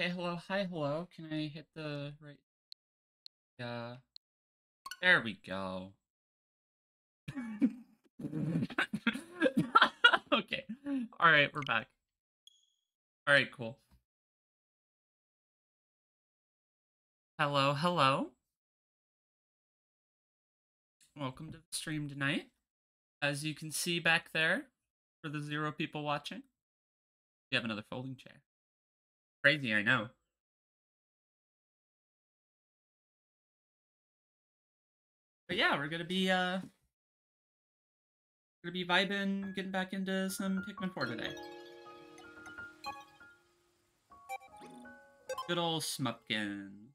Okay, hello, hi, hello. Can I hit the right? Yeah. There we go. okay. All right, we're back. All right, cool. Hello, hello. Welcome to the stream tonight. As you can see back there, for the zero people watching, we have another folding chair. Crazy, I know. But yeah, we're gonna be uh gonna be vibing, getting back into some Pikmin 4 today. Good old Smupkin.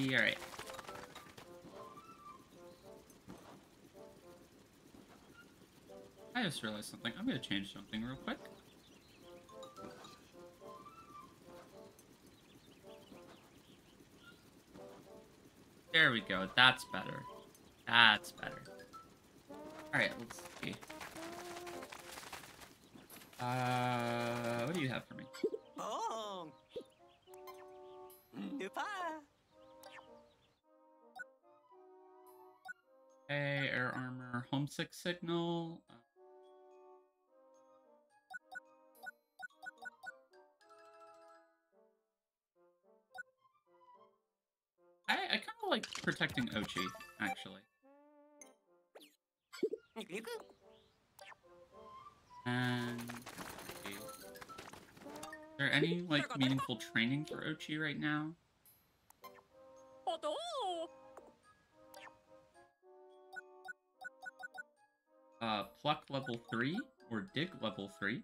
Yeah, alright. I just realized something. I'm gonna change something real quick. There we go. That's better. That's better. Alright, let's see. Uh, what do you have for me? Oh. Dupa. Okay, air armor, homesick signal. I, I kind of like protecting Oatchi, actually. And is there any like meaningful training for Oatchi right now? Uh, pluck level three or dig level three.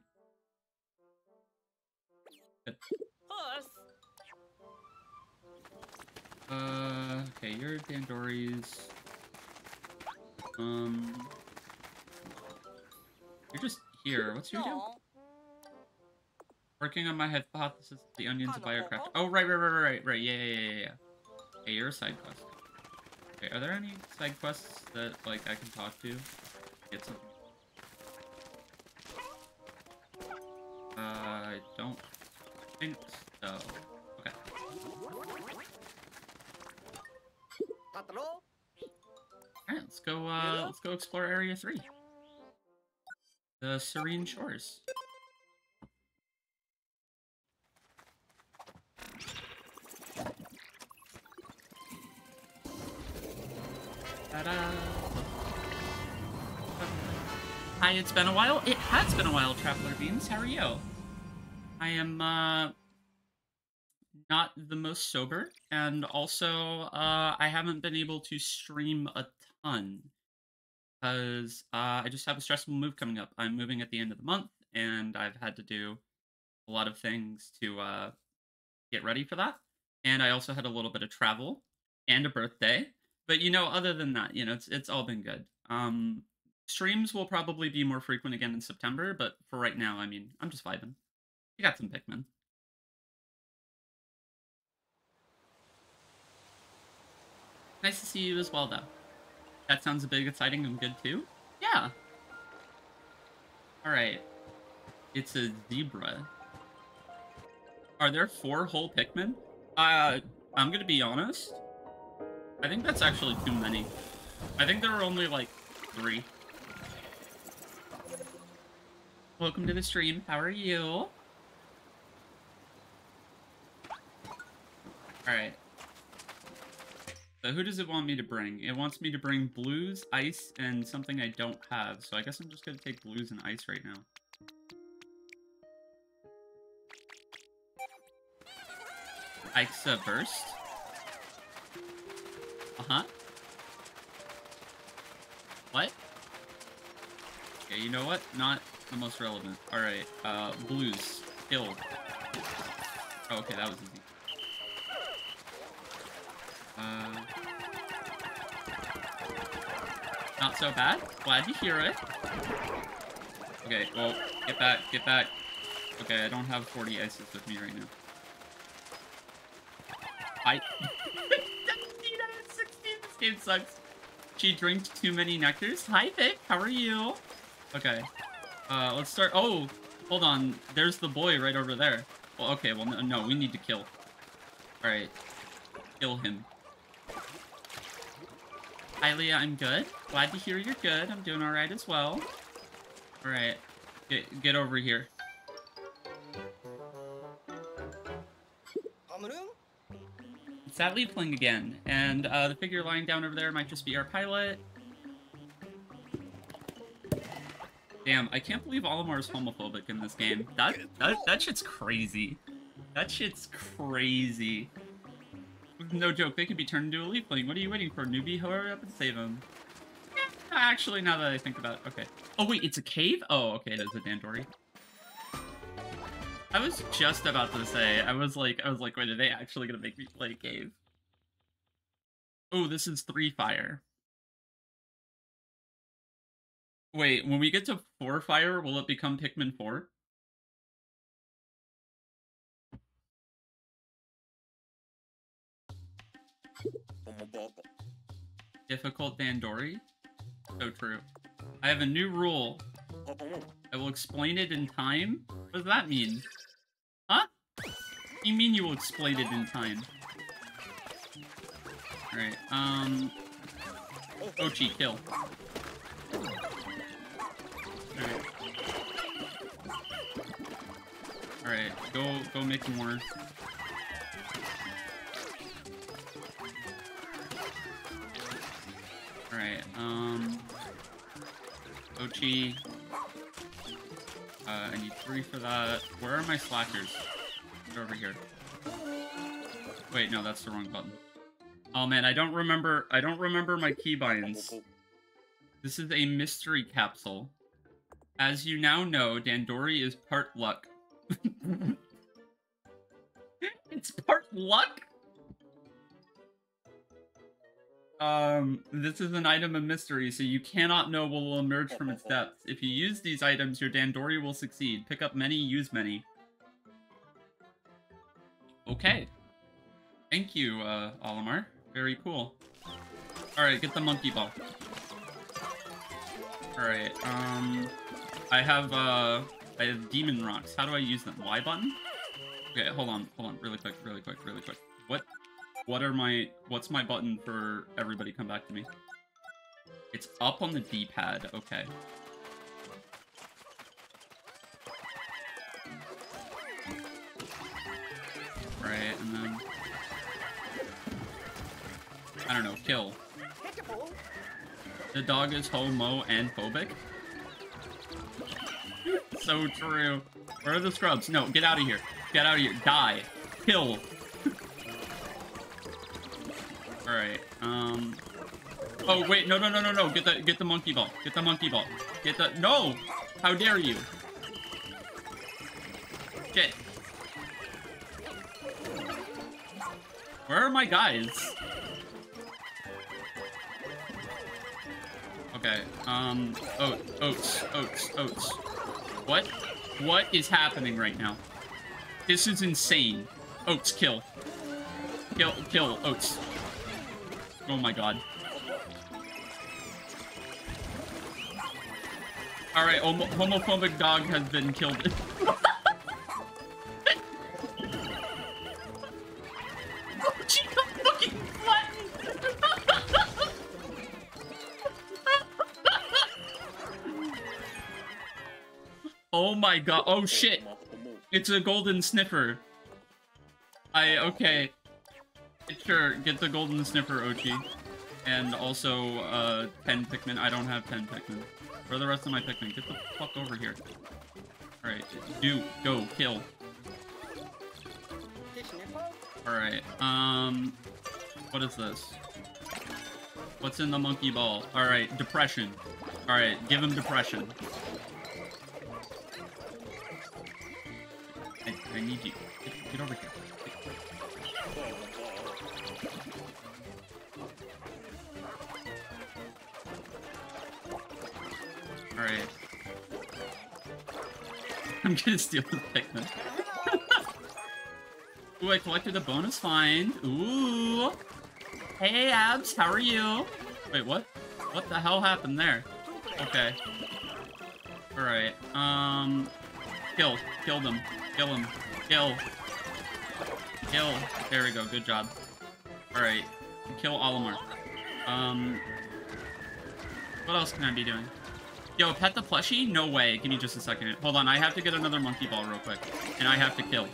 Uh, okay, you're Dandori's. Um, you're just here. What's your deal? Working on my hypothesis that the onions of Biocraft. Oh, right, right, right, right, right, yeah, yeah, yeah, yeah. Hey, you're a side quest. Okay, are there any side quests that, like, I can talk to? Get something. Uh, I don't think so. Okay. Alright, let's go, uh, let's go explore Area 3. The Serene Shores. Ta-da! Hi, it's been a while. It has been a while, Traveler Beans. How are you? I am, uh, not the most sober, and also, uh, I haven't been able to stream a ton. Because, uh, I just have a stressful move coming up. I'm moving at the end of the month, and I've had to do a lot of things to uh, get ready for that. And I also had a little bit of travel and a birthday. But you know, other than that, you know, it's it's all been good. Um, streams will probably be more frequent again in September, but for right now, I mean, I'm just vibing. You got some Pikmin. Nice to see you as well, though. That sounds a bit exciting and good too. Yeah. All right. It's a zebra. Are there four whole Pikmin? Uh, I'm gonna be honest. I think that's actually too many. I think there are only like three. Welcome to the stream. How are you? Alright. So who does it want me to bring? It wants me to bring blues, ice, and something I don't have. So I guess I'm just gonna take blues and ice right now. Ixa Burst. Uh-huh. What? Okay, you know what? Not the most relevant. Alright, uh, blues. Kill. Oh, okay, that was easy. Uh... Not so bad. Glad to hear it. Okay, well, get back, get back. Okay, I don't have 40 ices with me right now. I... 17 out of 16! This game sucks. She drinks too many nectars. Hi, Vic. How are you? Okay. Uh, let's start... Oh! Hold on. There's the boy right over there. Well, okay. Well, no, no we need to kill. Alright. Kill him. Hi, Leah. I'm good. Glad to hear you're good. I'm doing alright as well. Alright. Get, get over here. It's that Leafling again, and uh, the figure lying down over there might just be our pilot. Damn, I can't believe Olimar's homophobic in this game. That, that, that shit's crazy. That shit's crazy. No joke, they could be turned into a Leafling. What are you waiting for, newbie? Hurry up and save. Yeah, actually, now that I think about it, okay. Oh wait, it's a cave? Oh, okay, it is a Dandori. I was just about to say, I was like, I was like, wait, are they actually gonna make me play cave? Oh, this is three fire. Wait, when we get to four fire, will it become Pikmin 4? Difficult Dandori? So true. I have a new rule. I will explain it in time? What does that mean? Huh? You mean you will explain it in time? Alright, um... Oatchi, kill. Alright. Go, go make more. Alright, um... Oatchi. Uh, I need three for that. Where are my slackers? They're over here. Wait, no, that's the wrong button. Oh man, I don't remember, I don't remember my keybinds. This is a mystery capsule. As you now know, Dandori is part luck. it's part luck? Um, this is an item of mystery, so you cannot know what will emerge from its depths. If you use these items, your Dandori will succeed. Pick up many, use many. Okay. Thank you, uh, Olimar. Very cool. Alright, get the monkey ball. Alright, um... I have, uh... I have demon rocks. How do I use them? Y button? Okay, hold on, hold on, really quick, really quick, really quick. What what are my... What's my button for everybody come back to me? It's up on the D-pad. Okay. Right, and then... I don't know, kill. The dog is homo and phobic? So true. Where are the scrubs? No, get out of here. Get out of here. Die. Kill. Alright, um... Oh, wait, no, no, no, no, no, get the, get the monkey ball. Get the monkey ball. Get the, no! How dare you? Shit. Where are my guys? Okay, um, oat, oats, oats, oats. What? What is happening right now? This is insane. Oats, kill. Kill, kill, oats. Oh my god. Alright, homophobic dog has been killed. my god. Oh shit. It's a golden sniffer. I, okay. Sure, get the golden sniffer, Oatchi. And also, uh, 10 Pikmin. I don't have 10 Pikmin. Where are the rest of my Pikmin? Get the fuck over here. Alright, do, go, kill. Alright, um... What is this? What's in the monkey ball? Alright, depression. Alright, give him depression. I, I need you. Get, get over here. Alright. I'm gonna steal the Pikmin. Ooh, I collected a bonus find. Ooh. Hey, Abs, how are you? Wait, what? What the hell happened there? Okay. Alright, um... Kill. Kill them. Kill him. Kill. Kill. There we go, good job. Alright. Kill Olimar. Um... What else can I be doing? Yo, pet the plushie? No way. Give me just a second. Hold on, I have to get another monkey ball real quick. And I have to kill.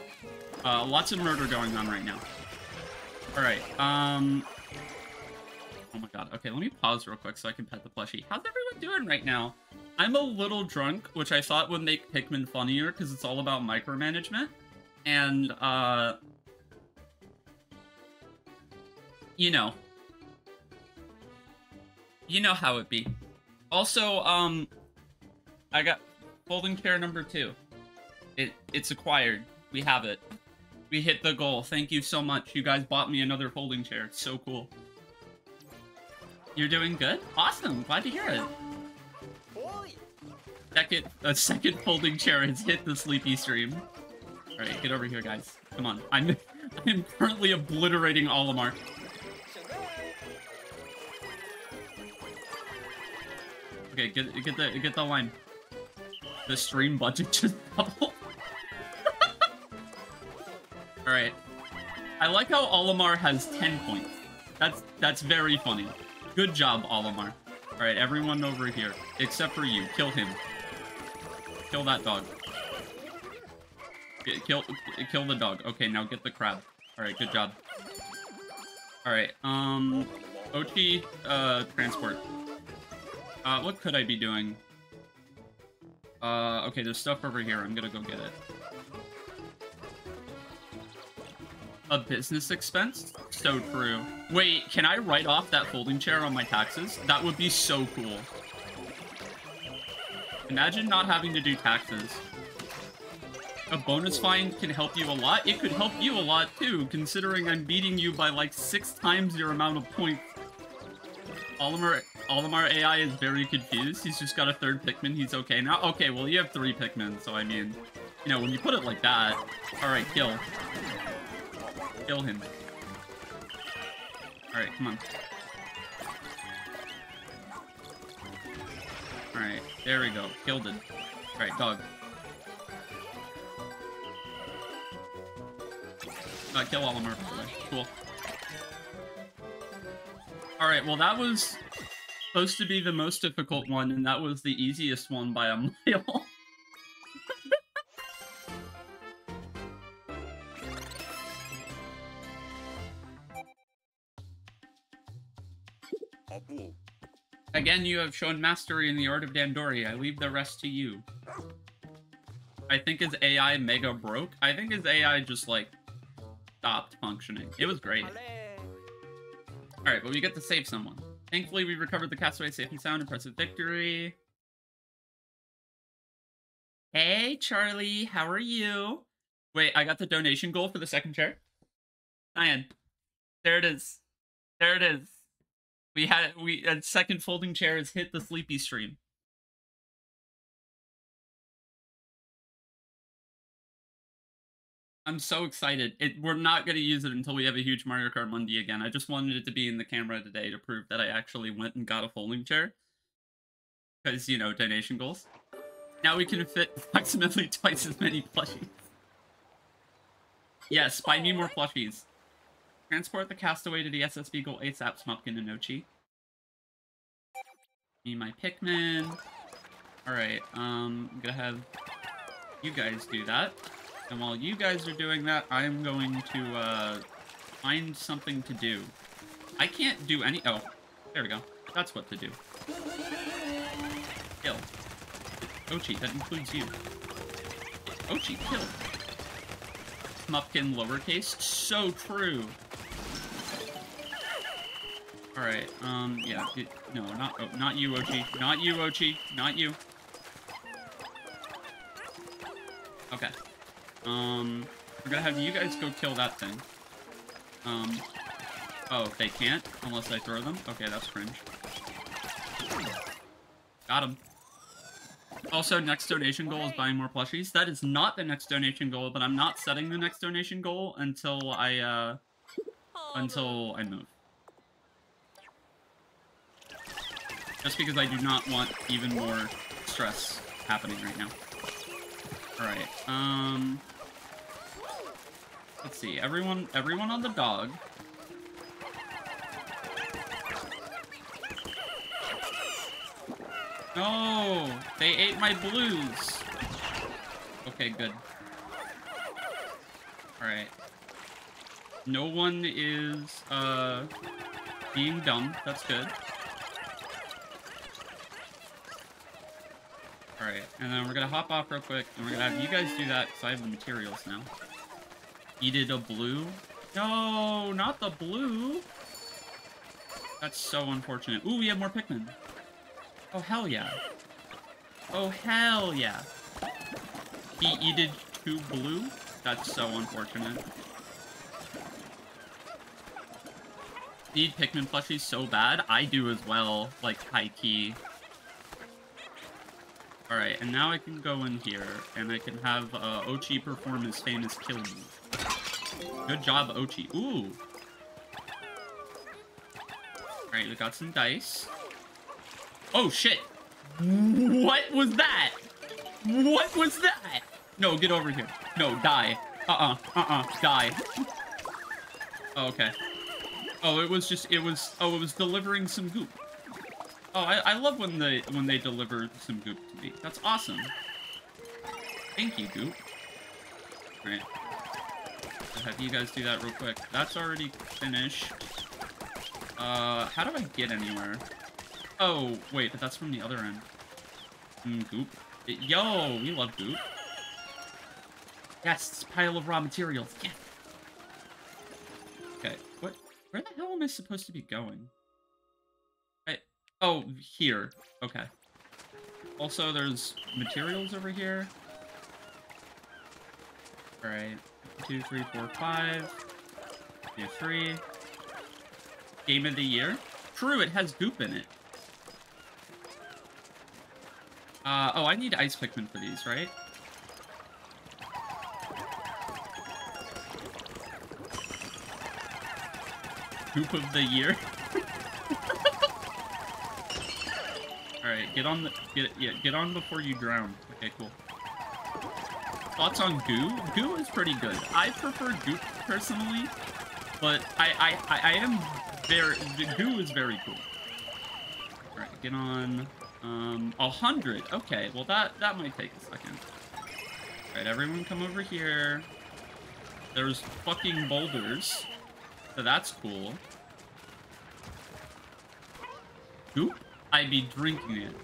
Uh, lots of murder going on right now. Alright, um... Oh my god. Okay, let me pause real quick so I can pet the plushie. How's everyone doing right now? I'm a little drunk, which I thought would make Pikmin funnier because it's all about micromanagement. And, uh... You know. You know how it be. Also, um... I got folding chair number two. It It's acquired. We have it. We hit the goal. Thank you so much. You guys bought me another folding chair. It's so cool. You're doing good? Awesome. Glad to hear it. Second, a second folding chair has hit the sleepy stream. Alright, get over here, guys. Come on. I'm I'm currently obliterating Olimar. Okay, get get the get the line. The stream budget just doubled. Alright. I like how Olimar has 10 points. That's that's very funny. Good job, Olimar. Alright, everyone over here. Except for you. Kill him. Kill that dog. Kill kill the dog. Okay, now get the crab. Alright, good job. Alright, um... OT, uh, transport. Uh, what could I be doing? Uh, okay, there's stuff over here. I'm gonna go get it. A business expense? So true. Wait, can I write off that folding chair on my taxes? That would be so cool. Imagine not having to do taxes. A bonus find can help you a lot. It could help you a lot too, considering I'm beating you by like six times your amount of points. Olimar, Olimar AI is very confused. He's just got a third Pikmin. He's okay now. Okay, well, you have three Pikmin, so I mean, you know, when you put it like that... Alright, kill. Kill him. Alright, come on. Alright, there we go. Killed it. Alright, dog. Uh, kill all the way. Cool. Alright, well that was supposed to be the most difficult one, and that was the easiest one by a mile. Again, you have shown mastery in the art of Dandori. I leave the rest to you. I think his AI mega broke. I think his AI just, like, stopped functioning. It was great. Alright, but we get to save someone. Thankfully, we recovered the castaway safe and sound. Impressive victory. Hey, Charlie. How are you? Wait, I got the donation goal for the second chair. Cyan. There it is. There it is. We had we a second folding chair has hit the sleepy stream. I'm so excited. It we're not gonna use it until we have a huge Mario Kart Monday again. I just wanted it to be in the camera today to prove that I actually went and got a folding chair. Because, you know, donation goals. Now we can fit approximately twice as many plushies. Yes, buy me more plushies. Transport the castaway to the SS Beagle ASAP, Smupkin and Oatchi. Me my Pikmin. Alright, um, I'm gonna have you guys do that. And while you guys are doing that, I'm going to, uh, find something to do. I can't do any- oh, there we go. That's what to do. Kill. Oatchi, that includes you. Oatchi, kill. Smupkin lowercase, so true. Alright, um, yeah, no, not, oh, not you, Oatchi. Not you, Oatchi. Not you. Okay. Um, we're gonna have you guys go kill that thing. Um, oh, they can't? Unless I throw them? Okay, that's cringe. Got him. Also, next donation goal is buying more plushies. That is not the next donation goal, but I'm not setting the next donation goal until I, uh, until I move. Just because I do not want even more stress happening right now. Alright, um... Let's see, everyone, everyone on the dog. No! They ate my blues! Okay, good. Alright. No one is, uh, being dumb. That's good. Alright, and then we're gonna hop off real quick, and we're gonna have you guys do that, because I have the materials now. Eated a blue? No, not the blue! That's so unfortunate. Ooh, we have more Pikmin. Oh, hell yeah. Oh, hell yeah. He eated two blue? That's so unfortunate. Need Pikmin plushies so bad. I do as well, like, high-key. Alright, and now I can go in here, and I can have uh, Oatchi perform his famous kill move. Good job, Oatchi. Ooh! Alright, we got some dice. Oh, shit! What was that? What was that? No, get over here. No, die. Uh-uh, uh-uh, die. Oh, okay. Oh, it was just, it was, oh, it was delivering some goop. Oh, I, I love when they when they deliver some goop to me. That's awesome. Thank you, goop. Alright. I'll have you guys do that real quick. That's already finished. Uh, how do I get anywhere? Oh, wait, but that's from the other end. Mm, goop. It, yo, we love goop. Yes, pile of raw materials. Yeah. Okay, what? Where the hell am I supposed to be going? Oh, here. Okay. Also, there's materials over here. Alright. Two, three, four, five. Two, three. Game of the year? True, it has goop in it. Uh, oh, I need ice Pikmin for these, right? Goop of the year? Alright, get on the get yeah, get on before you drown. Okay, cool. Thoughts on goo? Goo is pretty good. I prefer goo personally, but I I I, I am very goo is very cool. Alright, get on um a hundred. Okay, well that that might take a second. Alright, everyone come over here. There's fucking boulders. So that's cool. Goop? I'd be drinking it.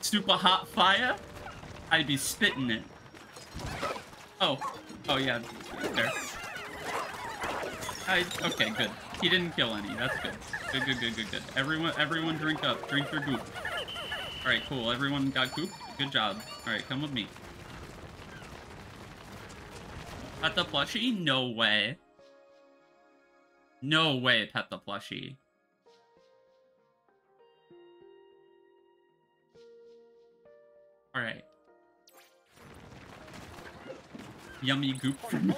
Super hot fire, I'd be spitting it. Oh, oh yeah, there. I, okay, good. He didn't kill any, that's good. Good, good, good, good, good. Everyone, everyone drink up, drink your goop. Alright, cool, everyone got goop? Good job. Alright, come with me. Pet the plushie? No way. No way, pet the plushie. Alright. Yummy goop.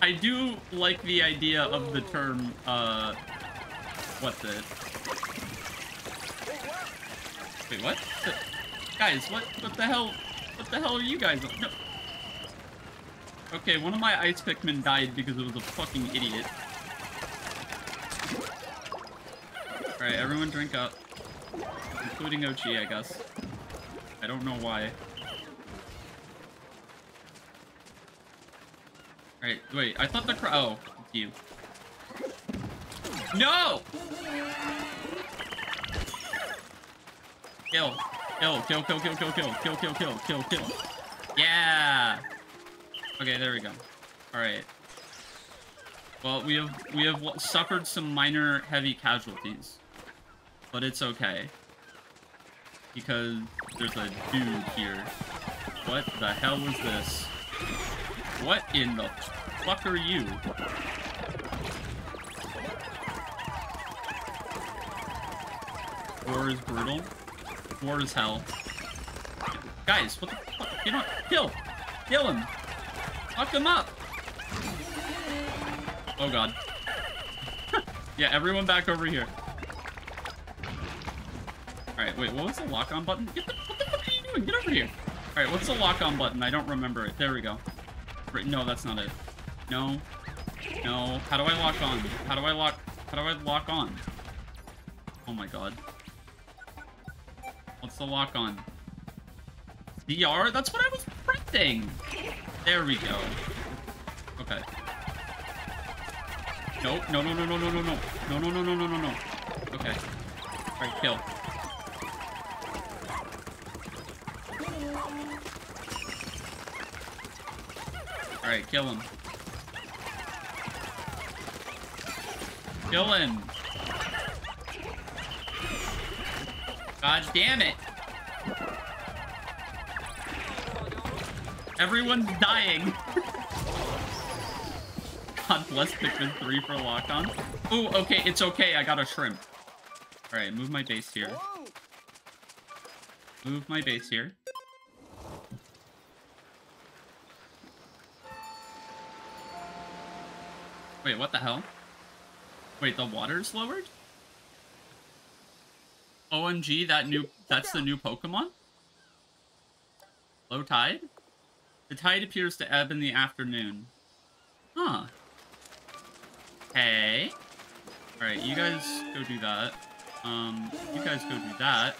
I do like the idea of the term, uh... What's it? Wait, what? Guys, what, what the hell? What the hell are you guys on? No. Okay, one of my ice Pikmin died because it was a fucking idiot. Alright, everyone drink up. Including Oatchi, I guess. I don't know why. Alright, wait, I thought the cro- oh, it's you. No! Kill. Kill, kill, kill, kill, kill, kill, kill, kill, kill, kill, kill. Yeah! Okay, there we go. Alright. Well, we have we have suffered some minor heavy casualties. But it's okay. Because there's a dude here. What the hell was this? What in the fuck are you? War is brutal. War is hell. Guys, what the fuck? You know Kill! Kill him! Fuck him up! Oh god. yeah, everyone back over here. Alright, wait, what was the lock-on button? Get the, what the fuck are you doing? Get over here! Alright, what's the lock-on button? I don't remember it. There we go. Right, no, that's not it. No. No. How do I lock on? How do I lock... How do I lock on? Oh my god. What's the lock on? DR? That's what I was printing! There we go. Okay. Nope. No, no, no, no, no, no, no. No, no, no, no, no, no, no. Okay. Alright, kill. Alright, kill him. Kill him. God damn it. Everyone's dying. God bless Pikmin 3 for lock-on. Oh, okay, it's okay. I got a shrimp. Alright, move my base here. Move my base here. Wait, what the hell? Wait, the water's lowered? OMG, that new that's the new Pokemon? Low tide? The tide appears to ebb in the afternoon. Huh. Hey. Alright, you guys go do that. Um, you guys go do that.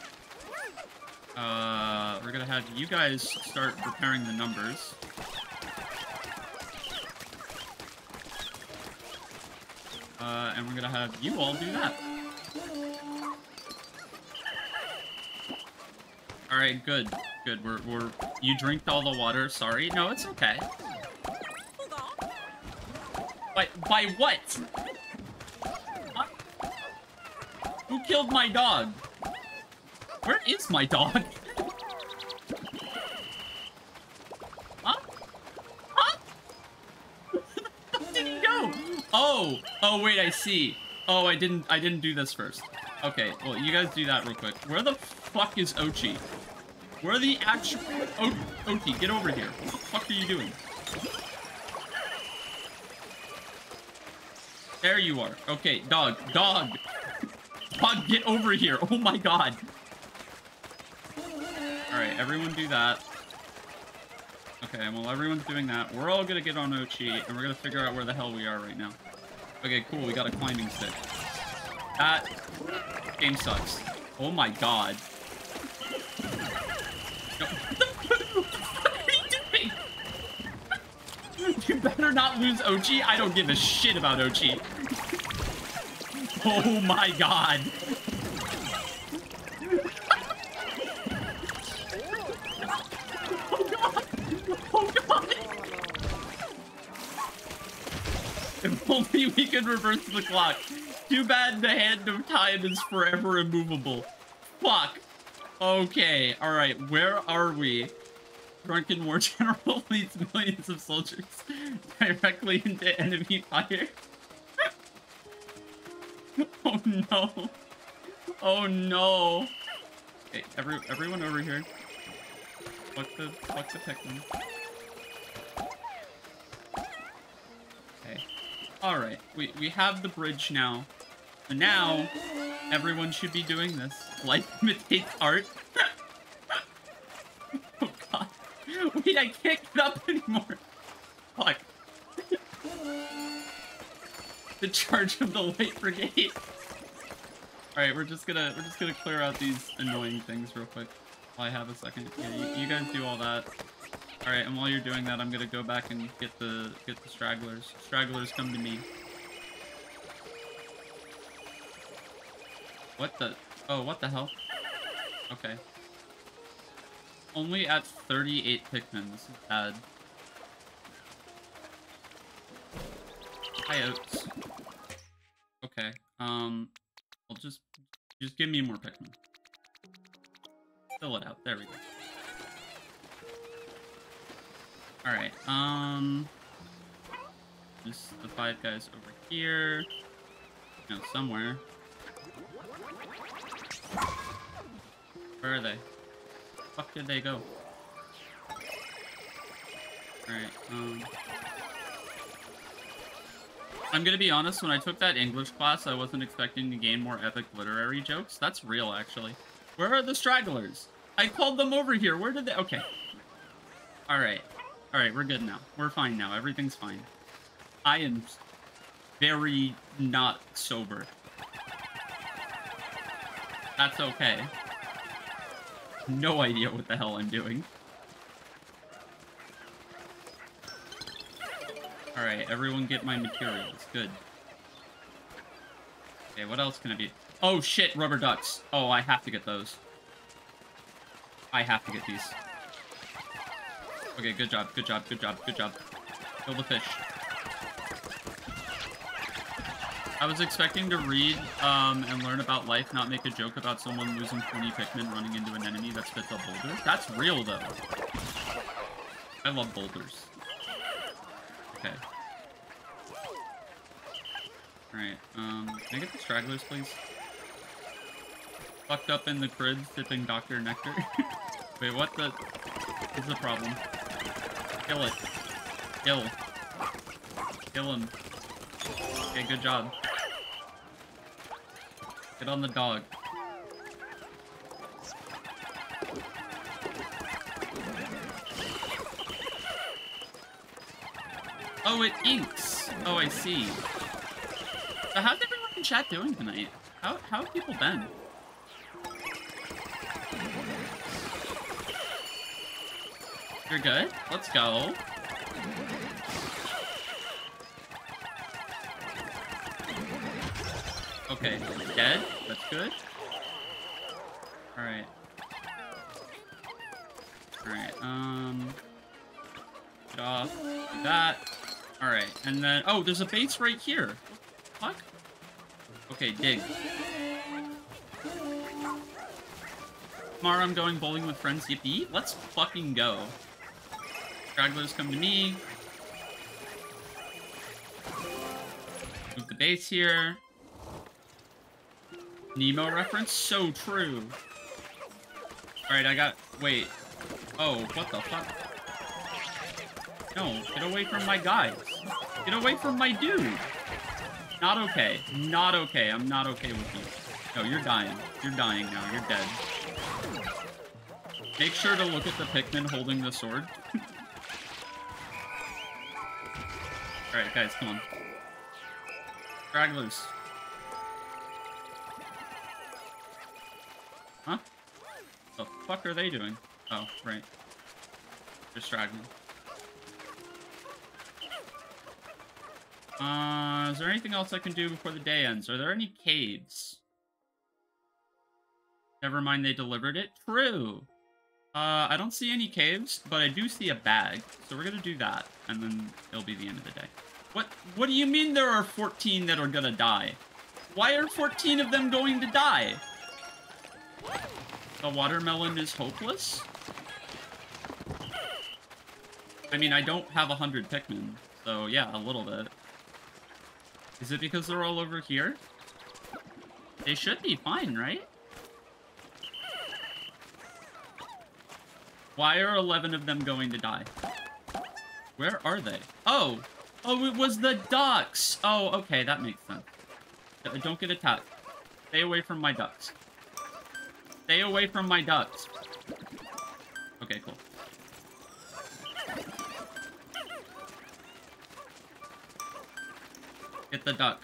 Uh, we're gonna have you guys start preparing the numbers. Uh, and we're gonna have you all do that. Alright, good. Good. We're, we're... You drank all the water. Sorry. No, it's okay. By, by what? Who killed my dog? Where is my dog? Oh! Oh, wait, I see. Oh, I didn't, I didn't do this first. Okay, well, you guys do that real quick. Where the fuck is Oatchi? Where the actual... Oh, Oki, get over here. What the fuck are you doing? There you are. Okay, dog. Dog. Dog, get over here. Oh my god. Alright, everyone do that. Okay, well, everyone's doing that. We're all gonna get on Oatchi, and we're gonna figure out where the hell we are right now. Okay, cool. We got a climbing stick. That game sucks. Oh my god. You better not lose Oatchi. I don't give a shit about Oatchi. Oh my god. Only we could reverse the clock. Too bad the hand of time is forever immovable. Fuck. Okay, alright, where are we? Drunken War General leads millions of soldiers directly into enemy fire. oh no. Oh no. Every, everyone over here. Fuck the, fuck the Pikmin. Alright, we, we have the bridge now. And now, everyone should be doing this. Life imitates art. oh god. Wait, I can't get up anymore. Fuck. the charge of the Light Brigade. Alright, we're just gonna we're just gonna clear out these annoying things real quick. While I have a second. Yeah, you, you guys do all that. Alright, and while you're doing that, I'm gonna go back and get the get the stragglers. Stragglers come to me. What the oh what the hell? Okay. Only at 38 Pikmin. This is bad. Hi oats. Okay. Um I'll just just give me more Pikmin. Fill it out. There we go. Alright, um just the five guys over here. You know, somewhere. Where are they? fuck did they go? Alright, um... I'm gonna be honest, when I took that English class, I wasn't expecting to gain more epic literary jokes. That's real, actually. Where are the stragglers? I called them over here. Where did they... Okay. Alright. Alright, we're good now. We're fine now. Everything's fine. I am very not sober. That's okay. No idea what the hell I'm doing. Alright, everyone get my materials. Good. Okay, what else can I be? Oh shit, rubber ducks. Oh, I have to get those. I have to get these. Okay, good job, good job, good job, good job. Kill the fish. I was expecting to read um, and learn about life, not make a joke about someone losing 20 Pikmin running into an enemy that spits a boulder. That's real, though. I love boulders. Okay. Alright, um, can I get the stragglers, please? Fucked up in the crib, sipping Dr. Nectar. Wait, what the... is the problem? Kill it. Kill. Kill him. Okay, good job. Get on the dog. Oh, it inks. Oh, I see. So how's everyone in chat doing tonight? How, how have people been? You're good? Let's go. Okay, dead. That's good. Alright. Alright, um... Get off. Do that. Alright, and then... Oh, there's a base right here. What Okay, dig. Tomorrow I'm going bowling with friends. Yippee. Let's fucking go. Stragglers come to me. Move the base here. Nemo reference? So true. Alright, I got... Wait. Oh, what the fuck? No, get away from my guys. Get away from my dude. Not okay. Not okay. I'm not okay with you. No, you're dying. You're dying now. You're dead. Make sure to look at the Pikmin holding the sword. Alright, guys, come on. Stragglers. Huh? What the fuck are they doing? Oh, right. Distracting. Uh, is there anything else I can do before the day ends? Are there any caves? Never mind, they delivered it. True. Uh, I don't see any caves, but I do see a bag. So we're gonna do that, and then it'll be the end of the day. What, what do you mean there are 14 that are gonna die? Why are 14 of them going to die? The watermelon is hopeless? I mean, I don't have a hundred Pikmin, so yeah, a little bit. Is it because they're all over here? They should be fine, right? Why are 11 of them going to die? Where are they? Oh! Oh, it was the ducks! Oh, okay, that makes sense. Don't get attacked. Stay away from my ducks. Stay away from my ducks. Okay, cool. Get the duck.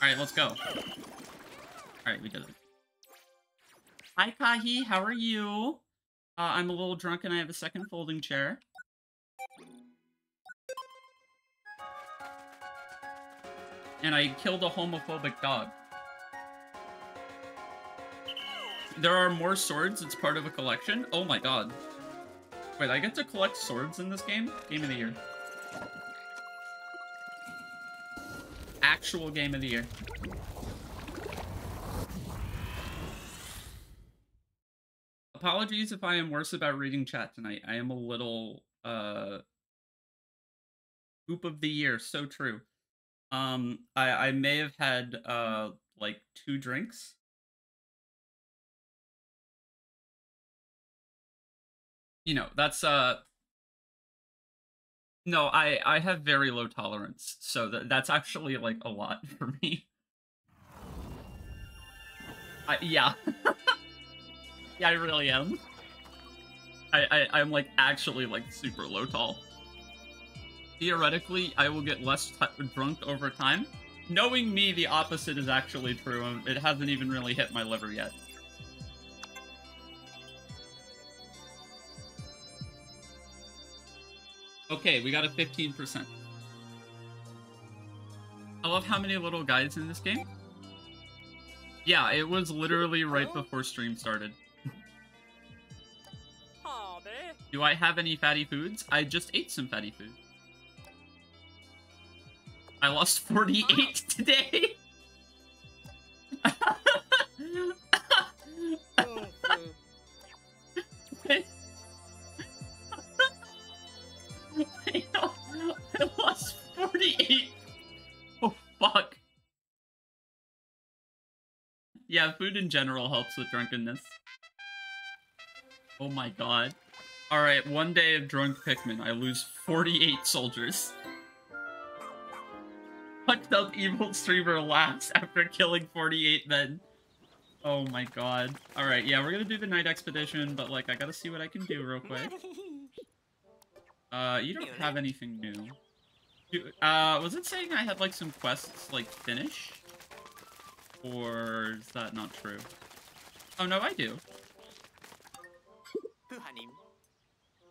Alright, let's go. Alright, we did it. Hi, Kahi. How are you? Uh, I'm a little drunk and I have a second folding chair. And I killed a homophobic dog. There are more swords. It's part of a collection. Oh my god. Wait, I get to collect swords in this game? Game of the year. actual game of the year. Apologies if I am worse about reading chat tonight. I am a little, uh... Goop of the year, so true. Um, I, I may have had, uh, like, two drinks. You know, that's, uh, no, I I have very low tolerance, so that that's actually like a lot for me. I, yeah. yeah, I really am. I, I I'm like actually like super low tall. Theoretically, I will get less drunk over time. Knowing me, the opposite is actually true. Um, it hasn't even really hit my liver yet. Okay, we got a 15%. I love how many little guys in this game. Yeah, it was literally right before stream started. Do I have any fatty foods? I just ate some fatty food. I lost 48 today! I lost 48. Oh, fuck. Yeah, food in general helps with drunkenness. Oh my god. Alright, one day of drunk Pikmin, I lose 48 soldiers. Fucked up evil streamer laughs after killing 48 men. Oh my god. Alright, yeah, we're gonna do the night expedition, but like, I gotta see what I can do real quick. Uh, you don't have anything new. Uh, was it saying I had, like, some quests, like, finish? Or is that not true? Oh, no, I do.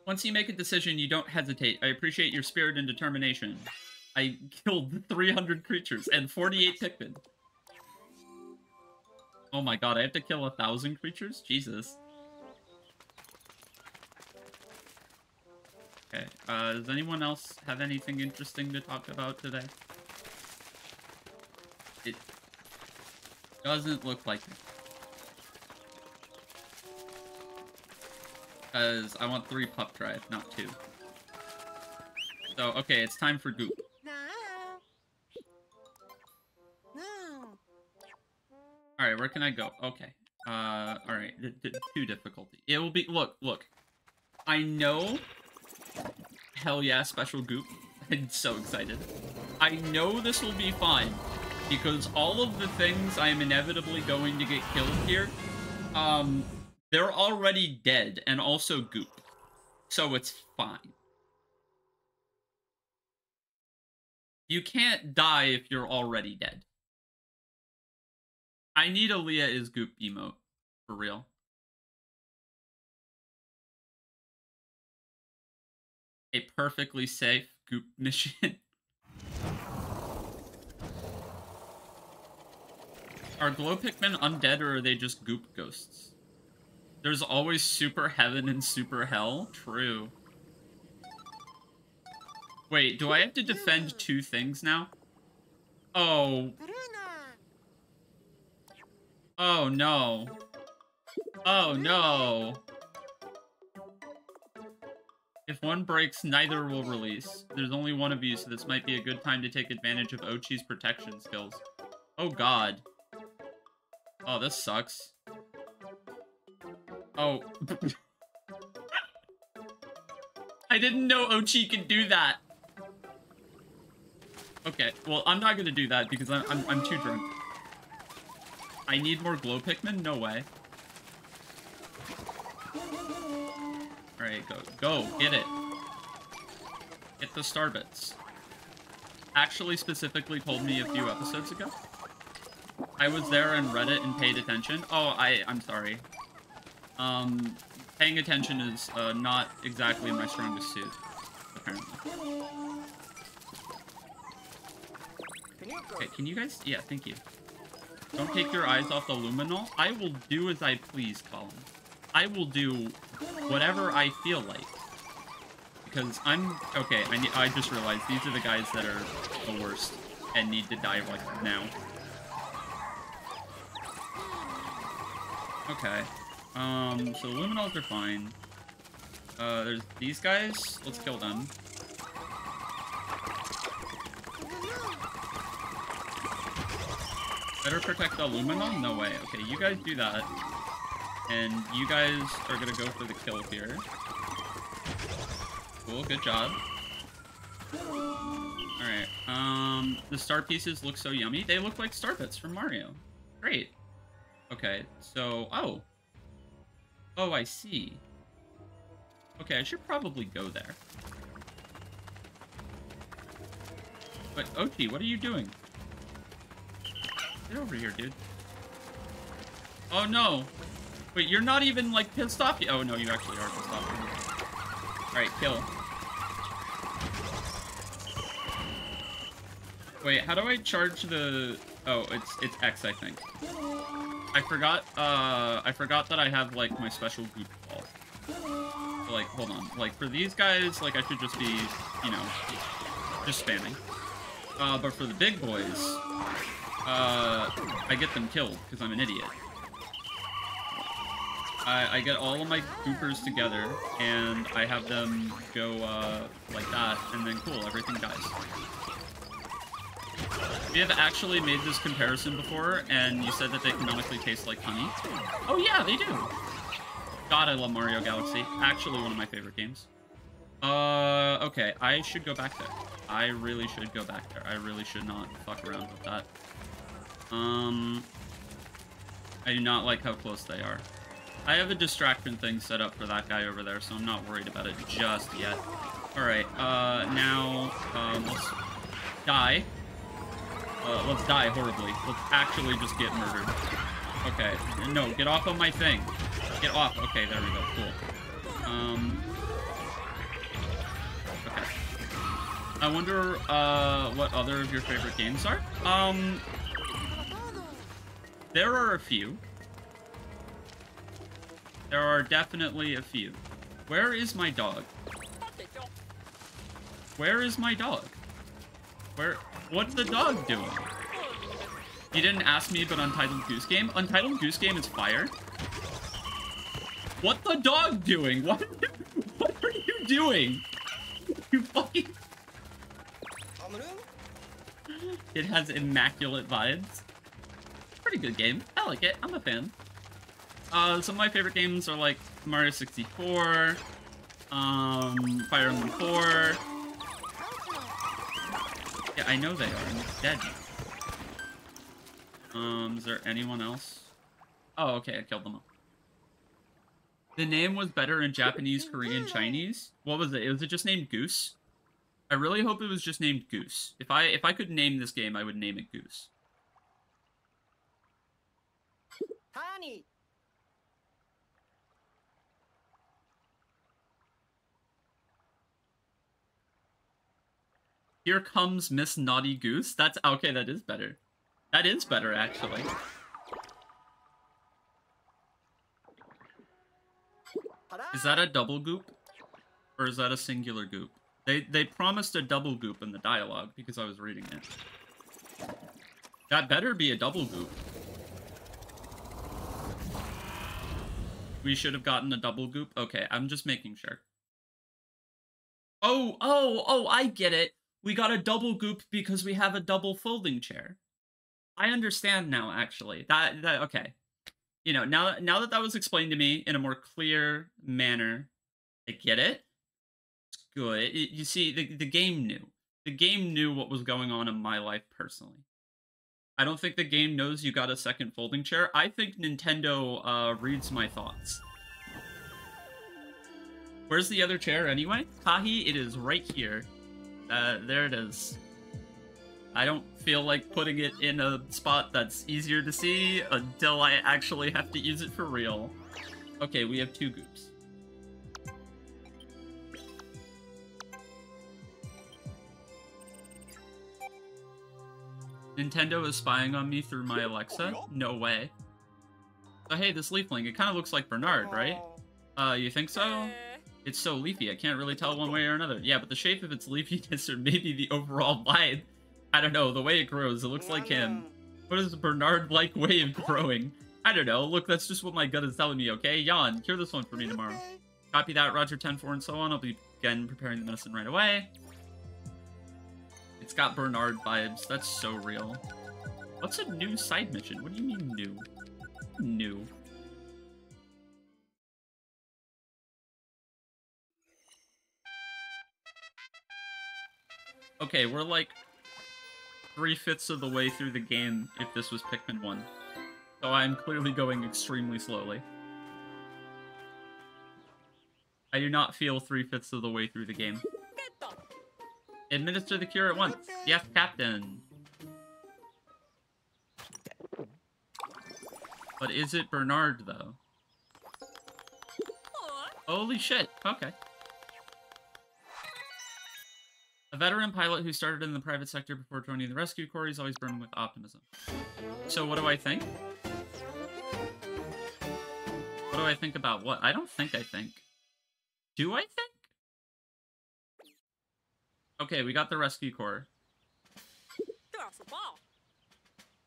Once you make a decision, you don't hesitate. I appreciate your spirit and determination. I killed 300 creatures and 48 Pikmin. Oh my god, I have to kill a thousand creatures? Jesus. Okay. Uh, does anyone else have anything interesting to talk about today? It doesn't look like it. Because I want three pup drive, not two. So, okay, it's time for goop. Alright, where can I go? Okay. Uh, alright, two difficulty. It will be- look, look. I know Hell yeah, special goop. I'm so excited. I know this will be fine, because all of the things I am inevitably going to get killed here, um, they're already dead, and also goop. So it's fine. You can't die if you're already dead. I need a Leah is goop emote. For real. a perfectly safe goop mission. are glow Pikmin undead or are they just goop ghosts? There's always super heaven and super hell? True. Wait, do I have to defend two things now? Oh. Oh no. Oh no. If one breaks, neither will release. There's only one of you, so this might be a good time to take advantage of Oatchi's protection skills. Oh god. Oh, this sucks. Oh. I didn't know Oatchi could do that. Okay, well, I'm not gonna do that because I'm, I'm, I'm too drunk. I need more glow Pikmin? No way. Alright, go. Go, get it. Get the Starbits. Actually specifically told me a few episodes ago. I was there and read it and paid attention. Oh, I, I'm sorry. Um, paying attention is uh, not exactly my strongest suit, apparently. Okay, can you guys? Yeah, thank you. Don't take your eyes off the Lumiknoll. I will do as I please, Collin. I will do whatever I feel like. Because I'm... Okay, I, I just realized these are the guys that are the worst and need to die, like, now. Okay. Um, so Lumiknolls are fine. Uh, there's these guys. Let's kill them. Better protect the Lumiknoll? No way. Okay, you guys do that. And you guys are gonna go for the kill here. Cool, good job. Alright, um, the star pieces look so yummy. They look like star bits from Mario. Great. Okay, so, oh. Oh, I see. Okay, I should probably go there. But, Oatchi, what are you doing? Get over here, dude. Oh, no. Wait, you're not even, like, pissed off yet. Oh, no, you actually are pissed off. Alright, kill. Wait, how do I charge the... Oh, it's it's X, I think. I forgot, uh, I forgot that I have, like, my special goop ball. Like, hold on. Like, for these guys, like, I should just be, you know, just spamming. Uh, but for the big boys, uh, I get them killed, because I'm an idiot. I, I get all of my goopers together, and I have them go, uh, like that, and then cool, everything dies. We have actually made this comparison before, and you said that they canonically taste like honey. Oh yeah, they do! God, I love Mario Galaxy. Actually, one of my favorite games. Uh, okay, I should go back there. I really should go back there. I really should not fuck around with that. Um, I do not like how close they are. I have a distraction thing set up for that guy over there, so I'm not worried about it just yet. Alright, uh, now, um, let's die. Uh, let's die horribly. Let's actually just get murdered. Okay. No, get off of my thing. Get off. Okay, there we go. Cool. Um... Okay. I wonder, uh, what other of your favorite games are? Um... There are a few. There are definitely a few. Where is my dog? Where is my dog? Where? What's the dog doing? You didn't ask me, but Untitled Goose Game? Untitled Goose Game is fire. What the dog doing? What? What are you doing? You fucking. It has immaculate vibes. Pretty good game. I like it. I'm a fan. Uh, some of my favorite games are like Mario 64, um, Fire Emblem 4, yeah, I know they are. I'm dead. Um, is there anyone else? Oh, okay, I killed them all. The name was better in Japanese, Korean, Chinese. What was it? Was it just named Goose? I really hope it was just named Goose. If I if I could name this game, I would name it Goose. Honey. Here comes Miss Naughty Goose. That's okay, that is better. That is better, actually. Is that a double goop? Or is that a singular goop? They they promised a double goop in the dialogue because I was reading it. That better be a double goop. We should have gotten a double goop? Okay, I'm just making sure. Oh, oh, oh, I get it. We got a double goop because we have a double folding chair. I understand now, actually. That, that, okay. You know, now, now that that was explained to me in a more clear manner, I get it. It's good. It, you see, the, the game knew. The game knew what was going on in my life personally. I don't think the game knows you got a second folding chair. I think Nintendo uh, reads my thoughts. Where's the other chair anyway? Kahi, it is right here. Uh, there it is. I don't feel like putting it in a spot that's easier to see until I actually have to use it for real. Okay, we have two goops. Nintendo is spying on me through my Alexa? No way. So hey, this leafling, it kind of looks like Bernard, right? Uh, you think so? It's so leafy, I can't really tell one way or another. Yeah, but the shape of its leafiness or maybe the overall vibe, I don't know, the way it grows, it looks like him. What is a Bernard-like way of growing? I don't know, look, that's just what my gut is telling me, okay? Jan, cure this one for me tomorrow. Copy that, Roger 10-4 and so on. I'll be, again, preparing the medicine right away. It's got Bernard vibes. That's so real. What's a new side mission? What do you mean new? New. Okay, we're like three-fifths of the way through the game if this was Pikmin 1. So I'm clearly going extremely slowly. I do not feel three-fifths of the way through the game. Administer the cure at once. Yes, Captain. But is it Bernard, though? Holy shit. Okay. A veteran pilot who started in the private sector before joining the rescue corps is always burning with optimism. So what do I think? What do I think about what? I don't think I think. Do I think? Okay, we got the rescue corps.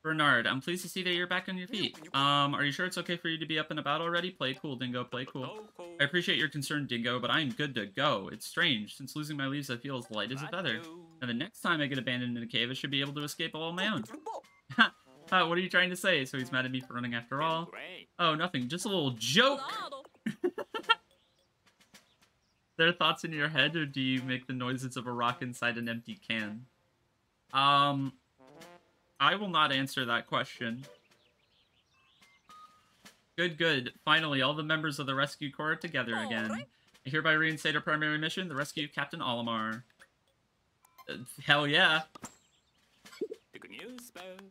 Bernard, I'm pleased to see that you're back on your feet. Um, are you sure it's okay for you to be up and about already? Play cool, Dingo, play cool. I appreciate your concern, Dingo, but I'm good to go. It's strange. Since losing my leaves, I feel as light as a feather. And the next time I get abandoned in a cave, I should be able to escape all on my own. uh, what are you trying to say? So he's mad at me for running after all? Oh, nothing. Just a little joke. there thoughts in your head, or do you make the noises of a rock inside an empty can? Um, I will not answer that question. Good, good. Finally, all the members of the rescue corps are together again. I hereby reinstate our primary mission, the rescue of Captain Olimar. Uh, hell yeah.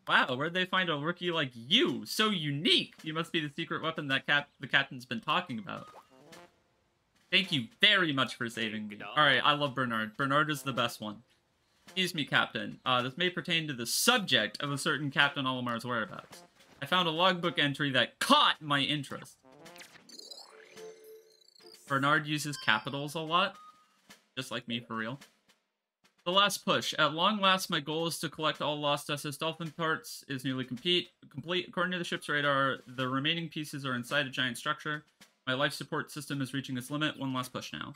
Wow, where'd they find a rookie like you? So unique! You must be the secret weapon that cap the captain's been talking about. Thank you very much for saving me. Alright, I love Bernard. Bernard is the best one. Excuse me, Captain. Uh, this may pertain to the subject of a certain Captain Olimar's whereabouts. I found a logbook entry that caught my interest. Bernard uses capitals a lot. Just like me, for real. The last push. At long last, my goal is to collect all lost SS Dolphin parts is nearly complete. Complete. According to the ship's radar, the remaining pieces are inside a giant structure. My life support system is reaching its limit. One last push now.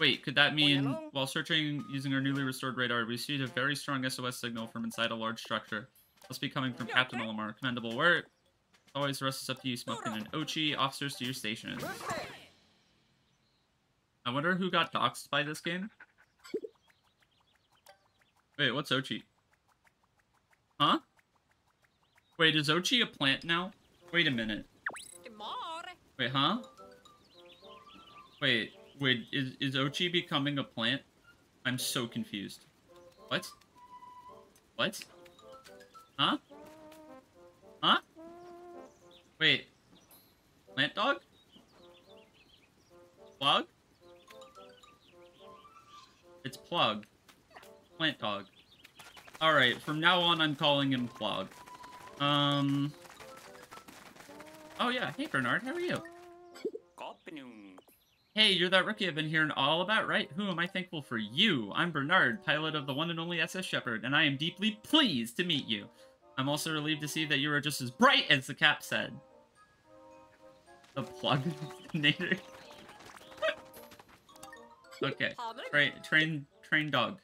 Wait, could that mean, while searching using our newly restored radar, we received a very strong SOS signal from inside a large structure? Must be coming from Captain Olimar. Commendable work. Always, the rest is up to you, Smokin and Oatchi. Officers to your stations. I wonder who got doxxed by this game? Wait, what's Oatchi? Huh? Wait, is Oatchi a plant now? Wait a minute. Wait, huh? Wait, wait, is, is Oatchi becoming a plant? I'm so confused. What? What? Huh? Huh? Wait. Plant dog? Plug? It's Plug. Plant dog. Alright, from now on I'm calling him Plug. Um... Oh yeah, hey Bernard, how are you? Hey, you're that rookie I've been hearing all about, right? Who am I thankful for you? I'm Bernard, pilot of the one and only SS Shepherd, and I am deeply pleased to meet you. I'm also relieved to see that you are just as bright as the cap said. The plug nader. Okay. Train, train, train dog.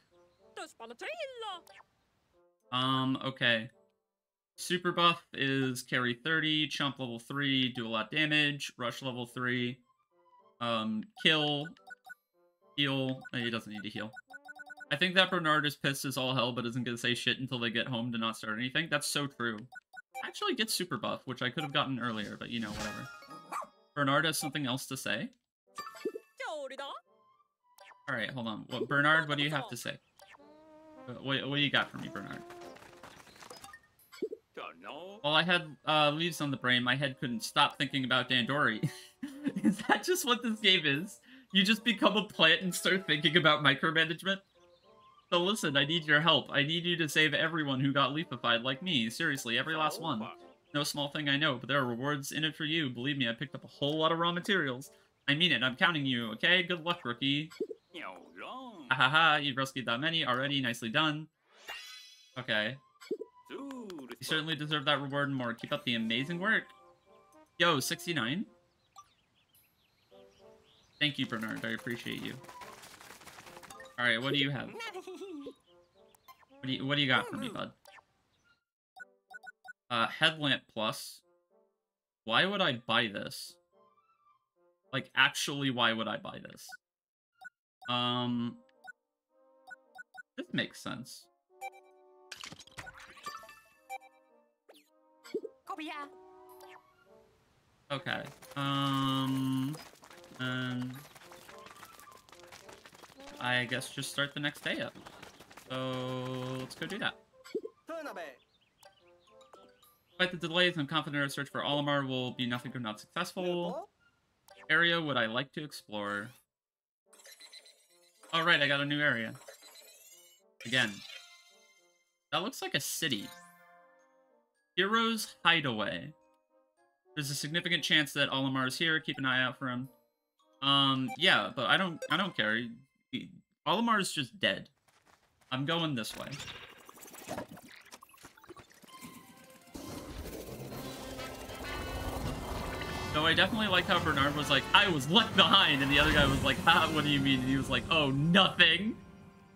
Um, okay. Super buff is carry 30, chomp level 3, do a lot damage, rush level 3, um, kill, heal. He doesn't need to heal. I think that Bernard is pissed as all hell, but isn't going to say shit until they get home to not start anything. That's so true. Actually gets super buff, which I could have gotten earlier, but you know, whatever. Bernard has something else to say. Alright, hold on. What, Bernard, what do you have to say? What, what do you got for me, Bernard? While I had uh, leaves on the brain, my head couldn't stop thinking about Dandori. is that just what this game is? You just become a plant and start thinking about micromanagement? So listen, I need your help. I need you to save everyone who got leafified like me. Seriously, every last one. No small thing I know, but there are rewards in it for you. Believe me, I picked up a whole lot of raw materials. I mean it, I'm counting you, okay? Good luck, rookie. ha! you've rescued that many already. Nicely done. Okay. You certainly deserve that reward and more. Keep up the amazing work. Yo, 69. Thank you, Bernard. I appreciate you. Alright, what do you have? What do you, what do you got for me, bud? Uh, headlamp plus. Why would I buy this? Like, actually, why would I buy this? Um... This makes sense. Okay. Um... And... I guess just start the next day up. So let's go do that. Despite the delays, I'm confident our search for Olimar will be nothing if not successful. Area would I like to explore? All right, I got a new area. Again. That looks like a city. Heroes Hideaway. There's a significant chance that Olimar is here. Keep an eye out for him. Um, yeah, but I don't, I don't care. Olimar is just dead. I'm going this way. So I definitely like how Bernard was like, I was left behind, and the other guy was like, ah, what do you mean? And he was like, oh, nothing.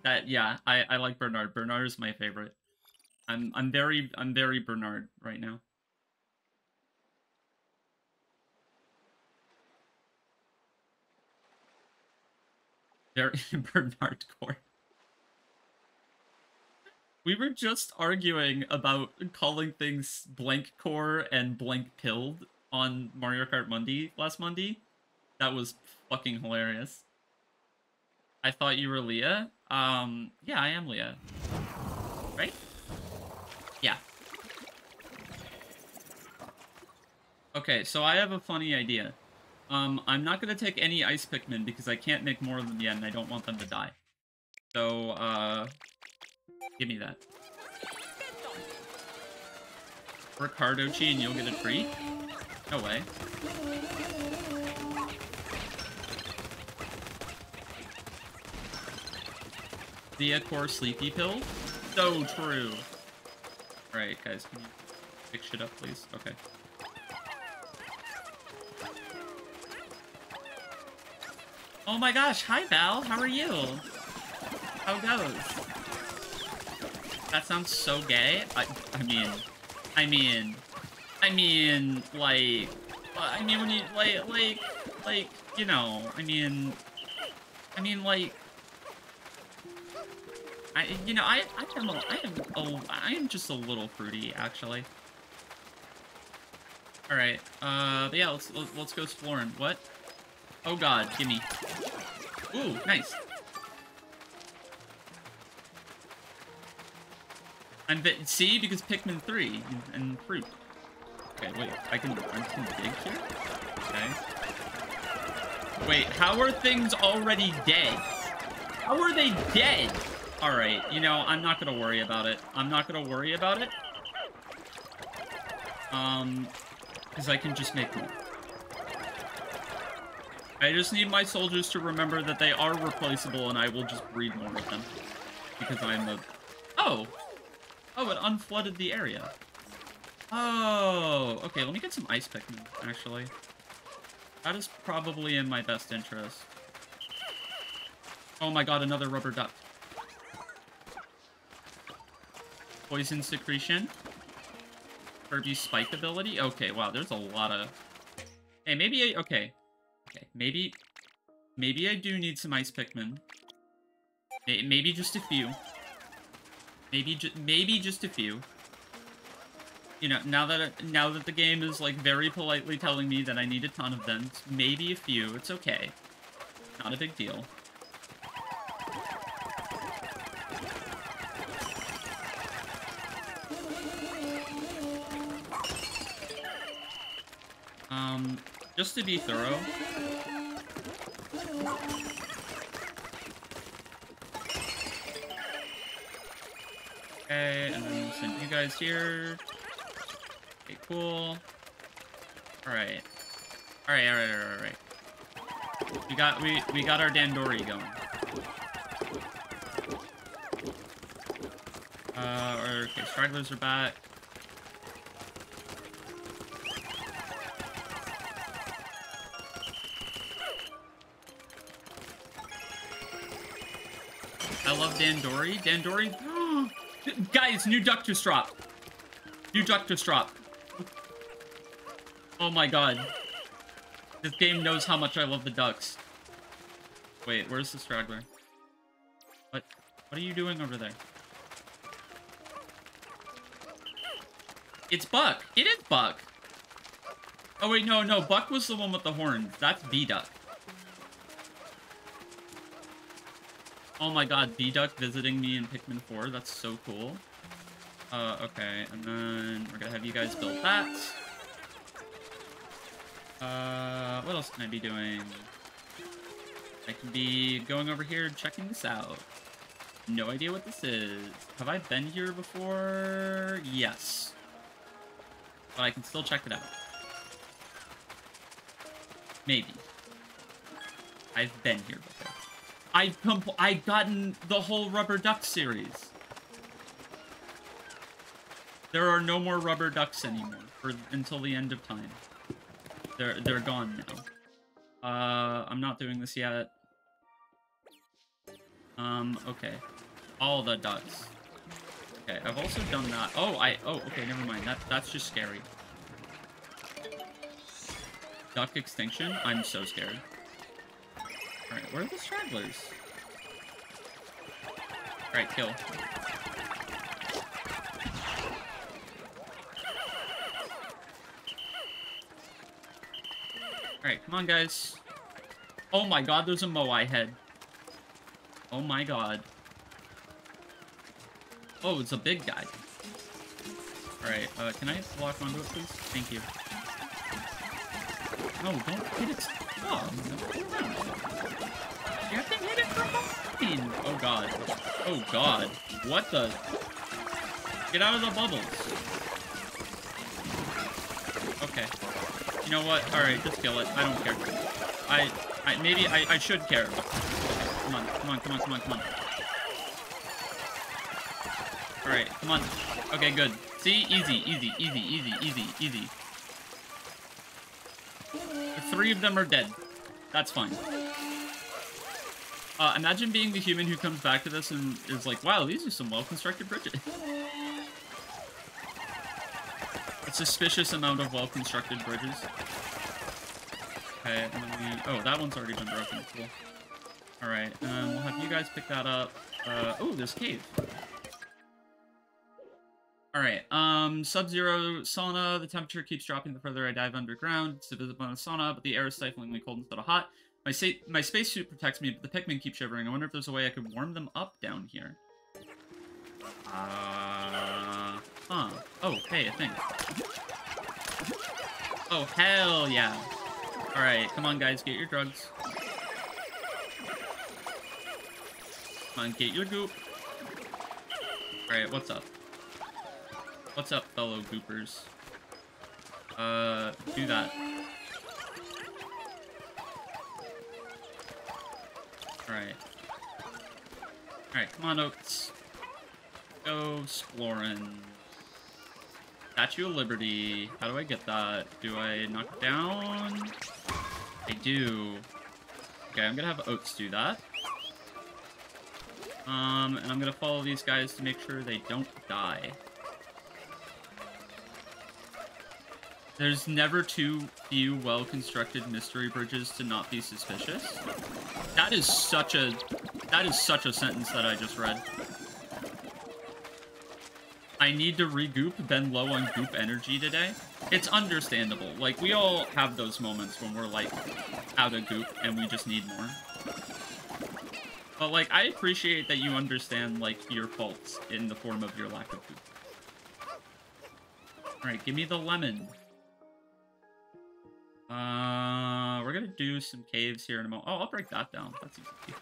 That, yeah, I, I like Bernard. Bernard is my favorite. I'm, I'm very, I'm very Bernard right now. Very Bernard Court. We were just arguing about calling things blank core and blank pilled on Mario Kart Monday last Monday. That was fucking hilarious. I thought you were Leah. Um, yeah, I am Leah. Right? Yeah. Okay, so I have a funny idea. Um, I'm not gonna take any Ice Pikmin because I can't make more of them yet and I don't want them to die. So, uh, Give me that. Ricardo Chi and you'll get a treat? No way. The core sleepy pill? So true. Alright, guys, can you pick shit up, please? Okay. Oh my gosh, hi Val, how are you? How goes? That sounds so gay. I, I mean, I mean, I mean, like, I mean, when you, like, like, like, you know, I mean, I mean, like, I, you know, I, I am, a, I am, oh, I am just a little fruity, actually. All right, uh, yeah, let's, let's go exploring. What? Oh God, gimme. Ooh, nice. I'm bit see because Pikmin 3 and, fruit. Okay, wait, I can I can dig here? Okay. Wait, how are things already dead? How are they dead? Alright, you know, I'm not gonna worry about it. I'm not gonna worry about it. Um, because I can just make more. I just need my soldiers to remember that they are replaceable and I will just breed more of them. Because I'm a... Oh! Oh, it unflooded the area. Oh, okay, let me get some ice Pikmin, actually. That is probably in my best interest. Oh my god, another rubber duck. Poison secretion. Kirby spike ability. Okay, wow, there's a lot of... Hey, maybe I... Okay. Okay, maybe... Maybe I do need some ice Pikmin. Maybe just a few. Maybe, ju maybe just a few. You know, now that now that the game is like very politely telling me that I need a ton of them, maybe a few. It's okay. Not a big deal. Um, just to be thorough. Okay, and then we'll send you guys here. Okay, cool. Alright. Alright, alright, alright, alright. We got we we got our Dandori going. Uh okay, stragglers are back. Dandori. Dandori. Guys, new Ductus drop. New Ductus drop. Oh my god. This game knows how much I love the ducks. Wait, where's the straggler? What? What are you doing over there? It's Buck. It is Buck. Oh wait, no, no. Buck was the one with the horns. That's B-Duck. Oh my god, B-Duck visiting me in Pikmin 4. That's so cool. Uh, okay, and then we're gonna have you guys build that. Uh, what else can I be doing? I can be going over here and checking this out. No idea what this is. Have I been here before? Yes. But I can still check it out. Maybe. I've been here before. I've I've gotten the whole Rubber Duck series. There are no more Rubber Ducks anymore for until the end of time. They're they're gone now. Uh, I'm not doing this yet. Um, okay. All the ducks. Okay, I've also done that. Oh, I, oh, okay, never mind. That, that's just scary. Duck extinction? I'm so scared. Alright, where are the stragglers? Alright, kill. Alright, come on, guys. Oh my god, there's a Moai head. Oh my god. Oh, it's a big guy. Alright, uh, can I lock onto it, please? Thank you. No, don't hit it. Oh, god. Oh god. What the? Get out of the bubbles. Okay. You know what? Alright, just kill it. I don't care. I, I maybe I, I should care. Come on, come on, come on, come on, come on. Alright, come on. Okay, good. See? Easy, easy, easy, easy, easy, easy. Three of them are dead. That's fine. Uh, imagine being the human who comes back to this and is like, wow, these are some well-constructed bridges. a suspicious amount of well-constructed bridges. Okay, and then we... Oh, that one's already been broken. Cool. Alright, um, we'll have you guys pick that up. Uh, oh, there's cave. Alright, um, Sub-Zero sauna. The temperature keeps dropping the further I dive underground. It's a visible sauna, but the air is stiflingly cold instead of hot. My, my spacesuit protects me, but the Pikmin keep shivering. I wonder if there's a way I could warm them up down here. Uh, huh. Oh, hey, a thing. Oh, hell yeah. Alright, come on, guys, get your drugs. Come on, get your goop. Alright, what's up? What's up, fellow goopers? Uh, do that. Alright. Alright, come on, Oats. Go exploring. Statue of Liberty. How do I get that? Do I knock it down? I do. Okay, I'm gonna have Oats do that. Um, and I'm gonna follow these guys to make sure they don't die. There's never too few well-constructed mystery bridges to not be suspicious. That is such a... That is such a sentence that I just read. I need to regoop, been low on goop energy today. It's understandable. Like, we all have those moments when we're, like, out of goop and we just need more. But, like, I appreciate that you understand, like, your faults in the form of your lack of goop. Alright, give me the lemon. Uh, we're gonna do some caves here in a moment. Oh, I'll break that down. That's easy.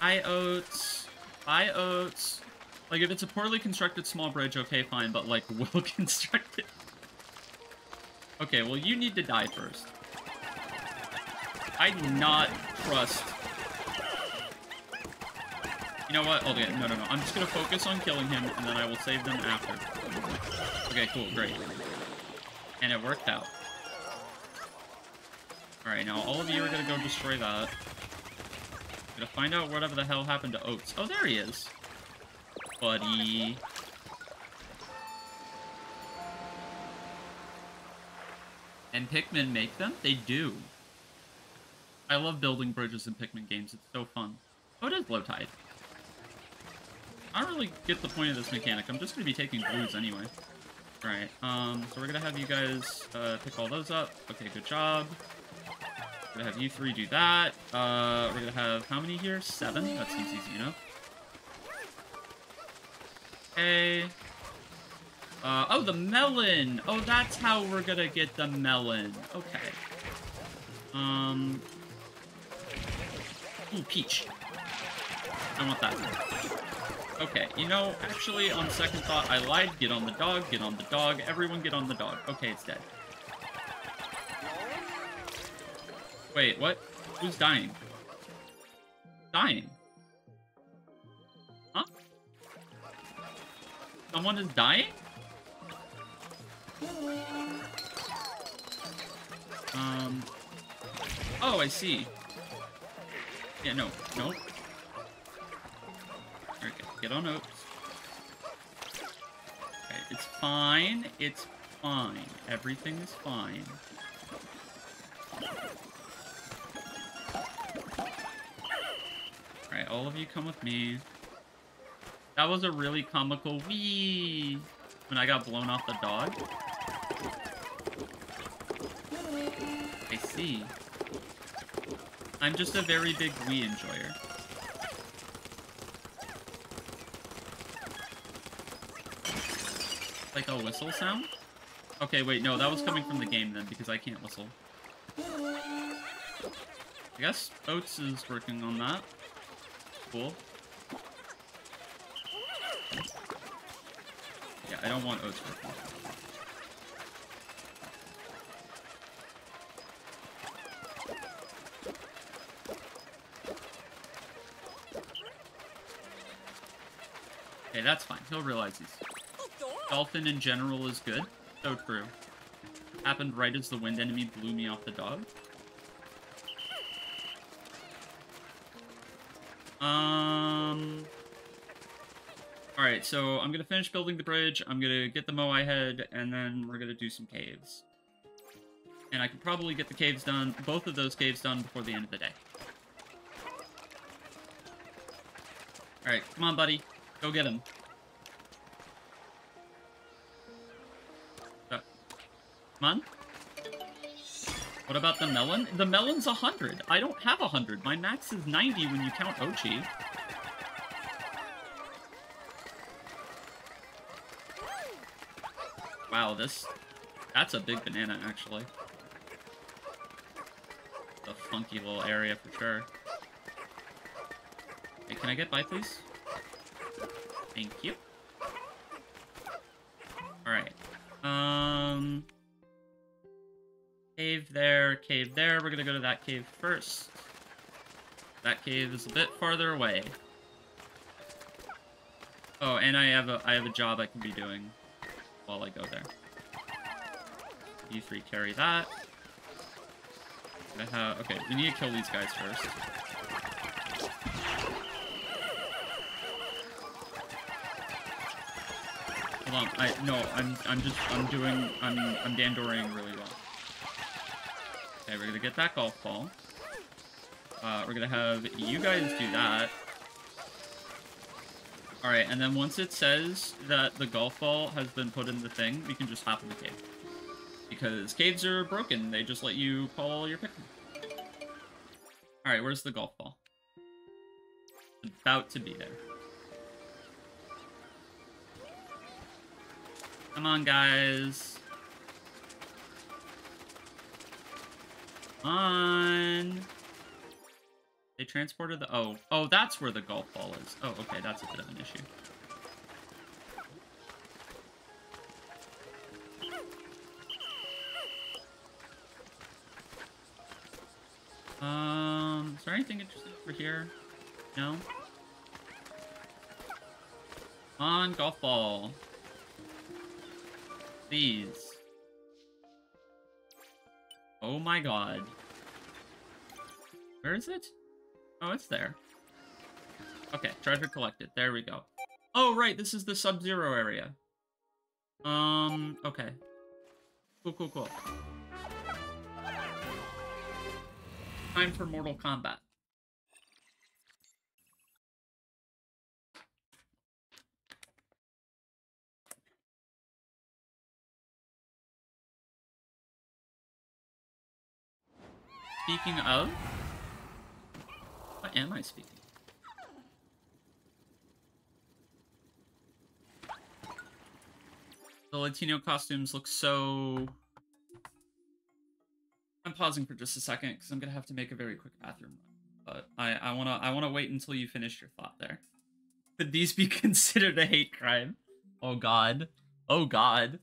Hi, Oats. Hi, Oats. Like, if it's a poorly constructed small bridge, okay, fine, but, like, well-constructed... Okay, well, you need to die first. I do not trust... You know what? Okay, no, no, no. I'm just gonna focus on killing him, and then I will save them after. Okay, cool, great. And it worked out. Alright, now all of you are gonna go destroy that. Gonna find out whatever the hell happened to Oats. Oh, there he is. Buddy. And Pikmin make them? They do. I love building bridges in Pikmin games. It's so fun. Oh, it is low tide. I don't really get the point of this mechanic. I'm just going to be taking blues anyway. Alright, um, so we're going to have you guys uh, pick all those up. Okay, good job. We're going to have you three do that. Uh, we're going to have how many here? Seven? That seems easy enough. Okay. Uh, oh, the melon! Oh, that's how we're gonna get the melon. Okay. Um... Ooh, peach. I want that. Okay, you know, actually, on second thought, I lied. Get on the dog, get on the dog. Everyone get on the dog. Okay, it's dead. Wait, what? Who's dying? Dying? Huh? Someone is dying? Um... Oh, I see. Yeah, no, no. Get on Oats. Okay, it's fine. It's fine. Everything is fine. Alright, all of you come with me. That was a really comical wee when I got blown off the dog. I see. I'm just a very big Wii enjoyer. Like a whistle sound? Okay, wait, no, that was coming from the game then, because I can't whistle. I guess Oats is working on that. Cool. Yeah, I don't want Oats working. Okay, that's fine. He'll realize he's... Dolphin in general is good. So true. Happened right as the wind enemy blew me off the dog. Um... Alright, so I'm gonna finish building the bridge, I'm gonna get the Moai head, and then we're gonna do some caves. And I can probably get the caves done, both of those caves done before the end of the day. Alright, come on, buddy. Go get him. On. What about the melon? The melon's 100. I don't have 100. My max is 90 when you count Oatchi. Wow, this... That's a big banana, actually. a funky little area for sure. Hey, can I get by, please? Thank you. There, cave there. We're gonna go to that cave first. That cave is a bit farther away. Oh, and I have a I have a job I can be doing while I go there. You three carry that. Have, okay, we need to kill these guys first. Hold on, I, no, I'm, I'm just, I'm doing, I'm, I'm Dandoring really. Okay, we're gonna get that golf ball. Uh, we're gonna have you guys do that. Alright, and then once it says that the golf ball has been put in the thing, we can just hop in the cave. Because caves are broken, they just let you call your Pikmin. Alright, where's the golf ball? About to be there. Come on, guys. On. They transported the... Oh. Oh, that's where the golf ball is. Oh, okay. That's a bit of an issue. Um, is there anything interesting over here? No? On, golf ball. Please. Oh my god. Where is it? Oh, it's there. Okay, treasure collected. There we go. Oh, right, this is the Sub-Zero area. Um, okay. Cool, cool, cool. Time for Mortal Kombat. Speaking of... What am I speaking? The Latino costumes look so... I'm pausing for just a second because I'm gonna have to make a very quick bathroom run. But I, I wanna I wanna wait until you finish your thought there. Could these be considered a hate crime? Oh god. Oh god.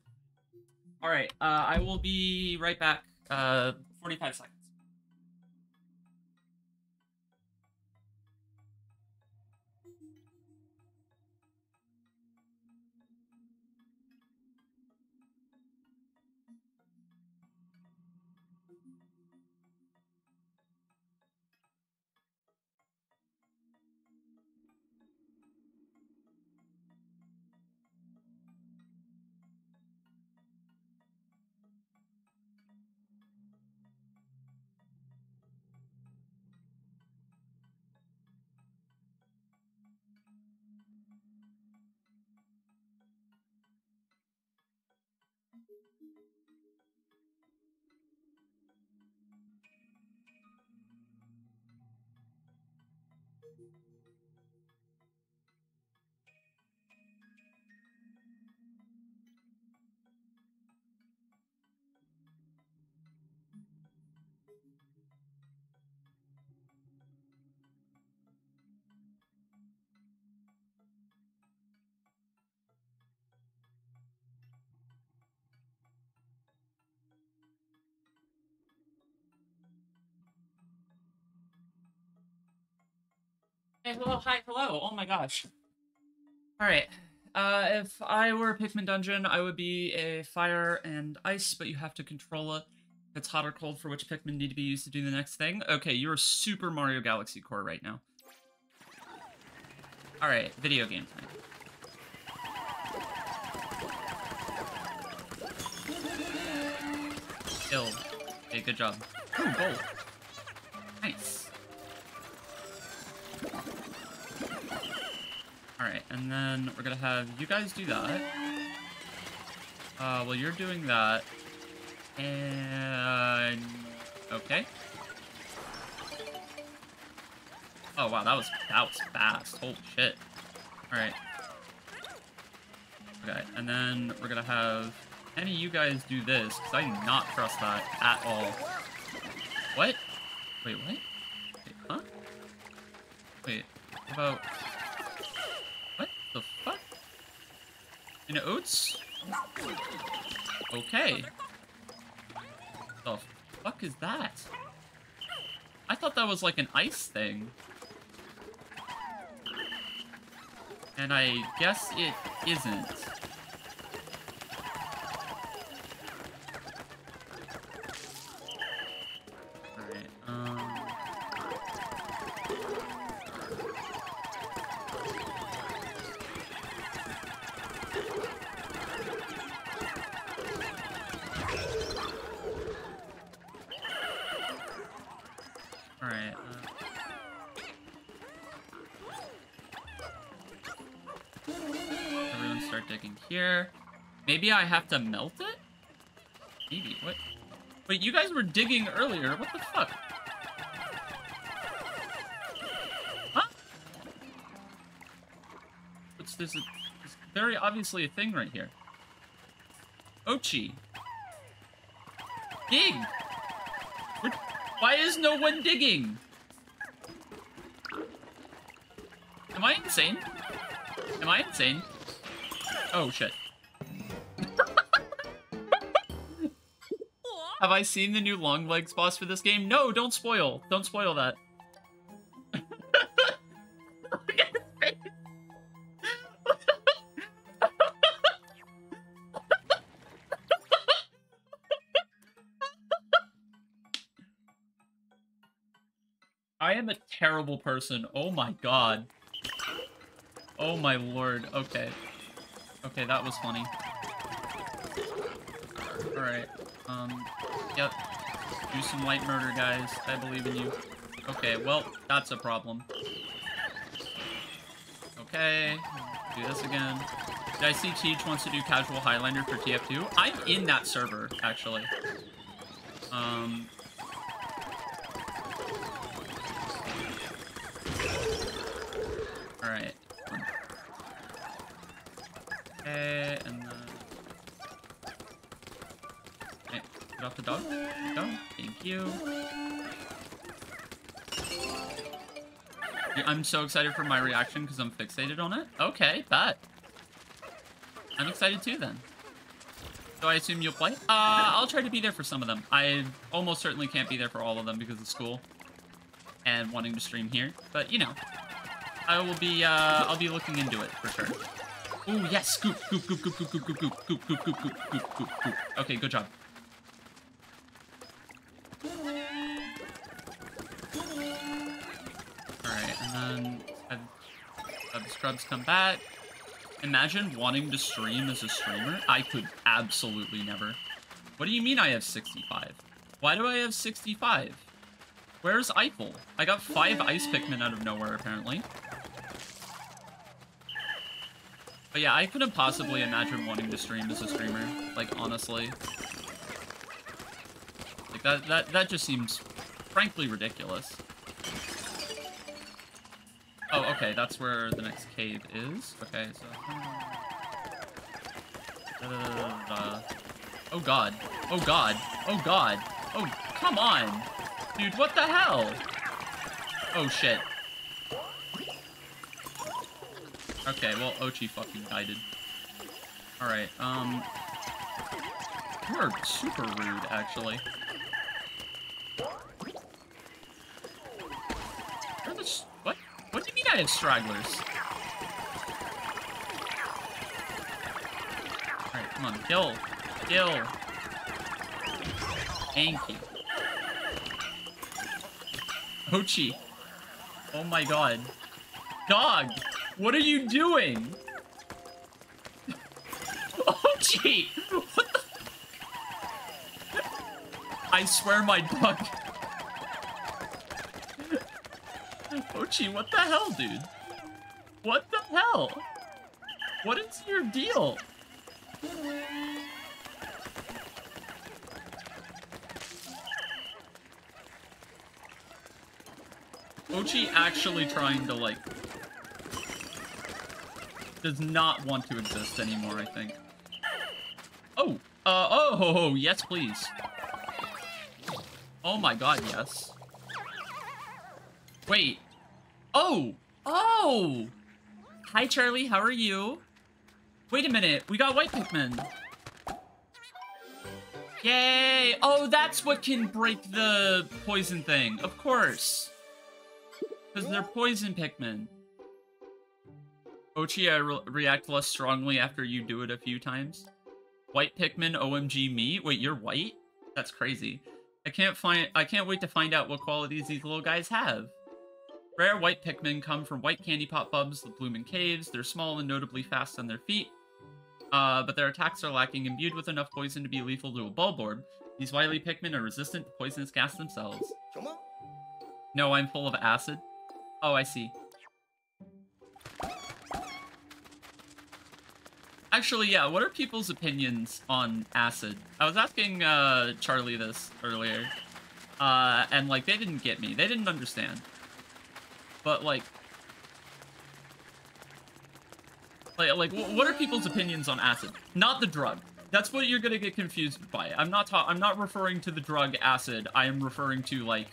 Alright, uh, I will be right back. Uh, 45 seconds. Hey, hello, hi, hello. Oh my gosh. Alright. Uh, if I were a Pikmin dungeon, I would be a fire and ice, but you have to control it. If it's hot or cold for which Pikmin need to be used to do the next thing. Okay, you're a Super Mario Galaxy Core right now. Alright, video game time. Kill. Good job. Ooh. Nice. Alright, and then we're gonna have you guys do that. Uh, well, you're doing that. And... Okay. Oh, wow, that was, that was fast. Holy shit. Alright. Okay, and then we're gonna have any of you guys do this, because I do not trust that at all. What? Wait, what? Wait, huh? Wait, about... What the fuck? Oats? Okay. The fuck is that? I thought that was like an ice thing. And I guess it isn't. I have to melt it? Maybe. What? Wait, you guys were digging earlier. What the fuck? Huh? What's this? It's very obviously a thing right here. Oatchi. Dig! Why is no one digging? Am I insane? Am I insane? Oh, shit. Have I seen the new long legs boss for this game? No, don't spoil. Don't spoil that. I am a terrible person. Oh my god. Oh my lord. Okay. Okay, that was funny. Alright. Um, yep. Do some light murder, guys. I believe in you. Okay, well, that's a problem. Okay. Do this again. Did I see Teach wants to do casual Highlander for TF2? I'm in that server, actually. Um... you. I'm so excited for my reaction because I'm fixated on it. Okay, bet. I'm excited too then. So I assume you'll play? Uh, I'll try to be there for some of them. I almost certainly can't be there for all of them because of school and wanting to stream here. But, you know, I will be, uh, I'll be looking into it for sure. Oh, yes, scoop, scoop, scoop, scoop, scoop, scoop, scoop, scoop, scoop, scoop, scoop, scoop, scoop. Okay, good job. Scrubs come back. Imagine wanting to stream as a streamer. I could absolutely never. What do you mean I have 65? Why do I have 65? Where's Eiffel? I got five ice Pikmin out of nowhere, apparently. But yeah, I couldn't possibly imagine wanting to stream as a streamer. Like, honestly. Like, that, that, that just seems, frankly, ridiculous. Oh, okay, that's where the next cave is. Okay, so... Uh, oh god. Oh god. Oh god. Oh, come on! Dude, what the hell? Oh shit. Okay, well, Oatchi fucking guided. Alright, um... You are super rude, actually. Where the... What? Have stragglers? Alright, come on, kill. Kill. Thank you. Oatchi. Oh my god. Dog! What are you doing? Gee! What the? I swear my dog... Oatchi, what the hell, dude? What the hell? What is your deal? Oatchi actually trying to, like, does not want to exist anymore, I think. Oh, uh, oh, yes, please. Oh my god, yes. Wait. Oh, oh! Hi, Charlie, how are you? Wait a minute, we got white Pikmin. Yay! Oh, that's what can break the poison thing. Of course. Because they're poison Pikmin. Oatchi, I re react less strongly after you do it a few times. White Pikmin, OMG me. Wait, you're white? That's crazy. I can't find. I can't wait to find out what qualities these little guys have. Rare white Pikmin come from white Candypop Buds, the Bloomin' Caves. They're small and notably fast on their feet, uh, but their attacks are lacking imbued with enough poison to be lethal to a Bulborb. These wily Pikmin are resistant to poisonous gas themselves. No, I'm full of acid. Oh, I see. Actually, yeah, what are people's opinions on acid? I was asking uh, Charlie this earlier, uh, and, like, they didn't get me. They didn't understand. But, like... Like, like what are people's opinions on acid? Not the drug. That's what you're gonna get confused by. I'm not I'm not referring to the drug acid. I am referring to, like,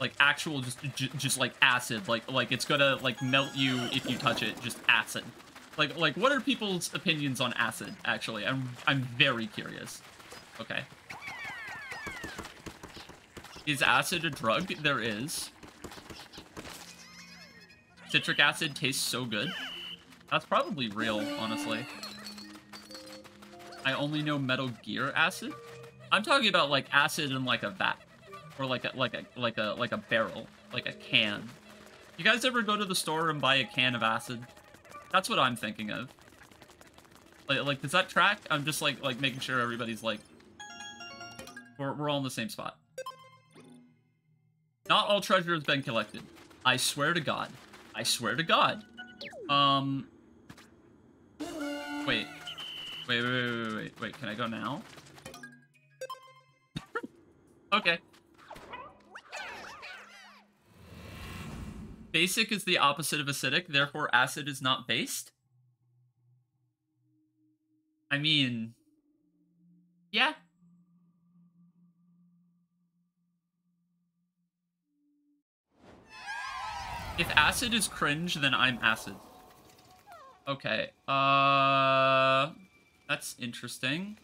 like actual just just like acid like like it's gonna like melt you if you touch it just acid like like what are people's opinions on acid actually i'm i'm very curious okay is acid a drug there is citric acid tastes so good that's probably real honestly i only know metal gear acid i'm talking about like acid in like a vat or like a like a like a like a barrel, like a can. You guys ever go to the store and buy a can of acid? That's what I'm thinking of. Like, like does that track? I'm just like like making sure everybody's like we're we're all in the same spot. Not all treasure has been collected. I swear to God. I swear to God. Um. Wait. Wait, wait, wait, wait, wait, wait. Can I go now? okay. Basic is the opposite of acidic, therefore acid is not based? I mean... Yeah. If acid is cringe, then I'm acid. Okay, uh... That's interesting.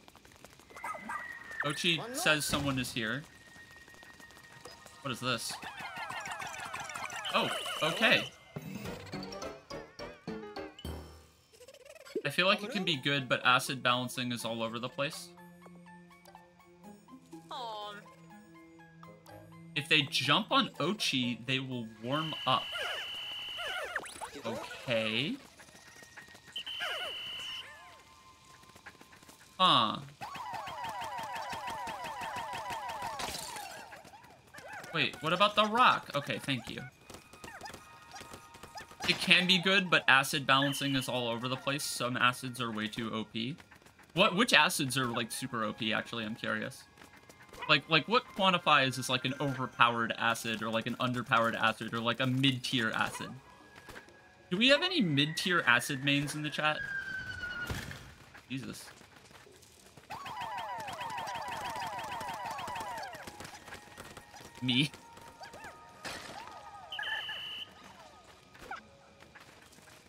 Oatchi says someone is here. What is this? Oh, okay. I feel like it can be good, but acid balancing is all over the place. They jump on Oatchi, they will warm up. Okay. Huh. Wait, what about the rock? Okay, thank you. It can be good, but acid balancing is all over the place. Some acids are way too OP. What? Which acids are, like, super OP, actually? I'm curious. Like, like what quantifies as, like, an overpowered acid, or, like, an underpowered acid, or, like, a mid-tier acid? Do we have any mid-tier acid mains in the chat? Jesus. Me.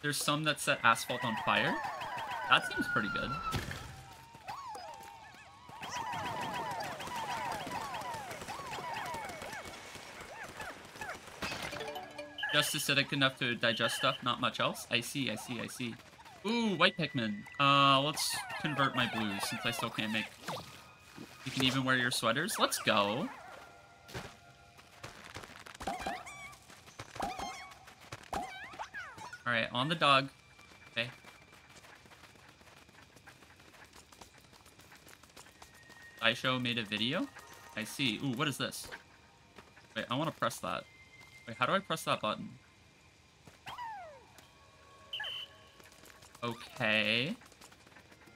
There's some that set asphalt on fire. That seems pretty good. Just acidic enough to digest stuff, not much else. I see, I see, I see. Ooh, white Pikmin. Uh, let's convert my blues since I still can't make... You can even wear your sweaters. Let's go. Alright, on the dog. Okay. I show made a video? I see. Ooh, what is this? Wait, I want to press that. Wait, how do I press that button? Okay.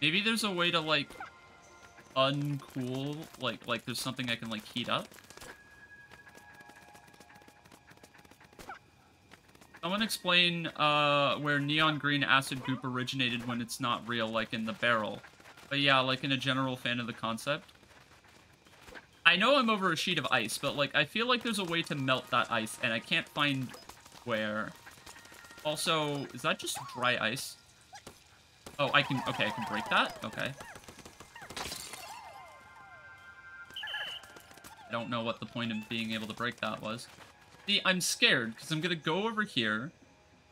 Maybe there's a way to, like, uncool, like, like there's something I can, like, heat up? Someone explain uh, where neon green acid goop originated when it's not real, like in the barrel. But yeah, like in a general fan of the concept. I know I'm over a sheet of ice, but like I feel like there's a way to melt that ice, and I can't find where. Also, is that just dry ice? Oh, I can, okay, I can break that? Okay. I don't know what the point of being able to break that was. See, I'm scared, because I'm going to go over here,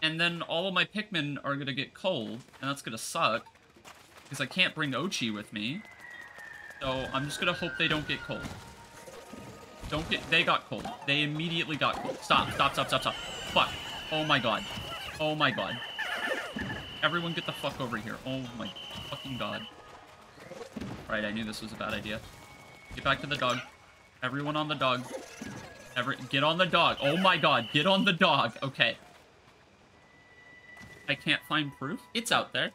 and then all of my Pikmin are going to get cold, and that's going to suck, because I can't bring Oatchi with me. So I'm just to hope they don't get cold. Don't get... They got cold. They immediately got cold. Stop, stop, stop, stop, stop. Fuck. Oh my god. Oh my god. Everyone get the fuck over here. Oh my fucking god. Right, I knew this was a bad idea. Get back to the dog. Everyone on the dog. Every get on the dog. Oh my god, get on the dog. Okay. I can't find proof. It's out there.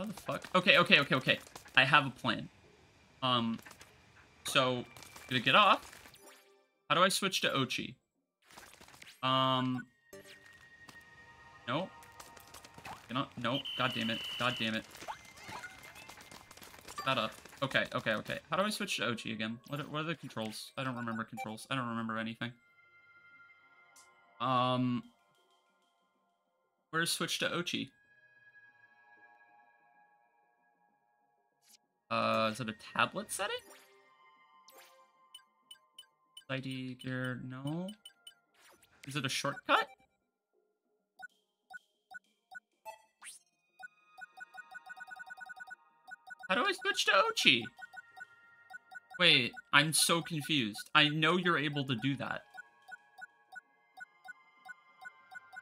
How the fuck? Okay, okay, okay, okay. I have a plan. Um, so, gonna get off. How do I switch to Oatchi? Um, no. You no, god damn it, god damn it. That up. Okay, okay, okay. How do I switch to Oatchi again? What are, what are the controls? I don't remember controls. I don't remember anything. Um, where's switch to Oatchi? Uh, is it a tablet setting? ID gear, no. Is it a shortcut? How do I switch to Oatchi? Wait, I'm so confused. I know you're able to do that.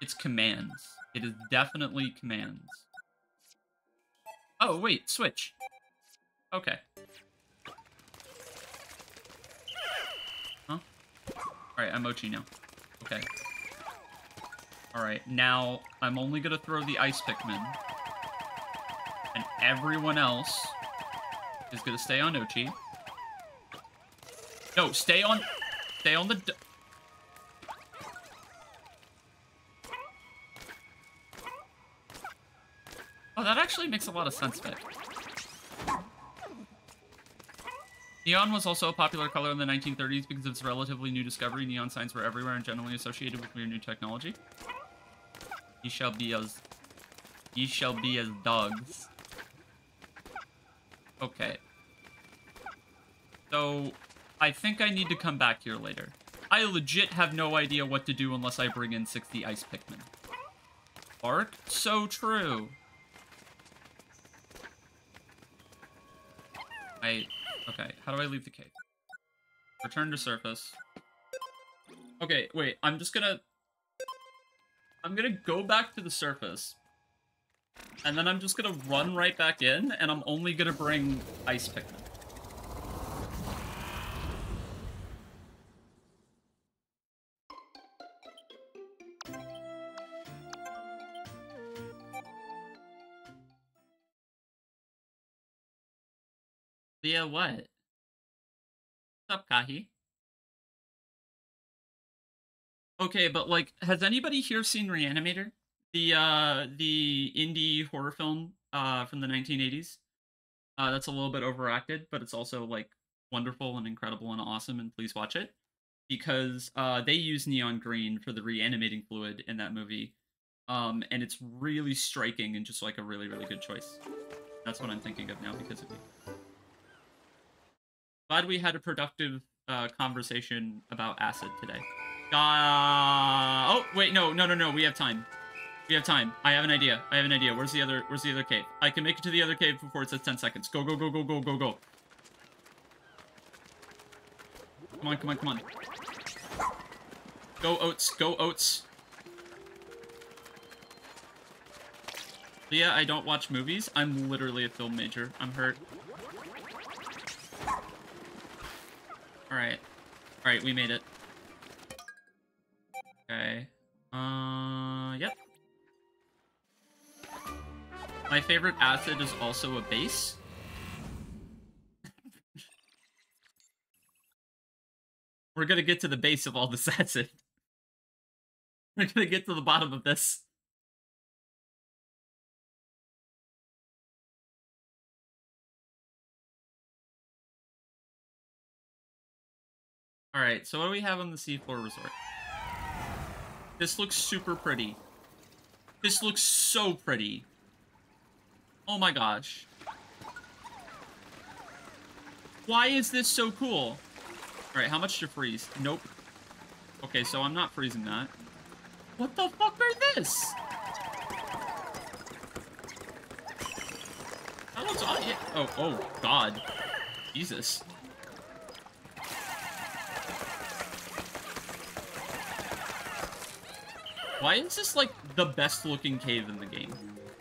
It's commands. It is definitely commands. Oh, wait, switch. Okay. Huh? Alright, I'm Oatchi now. Okay. Alright, now I'm only gonna throw the ice Pikmin. And everyone else is gonna stay on Oatchi. No, stay on... Stay on the... Oh, that actually makes a lot of sense, Vic. Neon was also a popular color in the 1930s because of its relatively new discovery. Neon signs were everywhere and generally associated with weird new technology. Ye shall be as... Ye shall be as dogs. Okay. So, I think I need to come back here later. I legit have no idea what to do unless I bring in 60 Ice Pikmin. Bark? So true. I... Okay, how do I leave the cave? Return to surface. Okay, wait, I'm just gonna... I'm gonna go back to the surface. And then I'm just gonna run right back in, and I'm only gonna bring Ice Pikmin. Via what? What's up, Kahi? Okay, but like, has anybody here seen Reanimator? The uh the indie horror film uh from the 1980s. Uh that's a little bit overacted, but it's also like wonderful and incredible and awesome and please watch it because uh they use neon green for the reanimating fluid in that movie. Um and it's really striking and just like a really really good choice. That's what I'm thinking of now because of you. Glad we had a productive uh, conversation about acid today. Uh, oh, wait, no, no, no, no, we have time. We have time. I have an idea. I have an idea. Where's the other, where's the other cave? I can make it to the other cave before it says 10 seconds. Go, go, go, go, go, go, go. Come on, come on, come on. Go, Oats. Go, Oats. Leah, I don't watch movies. I'm literally a film major. I'm hurt. Alright. Alright, we made it. Okay. Uh, yep. My favorite acid is also a base. We're gonna get to the base of all this acid. We're gonna get to the bottom of this. Alright, so what do we have on the seafloor resort? This looks super pretty. This looks so pretty. Oh my gosh. Why is this so cool? Alright, how much to freeze? Nope. Okay, so I'm not freezing that. What the fuck are this? That looks odd. Oh, oh, God. Jesus. Why is this, like, the best looking cave in the game?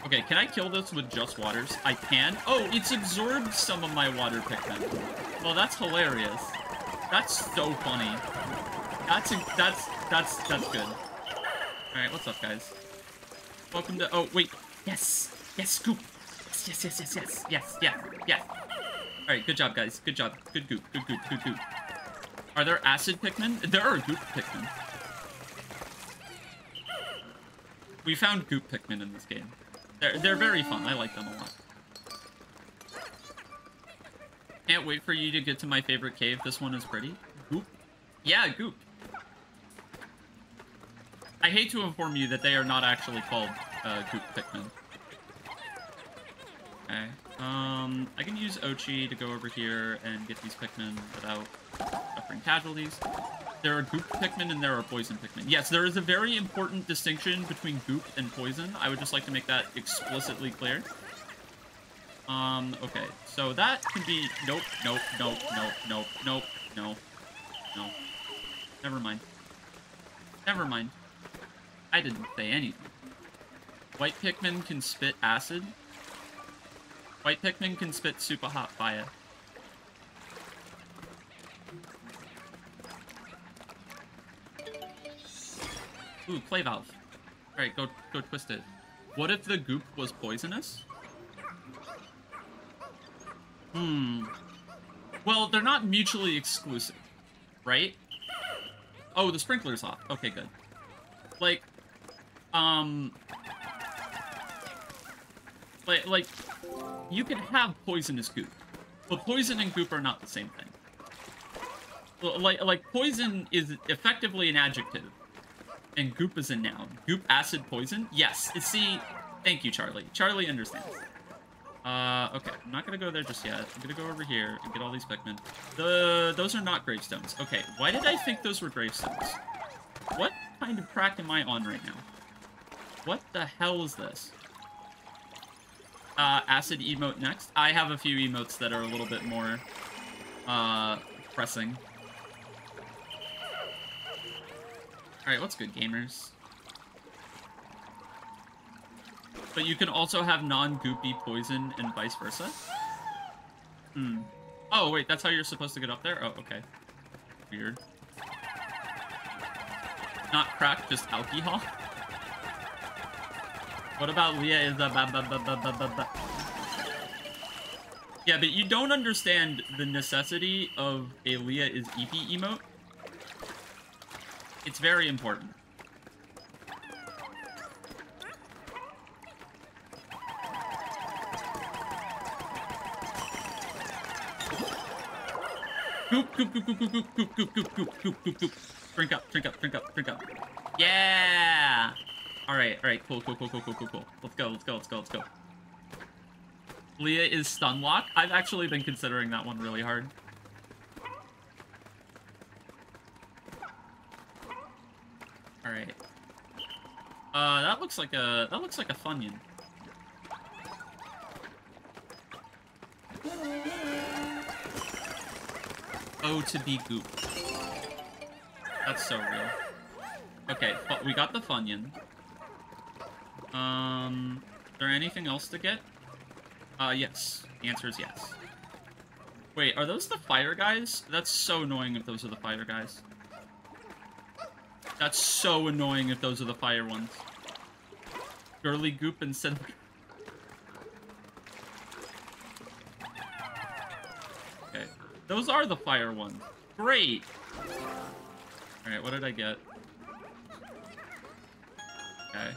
Okay, can I kill this with just waters? I can. Oh, it's absorbed some of my water Pikmin. Well, that's hilarious. That's so funny. That's that's that's that's good. All right, what's up, guys? Welcome to. Oh wait, yes, yes, scoop. Yes, yes, yes, yes, yes, yes, yes, yes. All right, good job, guys. Good job. Good goop. Good goop. Good goop. Are there acid Pikmin? There are goop Pikmin. We found goop Pikmin in this game. They're, they're very fun. I like them a lot. Can't wait for you to get to my favorite cave. This one is pretty. Goop? Yeah, Goop. I hate to inform you that they are not actually called uh, Goop Pikmin. Okay. Um, I can use Oatchi to go over here and get these Pikmin without suffering casualties. There are Goop Pikmin and there are Poison Pikmin. Yes, there is a very important distinction between Goop and Poison. I would just like to make that explicitly clear. Um, okay. So that can be... Nope, nope, nope, nope, nope, nope, no. No. Never mind. Never mind. I didn't say anything. White Pikmin can spit acid. White Pikmin can spit super hot fire. Ooh, play valve. Alright, go go twist it. What if the goop was poisonous? Hmm. Well, they're not mutually exclusive, right? Oh, the sprinkler's off. Okay, good. Like, um... Like, like, you can have poisonous goop, but poison and goop are not the same thing. Like, like poison is effectively an adjective, and goop is a noun. Goop, acid, poison? Yes. It's See, thank you, Charlie. Charlie understands. Uh, okay, I'm not gonna go there just yet. I'm gonna go over here and get all these Pikmin. The those are not gravestones. Okay, why did I think those were gravestones? What kind of crack am I on right now? What the hell is this? Uh, acid emote next. I have a few emotes that are a little bit more, uh, pressing. Alright, what's good, gamers? But you can also have non-goopy poison and vice versa? Hmm. Oh, wait, that's how you're supposed to get up there? Oh, okay. Weird. Not crack, just alcohol? What about Leah is a ba ba ba ba ba ba ba? Yeah, but you don't understand the necessity of a Leah is EP emote. It's very important. Goop, goop, goop, goop, goop, goop, goop, goop, goop, goop, goop, goop. Drink up, drink up, drink up, drink up. Yeah! Alright, alright, cool, cool, cool, cool, cool, cool, cool. Let's go, let's go, let's go, let's go. Leah is stun Stunlock. I've actually been considering that one really hard. Alright. Uh, that looks like a, that looks like a Funyun. Oh, to be goop. That's so real. Okay, we got the Funyun. Um, is there anything else to get? Uh, yes. The answer is yes. Wait, are those the fire guys? That's so annoying if those are the fire guys. That's so annoying if those are the fire ones. Girly Goop and Sen... Okay. Those are the fire ones. Great! Alright, what did I get? Okay.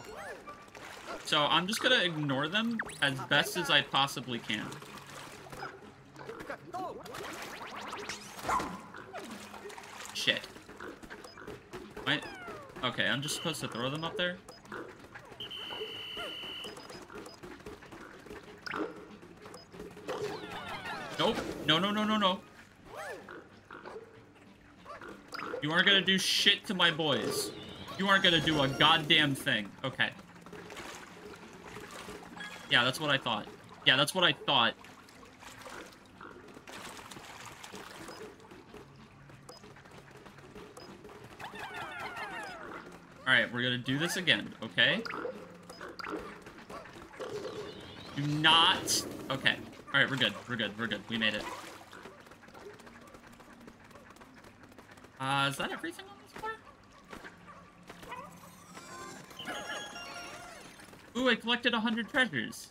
So I'm just gonna ignore them as best as I possibly can. Shit. What? Okay, I'm just supposed to throw them up there? Nope. No, no, no, no, no. You aren't gonna do shit to my boys. You aren't gonna do a goddamn thing. Okay. Yeah, that's what I thought. Yeah, that's what I thought. Alright, we're gonna do this again, okay? Do not... Okay. Alright, we're good. We're good. We're good. We made it. Uh, is that everything on this floor? Ooh, I collected 100 treasures.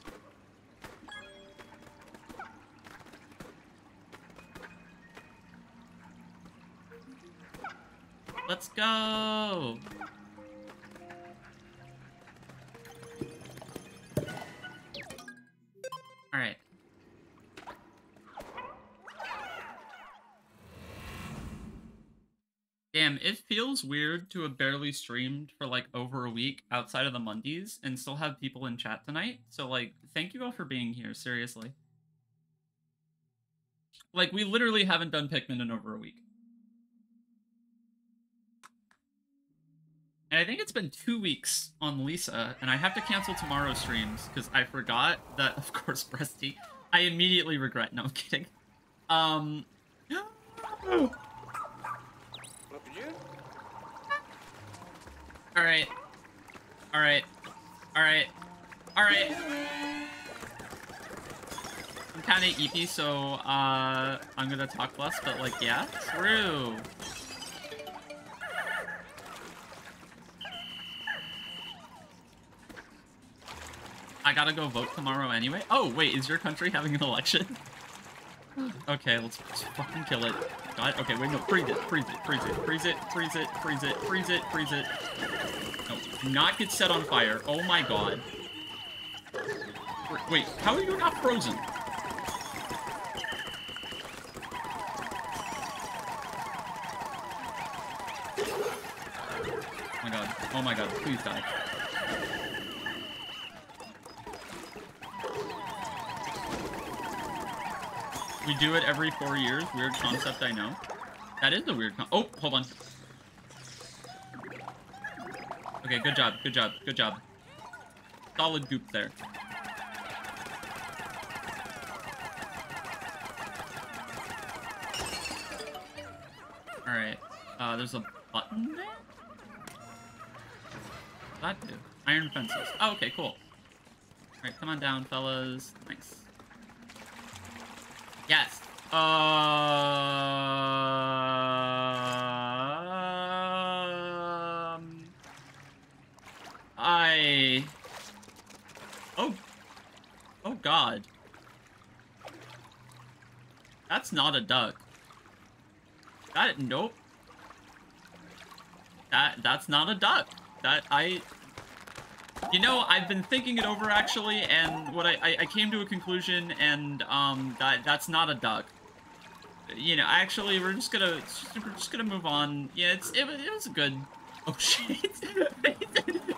Let's go! It feels weird to have barely streamed for like over a week outside of the Mondays and still have people in chat tonight. So like, thank you all for being here, seriously. Like, we literally haven't done Pikmin in over a week. And I think it's been two weeks on Lisa, and I have to cancel tomorrow's streams because I forgot that, of course, Breasty. I immediately regret. No, I'm kidding. Um. Alright. Alright. Alright. Alright. I'm kind of eepy, so uh, I'm gonna talk less, but like, yeah, true. I gotta go vote tomorrow anyway. Oh, wait, is your country having an election? okay, let's fucking kill it. God, okay, wait, no, freeze it, freeze it, freeze it, freeze it, freeze it, freeze it, freeze it, freeze it. No, do not get set on fire. Oh my god. Wait, how are you not frozen? Oh my god, oh my god, please die. We do it every four years. Weird concept, I know. That is a weird Oh, hold on. Okay, good job, good job, good job. Solid goop there. Alright. Uh, there's a button there? That do? Iron fences. Oh, okay, cool. Alright, come on down, fellas. Nice. Yes. Um. I. Oh. Oh God. That's not a duck. That nope. That that's not a duck. That I you know, I've been thinking it over actually, and what I, I, I, came to a conclusion, and um, that that's not a duck. You know, actually, we're just gonna we're just gonna move on. Yeah, it's it, it was good. Oh shit!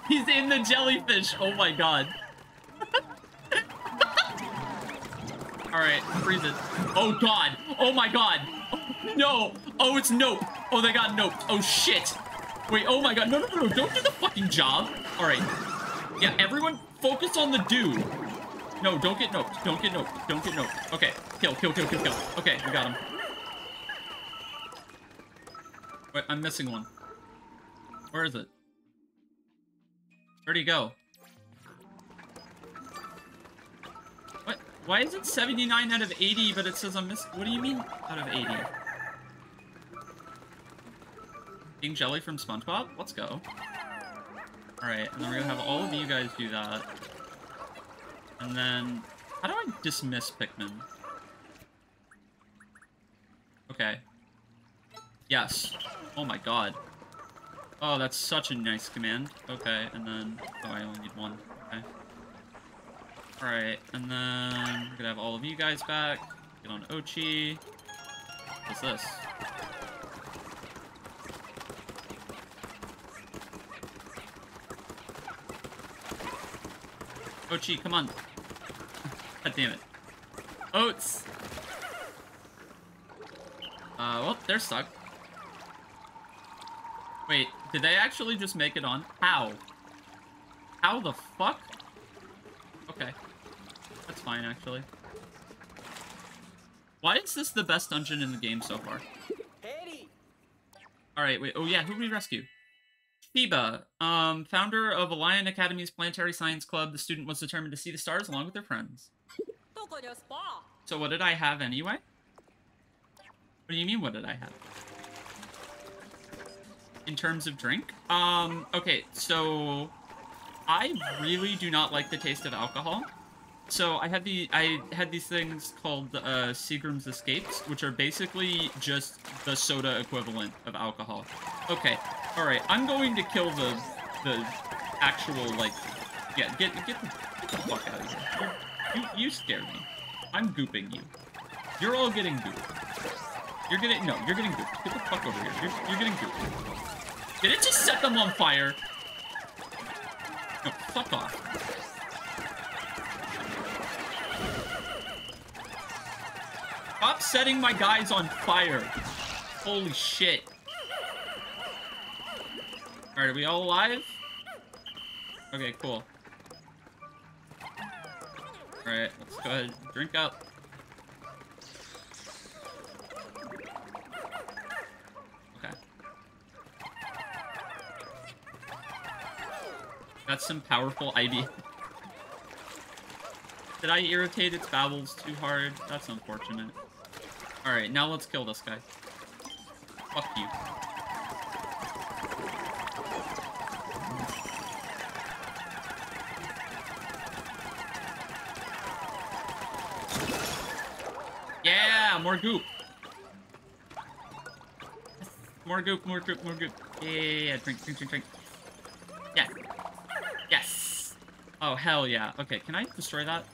He's in the jellyfish. Oh my god. All right, freeze it. Oh god. Oh my god. Oh, no. Oh, it's nope. Oh, they got nope. Oh shit. Wait. Oh my god. No, no, no, no. Don't do the fucking job. All right. Yeah, everyone focus on the dude. No, don't get noped. Don't get noped. Don't get noped. Okay, kill, kill, kill, kill, kill. Okay, we got him. Wait, I'm missing one. Where is it? Where'd he go? What? Why is it 79 out of 80, but it says I'm miss- What do you mean out of 80? King Jelly from SpongeBob? Let's go. Alright, and then we're gonna have all of you guys do that. And then... How do I dismiss Pikmin? Okay. Yes. Oh my god. Oh, that's such a nice command. Okay, and then... Oh, I only need one. Okay. Alright, and then... We're gonna have all of you guys back. Get on Oatchi. What's this? Oatchi, come on. God damn it. Oats! Uh, well, they're stuck. Wait, did they actually just make it on? How? How the fuck? Okay. That's fine, actually. Why is this the best dungeon in the game so far? Alright, wait. Oh, yeah, who did we rescue? FIBA, um, founder of Alliant Academy's Planetary Science Club, the student was determined to see the stars along with their friends. So what did I have anyway? What do you mean, what did I have? In terms of drink? Um, okay, so... I really do not like the taste of alcohol. So I had the I had these things called uh, Seagram's Escapes, which are basically just the soda equivalent of alcohol. Okay, all right, I'm going to kill the the actual like yeah get get the, get the fuck out of here. You you scare me. I'm gooping you. You're all getting gooped. You're getting no, you're getting gooped. Get the fuck over here. You're, you're getting gooped. Did it just set them on fire? No, fuck off. Stop setting my guys on fire. Holy shit. Alright, are we all alive? Okay, cool. Alright, let's go ahead drink up. Okay. That's some powerful IB. Did I irritate its bowels too hard? That's unfortunate. Alright, now let's kill this guy. Fuck you. Yeah, more goop. More goop, more goop, more goop. Yeah, yeah, drink, drink, drink, drink. Yeah. Yes. Oh, hell yeah. Okay, can I destroy that?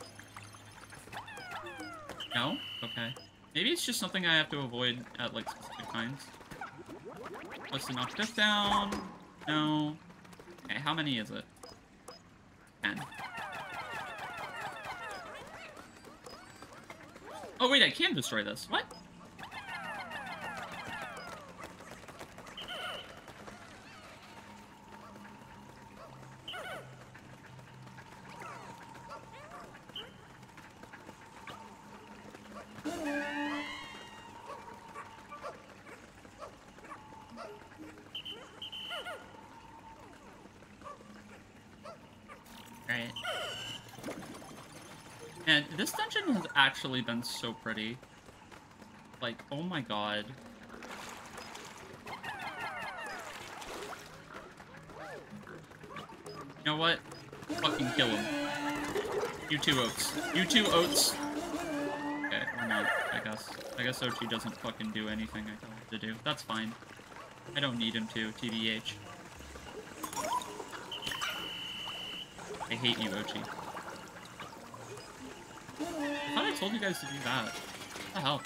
No? Okay. Maybe it's just something I have to avoid at, like, specific times. Let's to knock this down. No. Okay, how many is it? Ten. Oh, wait, I can destroy this. What? Actually been so pretty. Like, oh my god. You know what? Fucking kill him. You two oats. You two oats. Okay, or not, I guess. I guess Oatchi doesn't fucking do anything I tell him to do. That's fine. I don't need him to, TBH. I hate you, Oatchi thought I told you guys to do that. What the hell?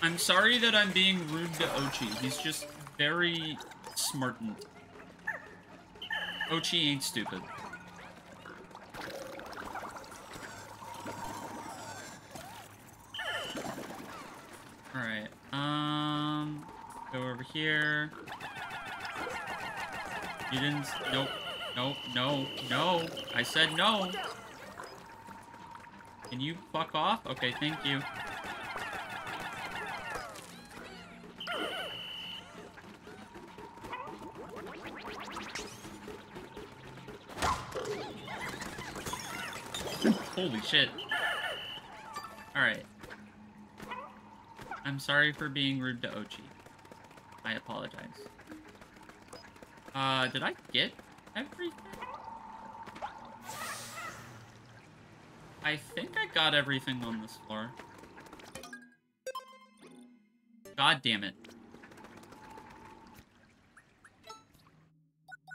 I'm sorry that I'm being rude to Oatchi. He's just very smartent. Oatchi ain't stupid. Um, here. You didn't... Nope. Nope. No. No. I said no. Can you fuck off? Okay, thank you. Holy shit. Alright. I'm sorry for being rude to Oatchi. I apologize. Uh, did I get everything? I think I got everything on this floor. God damn it.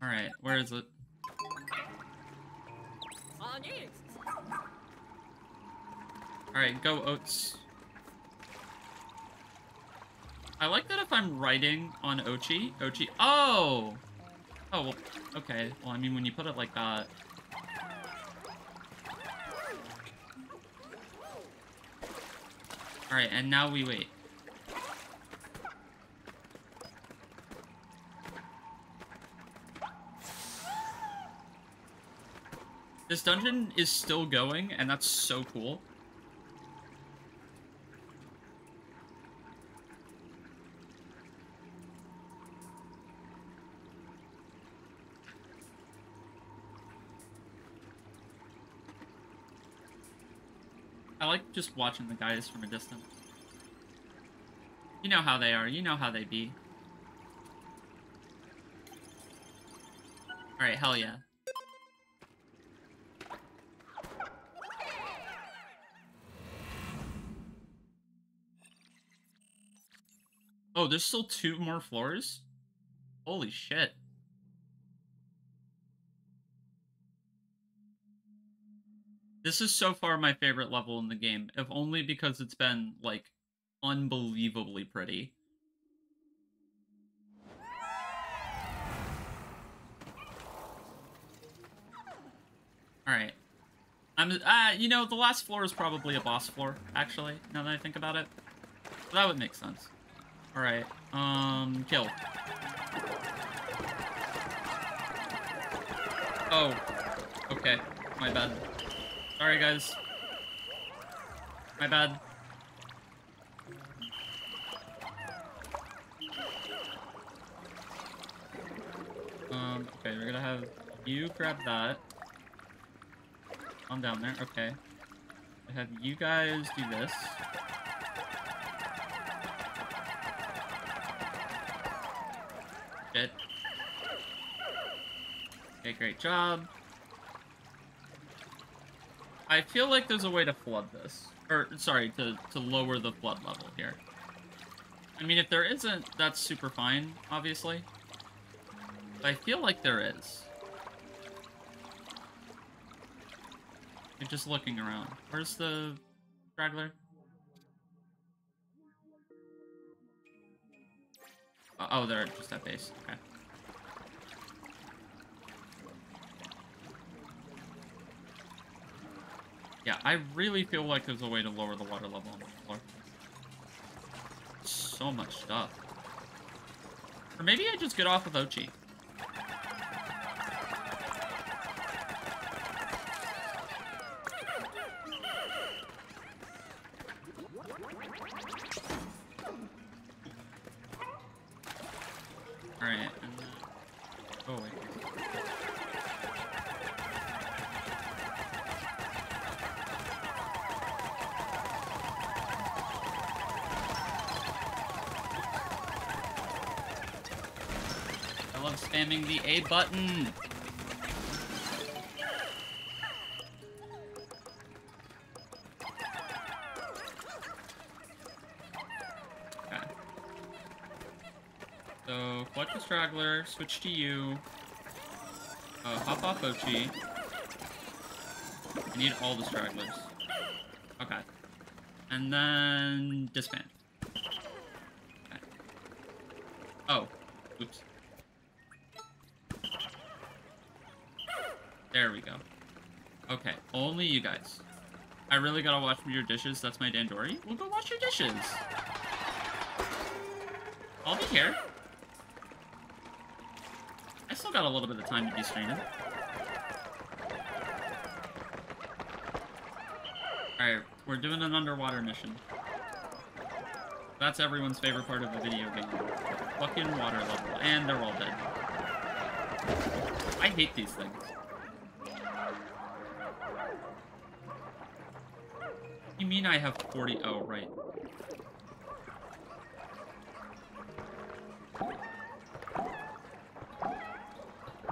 Alright, where is it? Alright, go Oats. I like that if I'm writing on Oatchi, Oatchi- Oh! Oh, well, okay. Well, I mean, when you put it like that... Alright, and now we wait. This dungeon is still going, and that's so cool. Just watching the guys from a distance. You know how they are. You know how they be. Alright, hell yeah. Oh, there's still two more floors? Holy shit. This is so far my favorite level in the game, if only because it's been, like, unbelievably pretty. Alright. I'm, uh, you know, the last floor is probably a boss floor, actually, now that I think about it. So that would make sense. Alright, um, kill. Oh, okay, my bad. Sorry, guys. My bad. Um, okay, we're gonna have you grab that. I'm down there, okay. I have you guys do this. Shit. Okay, great job. I feel like there's a way to flood this. Or, sorry, to, to lower the flood level here. I mean, if there isn't, that's super fine, obviously. But I feel like there is. You're just looking around. Where's the straggler? Oh, oh, they're just at base. Okay. Yeah, I really feel like there's a way to lower the water level on the floor. So much stuff. Or maybe I just get off of Oatchi. Alright, and then... Oh, wait. I love spamming the A button! Okay. So, collect the straggler, switch to you. Uh, hop off Oatchi. I need all the stragglers. Okay. And then disband. Okay. Oh. Oops. There we go. Okay, only you guys. I really gotta watch your dishes. That's my Dandori. We'll go wash your dishes. I'll be here. I still got a little bit of time to be streaming. Alright, we're doing an underwater mission. That's everyone's favorite part of the video game. Fucking water level. And they're all dead. I hate these things. Mean I have 40? Oh, right.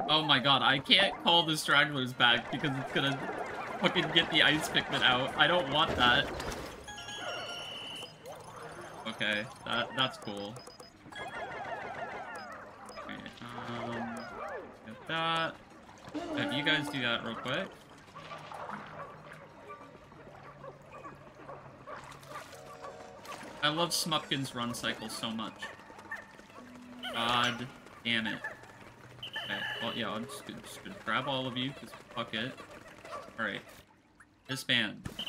Oh my god, I can't call the stragglers back because it's gonna fucking get the ice Pikmin out. I don't want that. Okay, that that's cool. Okay, um, get that. You guys do that real quick. I love Smupkin's run cycle so much. God damn it. Okay, well, yeah, I'm just gonna, just gonna grab all of you, because fuck it. Alright. Disband.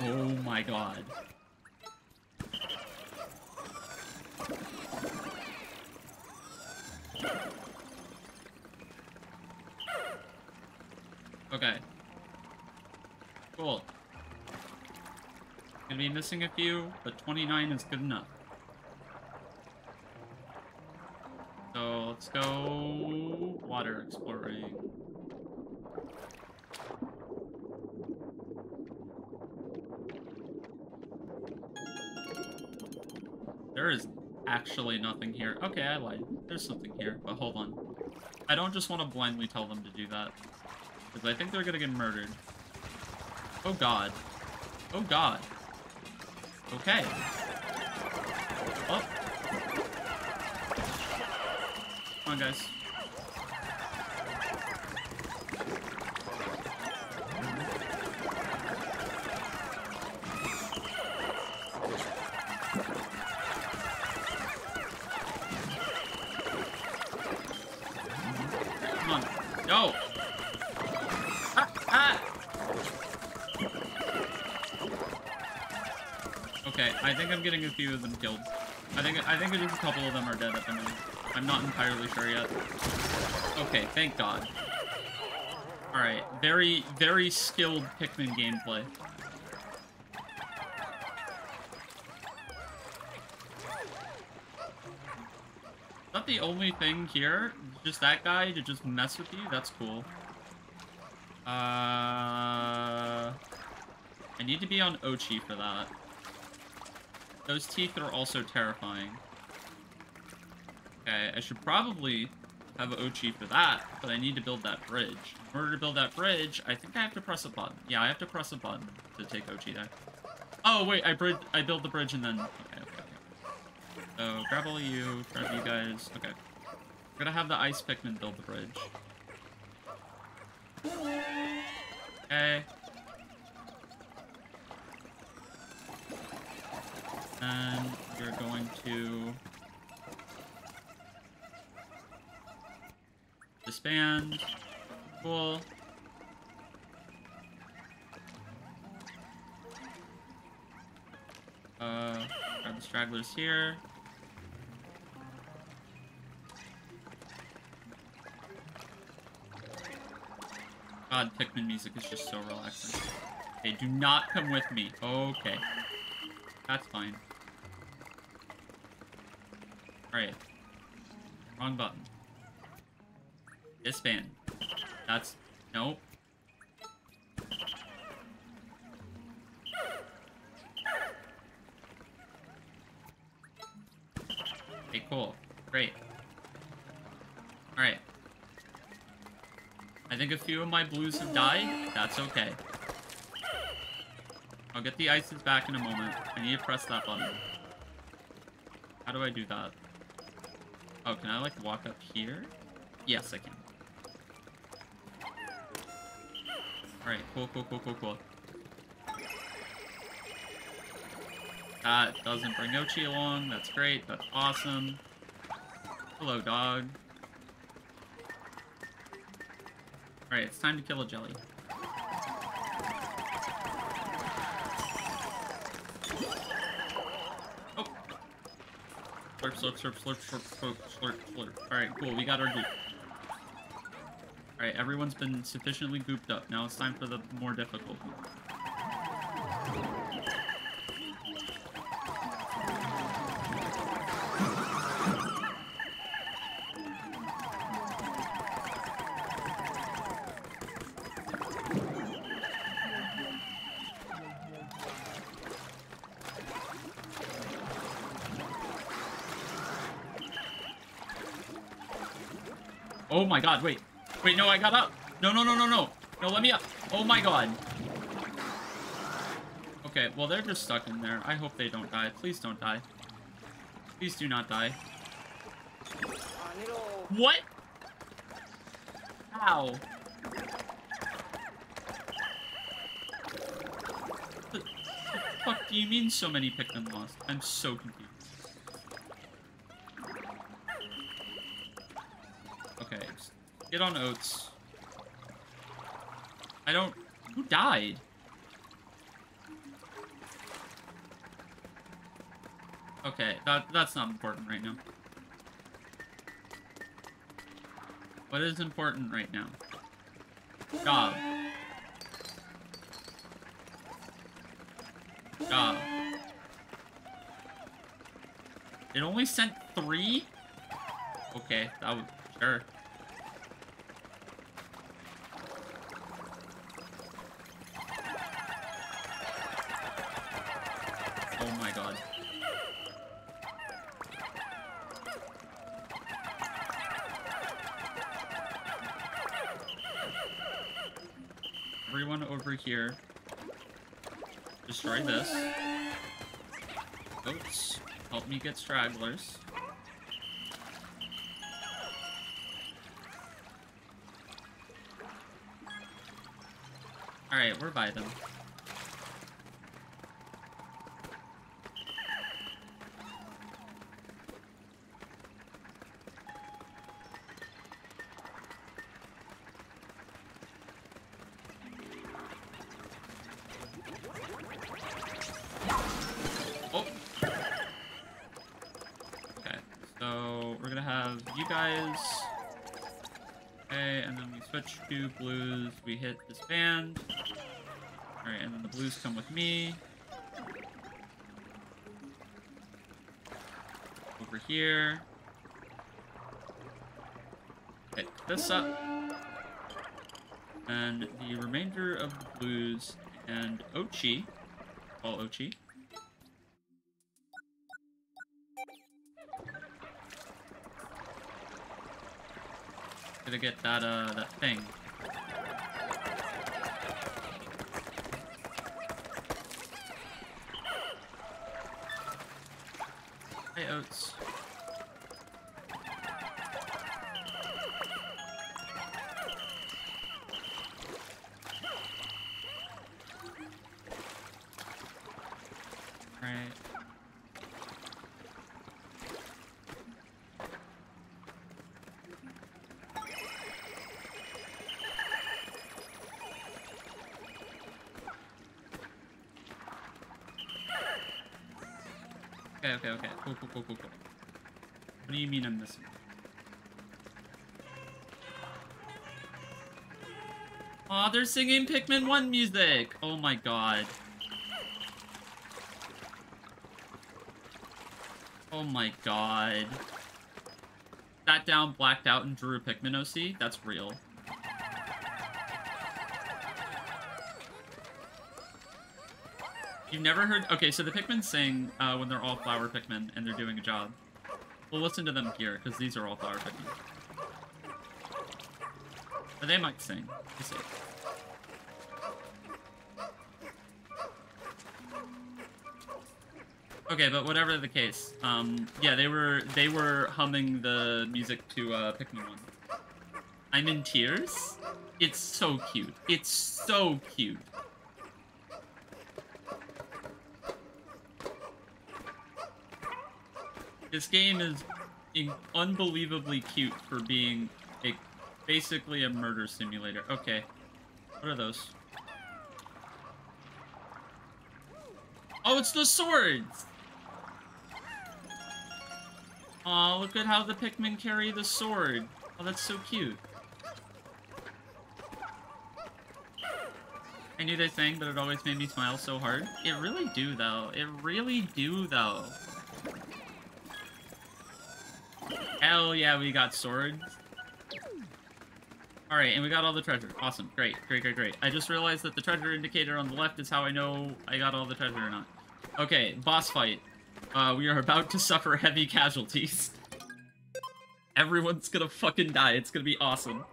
Oh my god. Okay. Cool. Gonna be missing a few, but 29 is good enough. So let's go water exploring. There is actually nothing here. Okay, I lied. There's something here, but hold on. I don't just want to blindly tell them to do that. Because I think they're gonna get murdered. Oh god. Oh god. Okay. Oh. Come on, guys. Come on. Go! Ah! Ah! Okay, I think I'm getting a few of them killed. I think I think just a couple of them are dead at the moment. I'm not entirely sure yet. Okay, thank God. Alright, very, very skilled Pikmin gameplay. That the only thing here? Just that guy to just mess with you? That's cool. Uh... I need to be on Oatchi for that. Those teeth are also terrifying. Okay, I should probably have Oatchi for that, but I need to build that bridge. In order to build that bridge, I think I have to press a button. Yeah, I have to press a button to take Oatchi there. Oh, wait, I bridge, I build the bridge and then... Okay, okay, okay. So, grab all of you, grab you guys. Okay. Gonna have the Ice Pikmin build the bridge. Okay. And we're going to disband. Cool. Uh, grab the stragglers here. God, Pikmin music is just so relaxing. Okay, do not come with me. Okay. That's fine. Alright. Wrong button. This Disband. That's... Nope. Okay, cool. Great. Alright. I think a few of my blues have died. That's okay. I'll get the ices back in a moment. I need to press that button. How do I do that? Oh, can I, like, walk up here? Yes, I can. Alright, cool, cool, cool, cool, cool. That doesn't bring Oatchi along. That's great. That's awesome. Hello, dog. Alright, it's time to kill a jelly. Slurp, slurp, slurp, slurp, slurp, slurp, slurp. Alright, cool, we got our goop. Alright, everyone's been sufficiently gooped up. Now it's time for the more difficult. Oh my god, wait. Wait, no, I got up. No, no, no, no, no. No, let me up. Oh my god. Okay, well, they're just stuck in there. I hope they don't die. Please don't die. Please do not die. What? How? What the fuck do you mean so many Pikmin lost? I'm so confused. Get on Oats. I don't... Who died? Okay, that, that's not important right now. What is important right now? Job. Job. It only sent three? Okay, that was... sure. Here. Destroy this. Goats, help me get stragglers. Alright, we're by them. To blues. We hit this band. Alright, and then the blues come with me. Over here. Pick this up. And the remainder of the blues and Oatchi. All Oatchi. Gonna get that uh that thing. Hey Okay, okay, okay. Cool, cool, cool, cool, cool. What do you mean I'm missing? Aw, they're singing Pikmin 1 music! Oh my god. Oh my god. Sat down, blacked out, and drew a Pikmin OC? That's real. You've never heard... Okay, so the Pikmin sing uh, when they're all flower Pikmin and they're doing a job. We'll listen to them here, because these are all flower Pikmin. But they might sing. We'll see. Okay, but whatever the case, um, yeah, they were they were humming the music to uh, Pikmin One. I'm in tears. It's so cute. It's so cute. This game is unbelievably cute for being a basically a murder simulator. Okay, what are those? Oh, it's the swords! Aw, look at how the Pikmin carry the sword. Oh, that's so cute. I knew they sang, but it always made me smile so hard. It really do, though. It really do, though. Hell yeah, we got swords. Alright, and we got all the treasure. Awesome. Great, great, great, great. I just realized that the treasure indicator on the left is how I know I got all the treasure or not. Okay, boss fight. Uh, we are about to suffer heavy casualties. Everyone's gonna fucking die. It's gonna be awesome.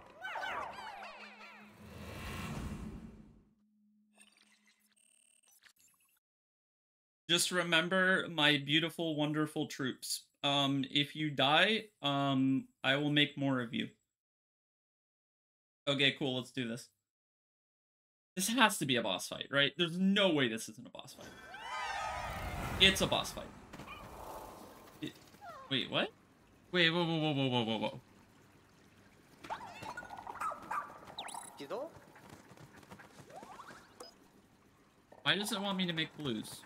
Just remember, my beautiful, wonderful troops. Um, if you die, um, I will make more of you. Okay, cool, let's do this. This has to be a boss fight, right? There's no way this isn't a boss fight. It's a boss fight. It- wait, what? Wait, whoa, whoa, whoa, whoa, whoa, whoa, whoa. Why does it want me to make blues?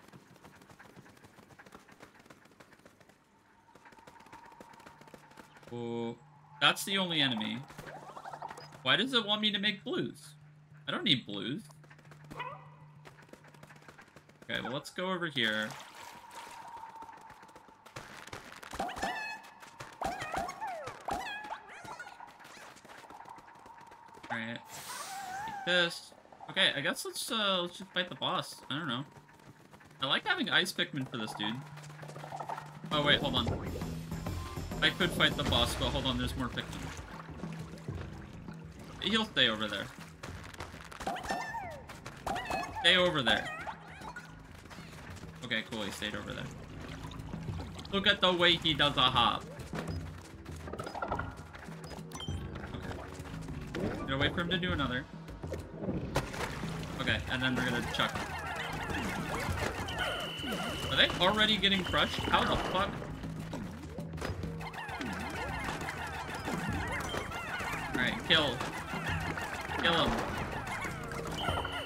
Oh, that's the only enemy. Why does it want me to make blues? I don't need blues. Okay, well, let's go over here. Alright. This. Okay, I guess let's, uh, let's just fight the boss. I don't know. I like having ice Pikmin for this dude. Oh, wait, hold on. I could fight the boss, but hold on, there's more Pikmin. He'll stay over there. Stay over there. Okay, cool, he stayed over there. Look at the way he does a hop. Okay. Gonna wait for him to do another. Okay, and then we're gonna chuck. Are they already getting crushed? How the fuck? Kill. Kill him.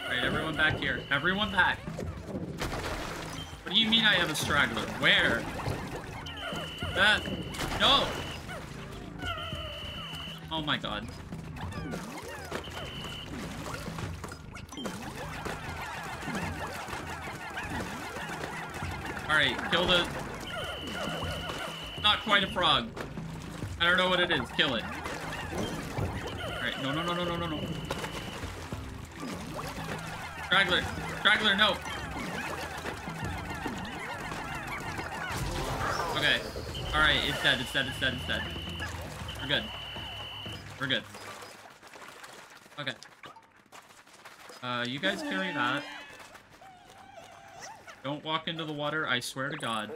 Alright, everyone back here. Everyone back. What do you mean I have a straggler? Where? That... No! Oh my god. Alright, kill the... Not quite a frog. I don't know what it is. Kill it. No, no, no, no, no, no, no. Straggler! Straggler, no! Okay. Alright, it's dead, it's dead, it's dead, it's dead. We're good. We're good. Okay. Uh, you guys carry that. Don't walk into the water, I swear to god.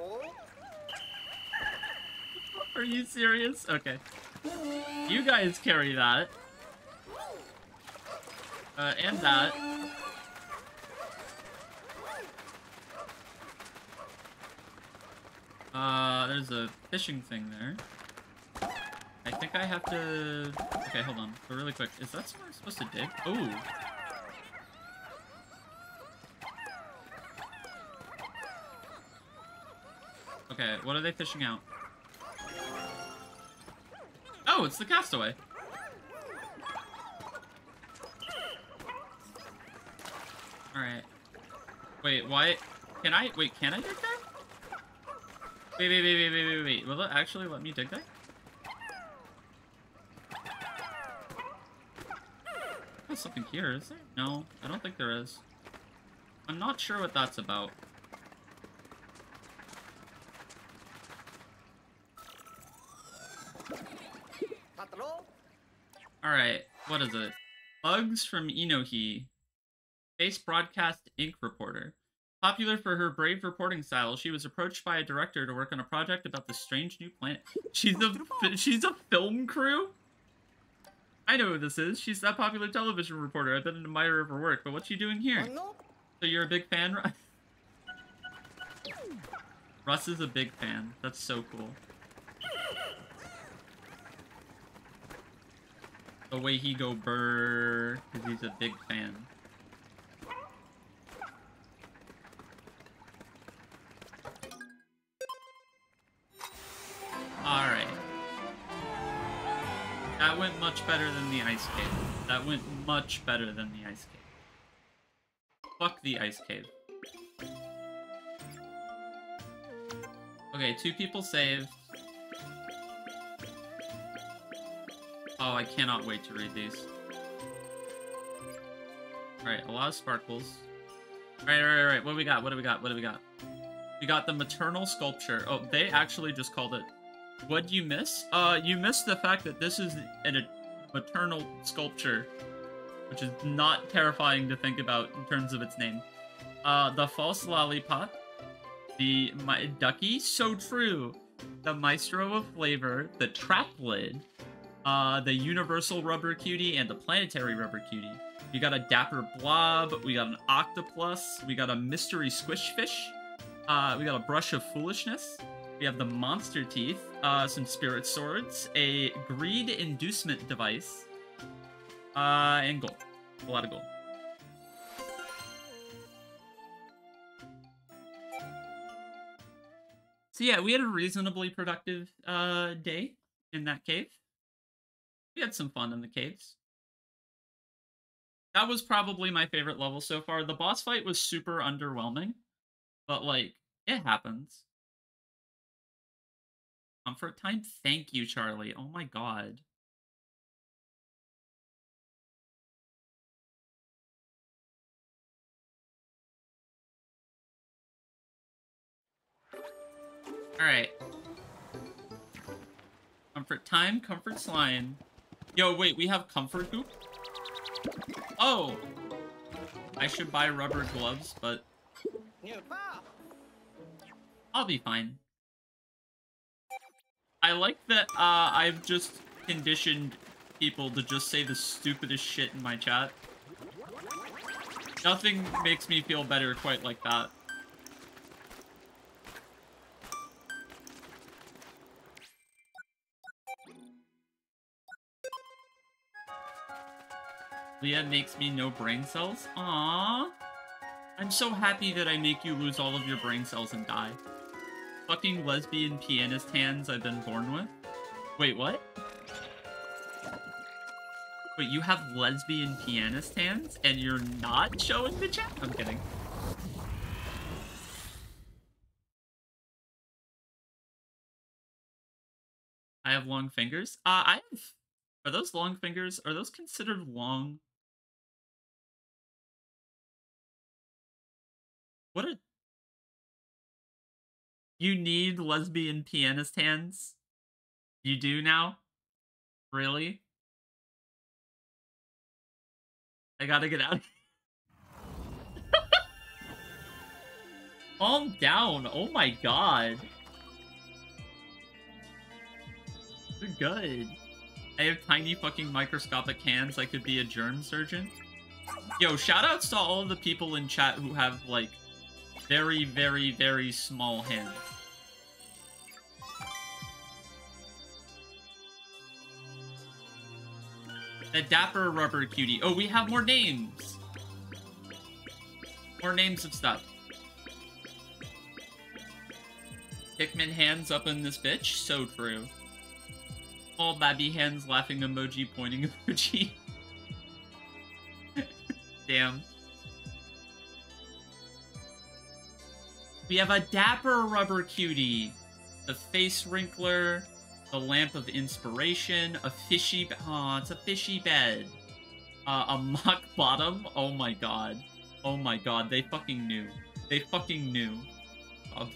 Are you serious? Okay. You guys carry that. Uh, and that. Uh, there's a fishing thing there. I think I have to... Okay, hold on. But really quick, is that somewhere I'm supposed to dig? Oh! Okay, what are they fishing out? Oh, it's the castaway. Alright. Wait, why? Can I? Wait, can I dig there? Wait, wait, wait, wait, wait, wait, wait. Will it actually let me dig there? There's something here, is there? No, I don't think there is. I'm not sure what that's about. Alright, what is it? Bugs from Inohi. Space Broadcast Inc. reporter. Popular for her brave reporting style, she was approached by a director to work on a project about this strange new planet. She's a she's a film crew. I know who this is. She's that popular television reporter. I've been an admirer of her work, but what's she doing here? So you're a big fan, Russ? Russ is a big fan. That's so cool. The way he go burr, because he's a big fan. That went much better than the ice cave. That went much better than the ice cave. Fuck the ice cave. Okay, two people saved. Oh, I cannot wait to read these. Alright, a lot of sparkles. Alright, alright, alright, what do we got? What do we got? What do we got? We got the maternal sculpture. Oh, they actually just called it... What'd you miss? Uh, you miss the fact that this is an, a maternal sculpture, which is not terrifying to think about in terms of its name. Uh, the false lollipop, the my ducky, so true. The maestro of flavor, the trap lid, uh, the universal rubber cutie, and the planetary rubber cutie. We got a dapper blob, we got an octopus, we got a mystery squish fish, uh, we got a brush of foolishness, we have the monster teeth, uh, some spirit swords, a greed inducement device, uh, and gold. A lot of gold. So yeah, we had a reasonably productive uh, day in that cave. We had some fun in the caves. That was probably my favorite level so far. The boss fight was super underwhelming. But like, it happens. Comfort time? Thank you, Charlie. Oh my god. Alright. Comfort time, comfort slime. Yo, wait, we have comfort goop? Oh! I should buy rubber gloves, but I'll be fine. I like that uh, I've just conditioned people to just say the stupidest shit in my chat. Nothing makes me feel better quite like that. Leah makes me no brain cells? Aww. I'm so happy that I make you lose all of your brain cells and die. Fucking lesbian pianist hands I've been born with? Wait, what? Wait, you have lesbian pianist hands and you're not showing the chat? I'm kidding. I have long fingers? Uh, I have... Are those long fingers? Are those considered long? What a... You need lesbian pianist hands? You do now? Really? I gotta get out Calm down. Oh my god. They're good. I have tiny fucking microscopic hands. I could be a germ surgeon. Yo, shoutouts to all the people in chat who have, like, very, very, very small hands. The Dapper Rubber Cutie. Oh, we have more names! More names of stuff. Pikmin hands up in this bitch? So true. All babby hands laughing emoji pointing emoji. Damn. We have a dapper rubber cutie, the face wrinkler, the lamp of inspiration, a fishy. Oh, it's a fishy bed. Uh, a mock bottom. Oh my god. Oh my god. They fucking knew. They fucking knew. Oh.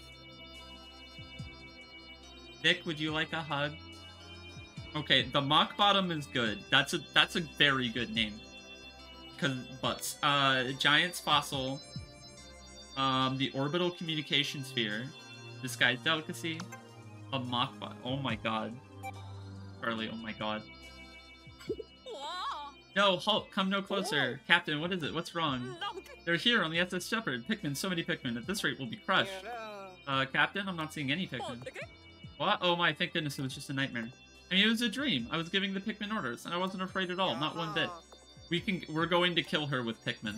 Vic, would you like a hug? Okay, the mock bottom is good. That's a that's a very good name. Cause butts. Uh, Giant's fossil. Um, the orbital communication sphere, guy's delicacy, a mockbot. Oh my god. Charlie, oh my god. No, Hulk, come no closer. Captain, what is it? What's wrong? They're here on the SS Shepherd. Pikmin, so many Pikmin. At this rate, we'll be crushed. Uh, Captain, I'm not seeing any Pikmin. What? Oh my, thank goodness it was just a nightmare. I mean, it was a dream. I was giving the Pikmin orders, and I wasn't afraid at all, not one bit. We can- we're going to kill her with Pikmin.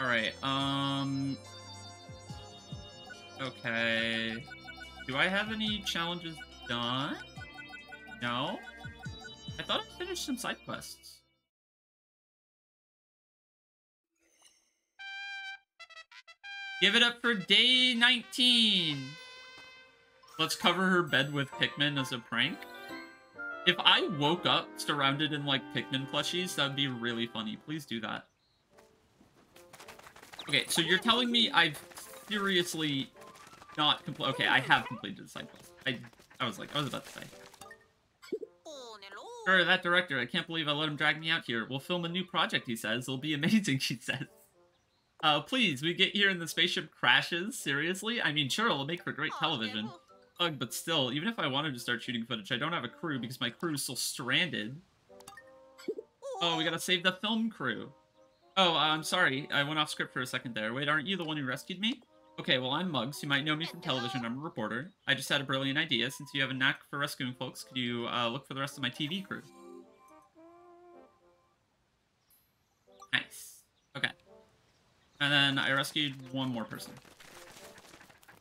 Alright, um... Okay... Do I have any challenges done? No? I thought I finished some side quests. Give it up for day 19! Let's cover her bed with Pikmin as a prank. If I woke up surrounded in, like, Pikmin plushies, that'd be really funny. Please do that. Okay, so you're telling me I've seriously not complete. Okay, I have completed the side quest. I, I was like, I was about to say. Sure, that director. I can't believe I let him drag me out here. We'll film a new project, he says. It'll be amazing, she says. Uh, please, we get here and the spaceship crashes? Seriously? I mean, sure, it'll make for great television. Ugh, but still, even if I wanted to start shooting footage, I don't have a crew because my crew is still stranded. Oh, we gotta save the film crew. Oh, I'm sorry. I went off script for a second there. Wait, aren't you the one who rescued me? Okay, well, I'm Mugs. You might know me from television. I'm a reporter. I just had a brilliant idea. Since you have a knack for rescuing folks, could you uh, look for the rest of my TV crew? Nice. Okay. And then I rescued one more person.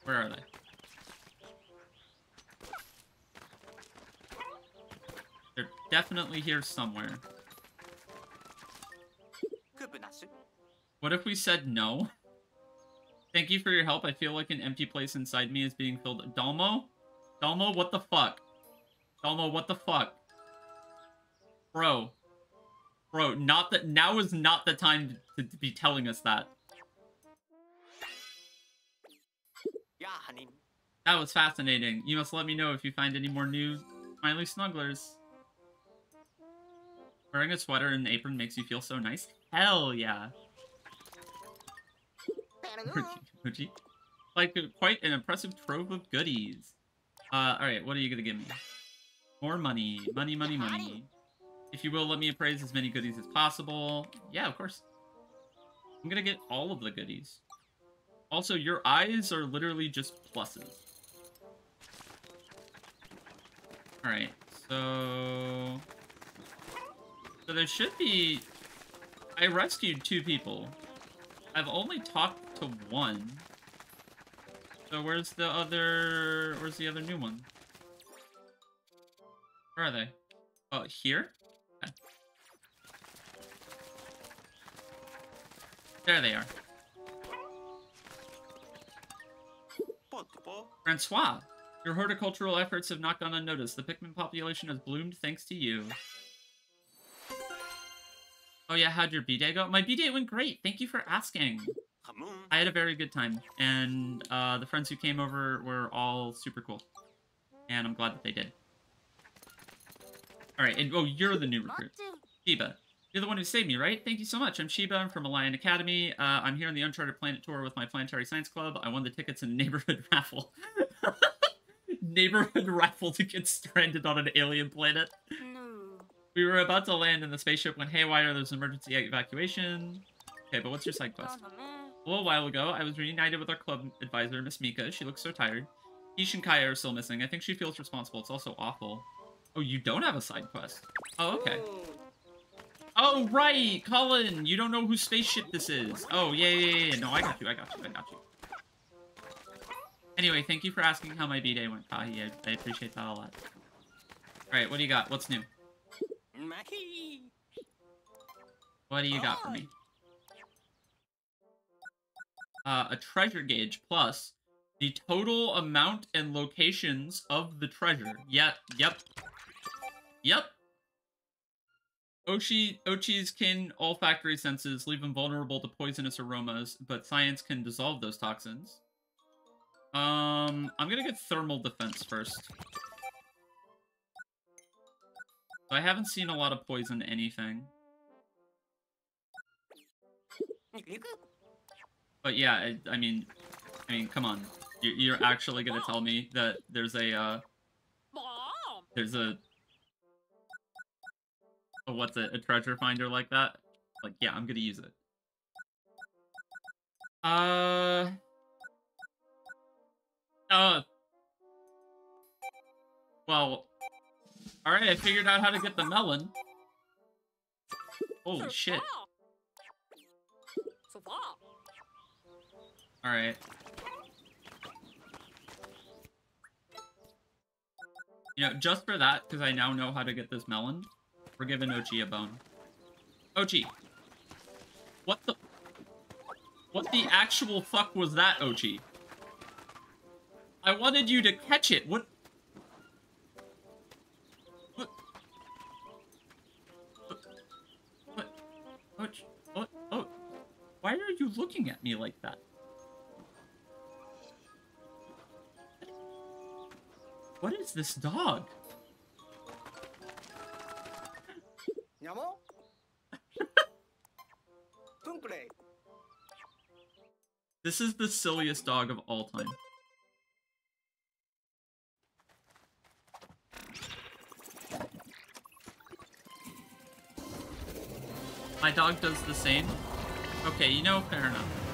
Where are they? They're definitely here somewhere. What if we said no? Thank you for your help. I feel like an empty place inside me is being filled. Dalmo? Dalmo, what the fuck? Dalmo, what the fuck? Bro. Bro, not that now is not the time to, to be telling us that. Yeah, honey. That was fascinating. You must let me know if you find any more new smiley snugglers. Wearing a sweater and an apron makes you feel so nice. Hell yeah. Fuji. Like quite an impressive trove of goodies. Uh, alright, what are you gonna give me? More money. Money, money, money. If you will, let me appraise as many goodies as possible. Yeah, of course. I'm gonna get all of the goodies. Also, your eyes are literally just pluses. Alright, so... So there should be... I rescued two people. I've only talked to one. So where's the other... Where's the other new one? Where are they? Oh, here? Okay. There they are. Francois, your horticultural efforts have not gone unnoticed. The Pikmin population has bloomed thanks to you. Oh yeah, how'd your B-Day go? My B-Day went great. Thank you for asking. I had a very good time, and uh, the friends who came over were all super cool. And I'm glad that they did. Alright, and oh, you're the new recruit. Shiba. You're the one who saved me, right? Thank you so much. I'm Shiba. I'm from Alliant Academy. Uh, I'm here on the Uncharted Planet Tour with my Planetary Science Club. I won the tickets in a neighborhood raffle. neighborhood raffle to get stranded on an alien planet. No. We were about to land in the spaceship went haywire. There's an emergency evacuation. Okay, but what's your side quest? A little while ago, I was reunited with our club advisor, Miss Mika. She looks so tired. Ish and Kaya are still missing. I think she feels responsible. It's also awful. Oh, you don't have a side quest? Oh, okay. Oh, right! Collin! You don't know whose spaceship this is. Oh, yeah, yeah, yeah. No, I got you, I got you, I got you. Anyway, thank you for asking how my B-Day went, Kahi. I, I appreciate that a lot. Alright, what do you got? What's new? What do you got for ah, me? Uh, a treasure gauge plus the total amount and locations of the treasure. Yep, yep. Yep. Oatchi, Oatchi's kin olfactory senses leave him vulnerable to poisonous aromas, but science can dissolve those toxins. Um, I'm gonna get thermal defense first. So I haven't seen a lot of poison anything. But yeah, I, I mean, I mean, come on. You're, you're actually gonna tell me that there's a, uh, there's a, a what's it, a treasure finder like that? Like, yeah, I'm gonna use it. Uh... Uh... Well... Alright, I figured out how to get the melon. Holy shit. Alright. You know, just for that, because I now know how to get this melon, we're giving Oatchi a bone. Oatchi! What the... What the actual fuck was that, Oatchi? I wanted you to catch it. What... What... What... What... What... Oh... Why are you looking at me like that? What is this dog? this is the silliest dog of all time. My dog does the same? Okay, you know, fair enough.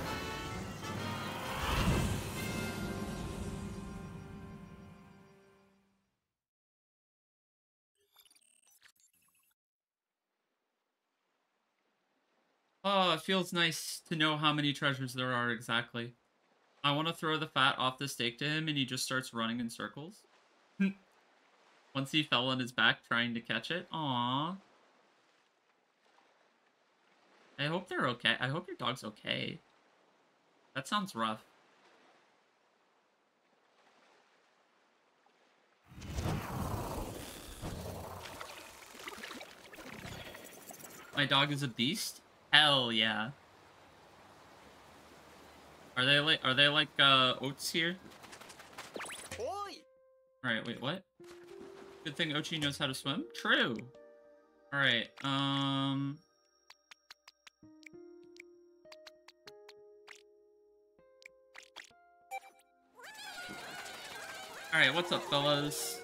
Oh, it feels nice to know how many treasures there are exactly. I want to throw the fat off the stake to him and he just starts running in circles. Once he fell on his back trying to catch it. Aww. I hope they're okay. I hope your dog's okay. That sounds rough. My dog is a beast? Hell yeah. Are they like are they like uh oats here? Alright, wait, what? Good thing Oatchi knows how to swim? True. Alright, um Alright, what's up, fellas?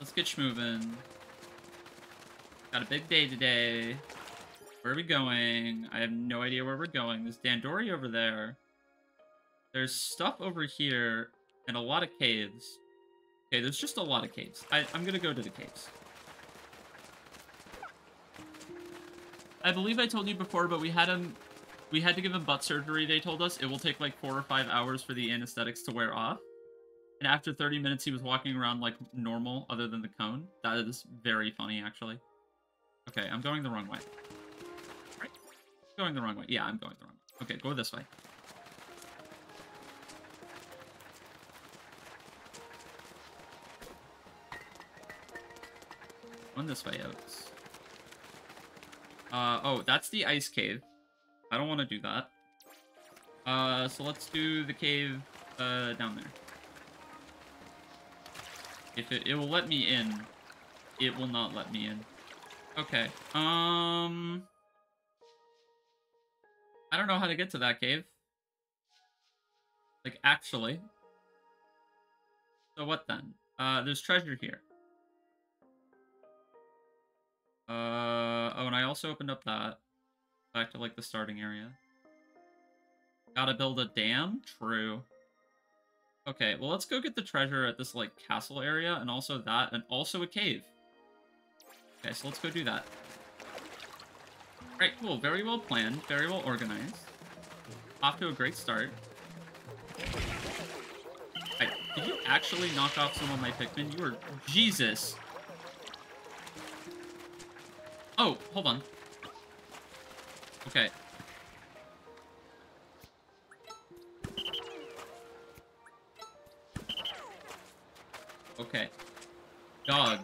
Let's get schmoving. Got a big day today. Where are we going? I have no idea where we're going. There's Dandori over there. There's stuff over here and a lot of caves. Okay, there's just a lot of caves. I, I'm gonna go to the caves. I believe I told you before, but we had him... We had to give him butt surgery, they told us. It will take like four or five hours for the anesthetics to wear off. And after 30 minutes, he was walking around like normal, other than the cone. That is very funny, actually. Okay, I'm going the wrong way. Right. Going the wrong way. Yeah, I'm going the wrong way. Okay, go this way. Going this way, Oats. Uh, oh, that's the ice cave. I don't want to do that. Uh, so let's do the cave, uh, down there. If it, it will let me in, it will not let me in. Okay, um... I don't know how to get to that cave. Like, actually. So what then? Uh, there's treasure here. Uh, oh, and I also opened up that. Back to, like, the starting area. Gotta build a dam? True. Okay, well, let's go get the treasure at this, like, castle area, and also that, and also a cave. Okay, so let's go do that. Alright, cool. Very well planned. Very well organized. Off to a great start. Right, did you actually knock off some of my Pikmin? You were... Jesus! Oh, hold on. Okay. Okay. Dog.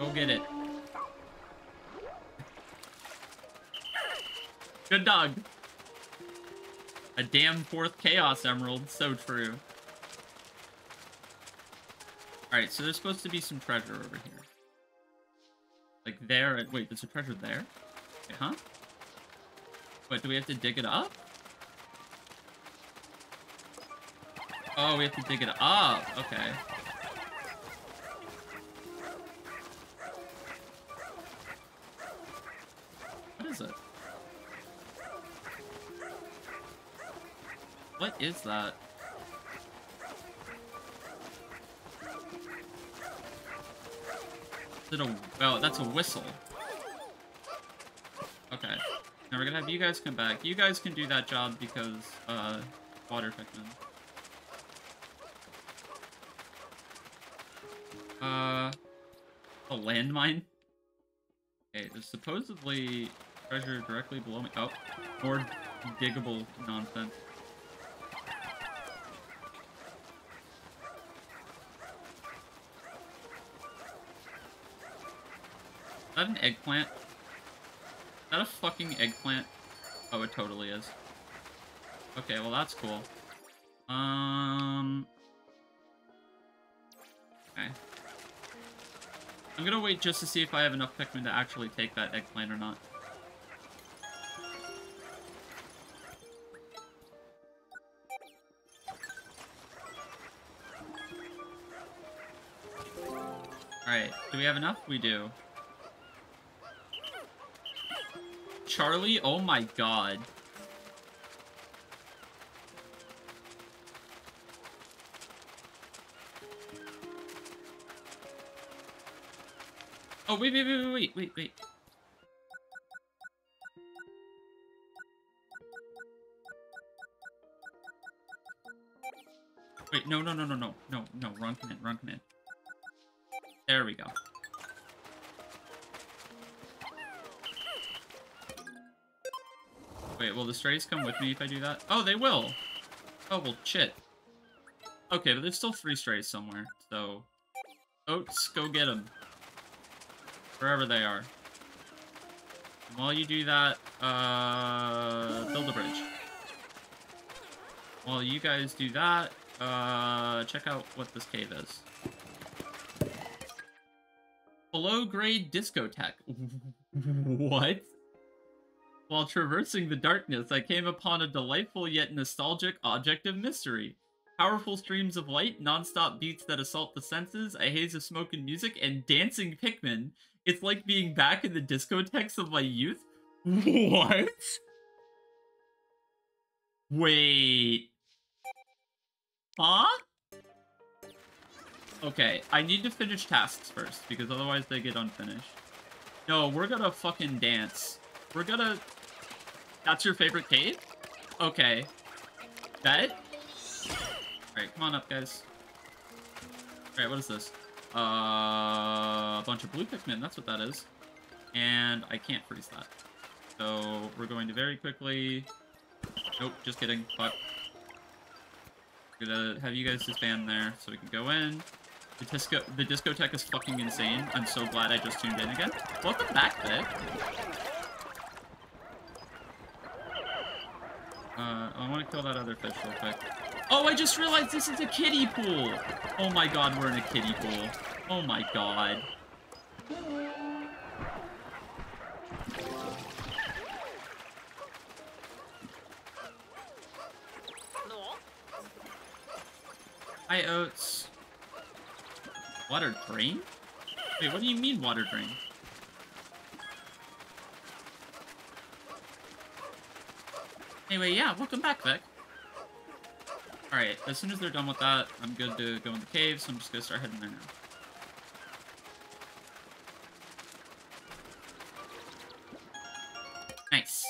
Go get it. Good dog. A damn fourth Chaos Emerald. So true. Alright, so there's supposed to be some treasure over here. Like there. Wait, there's a treasure there? Huh? Wait, do we have to dig it up? Oh, we have to dig it up. Okay. Is that? Is it a... Oh, that's a whistle. Okay. Now we're gonna have you guys come back. You guys can do that job because, uh, water Pikmin. Uh, a landmine? Okay, there's supposedly treasure directly below me. Oh, more diggable nonsense. That an eggplant? Is that a fucking eggplant? Oh, it totally is. Okay, well that's cool. Um... Okay. I'm gonna wait just to see if I have enough Pikmin to actually take that eggplant or not. Alright, do we have enough? We do. Charlie? Oh my god. Oh, wait, wait, wait, wait, wait, wait. Wait, no, no, no, no, no, no, no, wrong command, wrong command. There we go. Wait, will the strays come with me if I do that? Oh, they will! Oh, well, shit. Okay, but there's still three strays somewhere, so... Oats, go get them. Wherever they are. And while you do that, uh, build a bridge. While you guys do that, uh, check out what this cave is. Below grade discotheque. what? While traversing the darkness, I came upon a delightful yet nostalgic object of mystery. Powerful streams of light, non-stop beats that assault the senses, a haze of smoke and music, and dancing Pikmin. It's like being back in the discotheques of my youth. What? Wait. Huh? Okay, I need to finish tasks first, because otherwise they get unfinished. No, we're gonna fucking dance. We're gonna... That's your favorite cave? Okay. Bet? Alright, come on up, guys. Alright, what is this? Uh, a bunch of blue Pikmin, that's what that is. And I can't freeze that. So, we're going to very quickly... Nope, just kidding. Fuck. Gonna have you guys disband there so we can go in. The disco the discotheque is fucking insane. I'm so glad I just tuned in again. Welcome back, Vic. Uh, I want to kill that other fish real quick. Oh, I just realized this is a kiddie pool! Oh my god, we're in a kiddie pool. Oh my god. Hi, Oats. Water drain? Wait, what do you mean water drain? Anyway, yeah, welcome back, Vic. Alright, as soon as they're done with that, I'm good to go in the cave, so I'm just gonna start heading there now. Nice.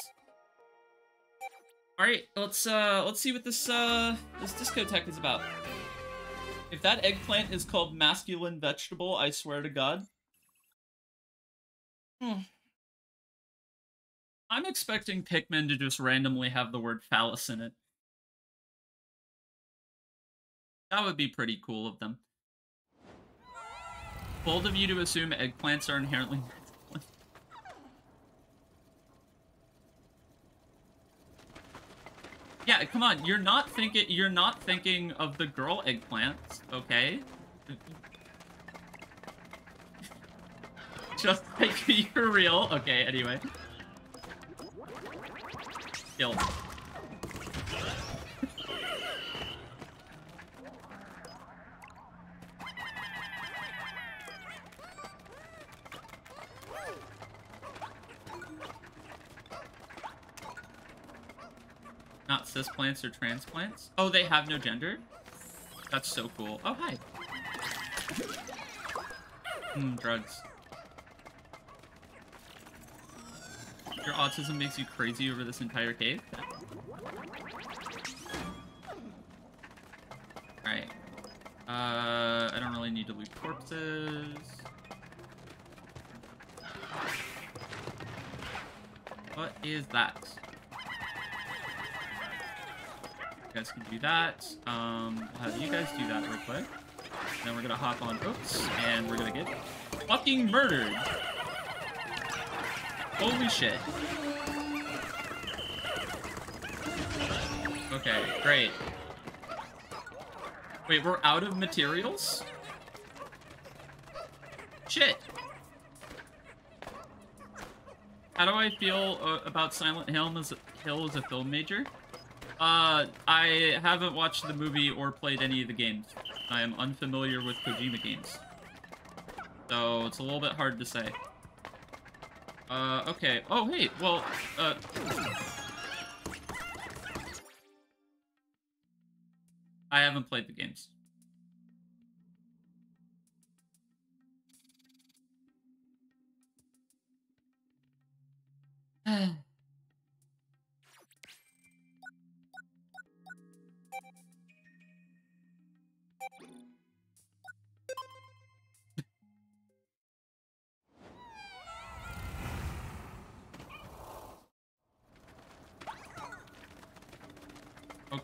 Alright, let's uh let's see what this uh this discotheque is about. If that eggplant is called masculine vegetable, I swear to God. Hmm. I'm expecting Pikmin to just randomly have the word phallus in it. That would be pretty cool of them. Bold of you to assume eggplants are inherently. Yeah, come on. You're not thinking. You're not thinking of the girl eggplants, okay? Just like you're real. Okay. Anyway. Kill. Not cis plants or transplants. Oh, they have no gender? That's so cool. Oh, hi. Hmm, drugs. Your autism makes you crazy over this entire cave? Alright. Uh, I don't really need to loot corpses. What is that? You guys can do that. Um, I'll have you guys do that real quick. Then we're gonna hop on Oops, and we're gonna get fucking murdered. Holy shit. Okay, great. Wait, we're out of materials? Shit. How do I feel uh, about Silent Hill as, Hill as a film major? Uh, I haven't watched the movie or played any of the games. I am unfamiliar with Kojima games. So, it's a little bit hard to say. Uh, okay. Oh, hey, well, uh... I haven't played the games.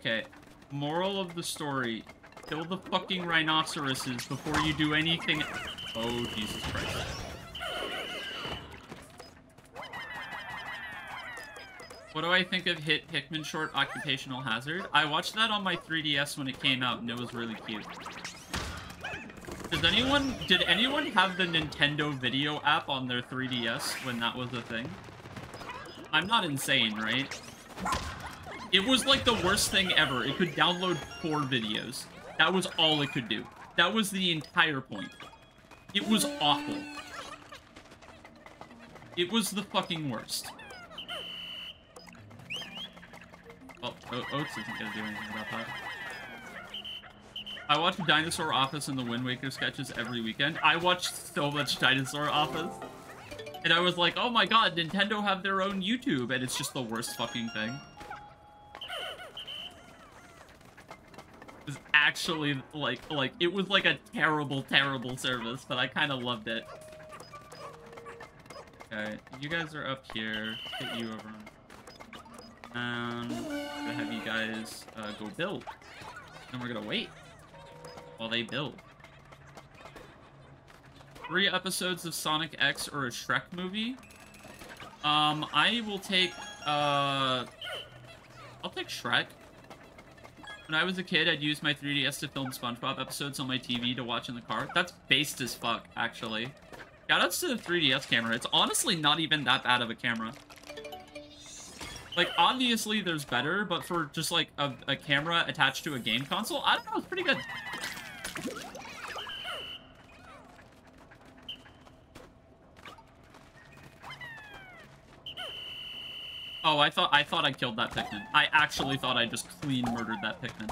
Okay. Moral of the story. Kill the fucking rhinoceroses before you do anything. Oh, Jesus Christ. What do I think of Hit Hickman short Occupational Hazard? I watched that on my 3DS when it came out, and it was really cute. Does anyone, did anyone have the Nintendo Video app on their 3DS when that was a thing? I'm not insane, right? It was like the worst thing ever. It could download four videos. That was all it could do. That was the entire point. It was awful. It was the fucking worst. Oh, oh, oh Oats isn't gonna do anything about that. I watch Dinosaur Office and the Wind Waker sketches every weekend. I watched so much Dinosaur Office. And I was like, oh my god, Nintendo have their own YouTube, and it's just the worst fucking thing. Was actually, like, like, it was like a terrible, terrible service, but I kind of loved it. Okay, you guys are up here. Get you over um, gonna have you guys uh, go build. And we're gonna wait while they build. Three episodes of Sonic X or a Shrek movie. Um, I will take, uh... I'll take Shrek. When I was a kid, I'd use my 3DS to film SpongeBob episodes on my TV to watch in the car. That's based as fuck, actually. Shoutouts to the 3DS camera. It's honestly not even that bad of a camera. Like, obviously there's better, but for just, like, a, a camera attached to a game console, I don't know, it's pretty good. Oh, I thought I thought I killed that Pikmin. I actually thought I just clean murdered that Pikmin.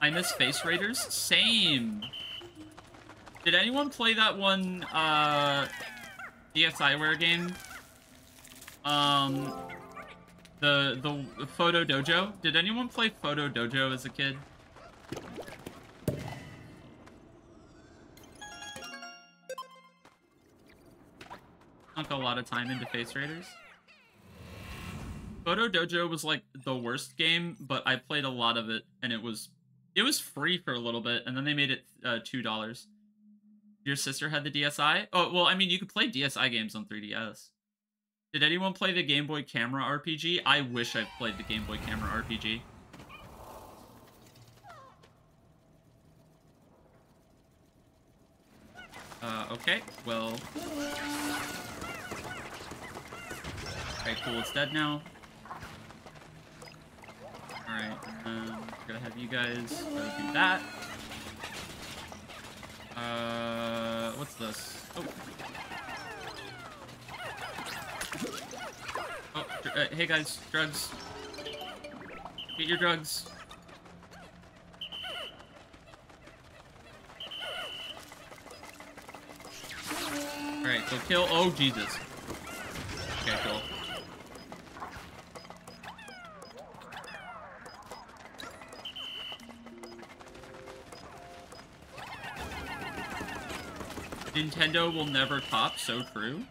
I miss Face Raiders? Same. Did anyone play that one, uh, DSiWare game? Um, the, the Photo Dojo? Did anyone play Photo Dojo as a kid? Sunk a lot of time into Face Raiders. Photo Dojo was like the worst game, but I played a lot of it, and it was it was free for a little bit, and then they made it uh, two dollars. Your sister had the DSi? Oh well, I mean you could play DSi games on 3DS. Did anyone play the Game Boy Camera RPG? I wish I played the Game Boy Camera RPG. Uh, okay, well... Okay, cool, it's dead now. Alright, um, gonna have you guys go do that. Uh, what's this? Oh. Oh, uh, hey guys, drugs. Get your drugs. Alright, so kill- oh, Jesus. Okay, cool. Nintendo will never top, so true.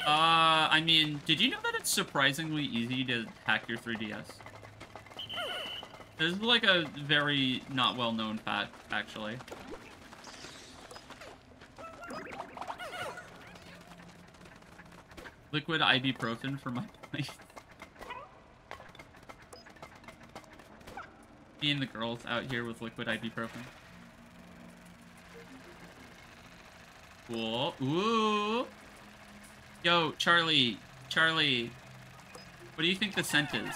Uh, I mean, did you know that it's surprisingly easy to hack your 3DS? This is like a very not well-known fact, actually. Liquid ibuprofen for my life. Me and the girls out here with liquid ibuprofen. Cool. Ooh. Yo, Charlie. Charlie. What do you think the scent is?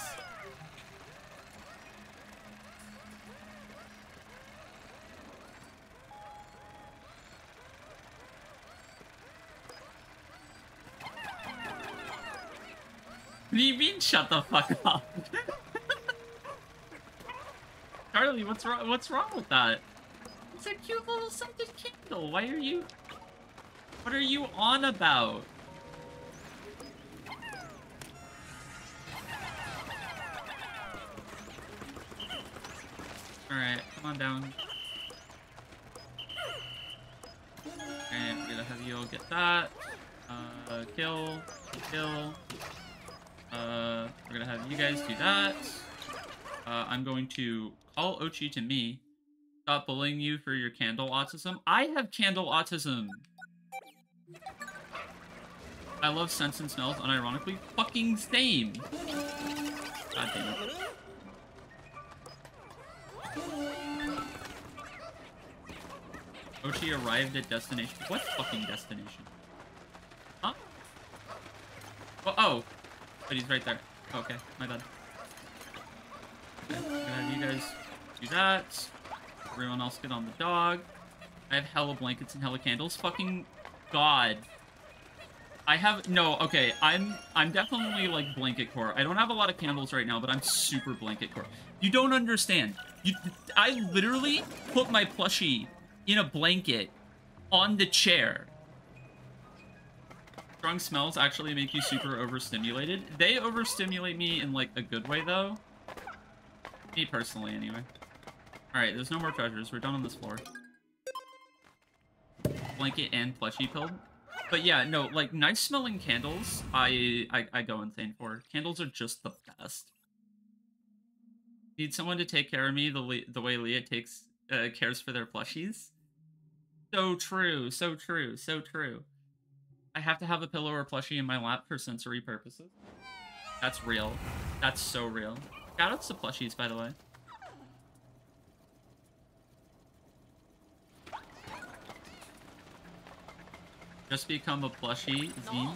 What do you mean shut the fuck up? Charlie, what's wrong what's wrong with that? It's a cute little scented candle. Why are you what are you on about? Alright, come on down. And we're gonna have you all get that. Uh, kill, kill. Uh, we're gonna have you guys do that. Uh, I'm going to call Oatchi to me. Stop bullying you for your candle autism. I have candle autism. I love scents and smells, unironically. Fucking same. God damn it. Oatchi arrived at destination. What fucking destination? Huh? Oh, oh. But he's right there. Oh, okay, my bad. Okay, you guys do that. Everyone else get on the dog. I have hella blankets and hella candles. Fucking god. I have no, okay, I'm I'm definitely like blanket core. I don't have a lot of candles right now, but I'm super blanket core. You don't understand. You I literally put my plushie in a blanket on the chair. Strong smells actually make you super overstimulated. They overstimulate me in like a good way though. Me personally anyway. Alright, there's no more treasures. We're done on this floor. Blanket and plushie pill. But yeah, no, like nice smelling candles, I, I I go insane for. Candles are just the best. Need someone to take care of me the the way Leah takes uh, cares for their plushies. So true, so true, so true. I have to have a pillow or plushie in my lap for sensory purposes. That's real. That's so real. Shoutouts to plushies, by the way. Just become a plushie, Zine.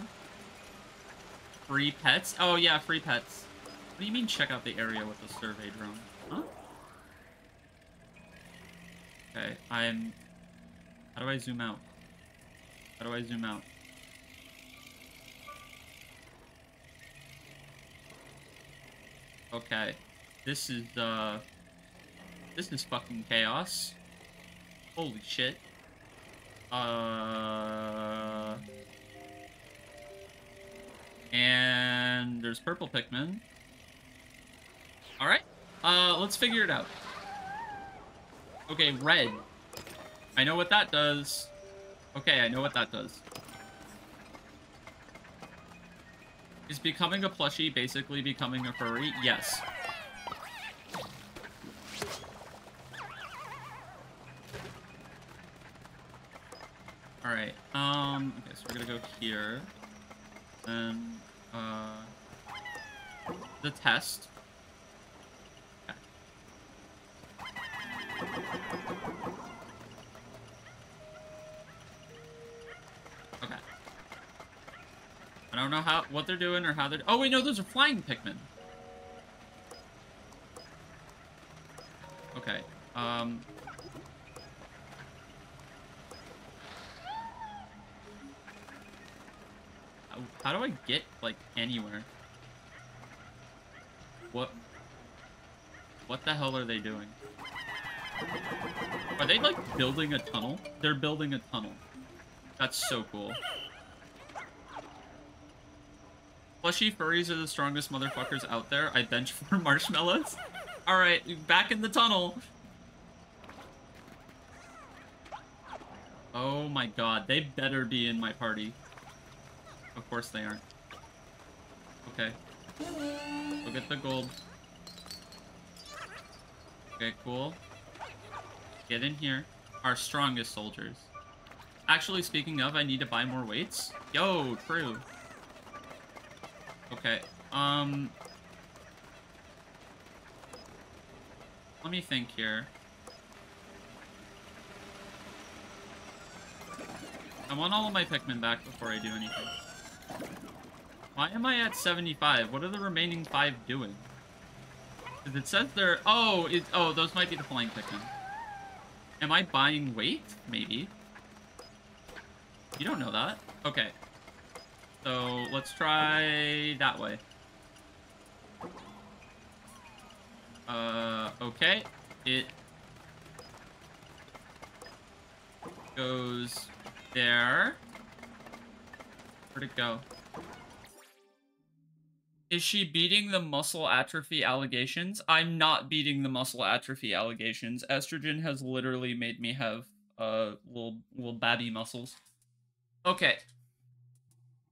Free pets? Oh yeah, free pets. What do you mean check out the area with the survey drone? Huh? Okay, I'm... How do I zoom out? How do I zoom out? Okay. This is, uh... This is fucking chaos. Holy shit. Uh... And there's purple Pikmin. Alright. Uh, let's figure it out. Okay, red. I know what that does. Okay, I know what that does. Is becoming a plushie basically becoming a furry? Yes. Alright, um, okay, so we're gonna go here. Then, uh, the test. Okay. Okay. I don't know how, what they're doing or how they're, oh wait, no, those are flying Pikmin. Okay, um, How do I get, like, anywhere? What? What the hell are they doing? Are they, like, building a tunnel? They're building a tunnel. That's so cool. Plushy furries are the strongest motherfuckers out there. I bench for marshmallows. Alright, back in the tunnel. Oh my god, they better be in my party. Of course they aren't. Okay. We'll get the gold. Okay, cool. Get in here. Our strongest soldiers. Actually, speaking of, I need to buy more weights. Yo, true. Okay, um... Let me think here. I want all of my Pikmin back before I do anything. Why am I at 75? What are the remaining five doing? Because it says they're... Oh, it, oh, those might be the flying Pikmin. Am I buying weight? Maybe. You don't know that. Okay. So, let's try that way. Uh, okay. It goes there. Where'd it go? Is she beating the muscle atrophy allegations? I'm not beating the muscle atrophy allegations. Estrogen has literally made me have uh little little babby muscles. Okay.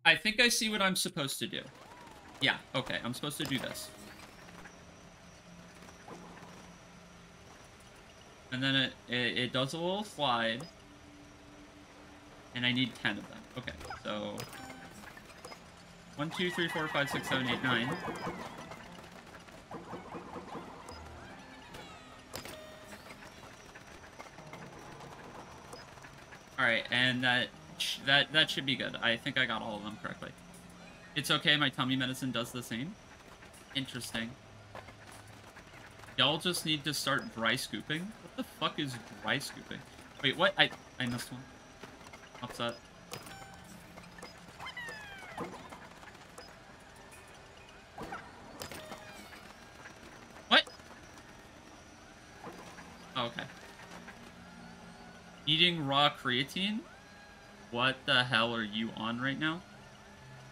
I think I see what I'm supposed to do. Yeah, okay, I'm supposed to do this. And then it, it, it does a little slide. And I need 10 of them. Okay, so... 1, 2, 3, 4, 5, 6, 7, 8, 9. Alright, and that, that, that should be good. I think I got all of them correctly. It's okay, my tummy medicine does the same. Interesting. Y'all just need to start dry scooping? What the fuck is dry scooping? Wait, what? I, I missed one. Upset. Eating raw creatine? What the hell are you on right now?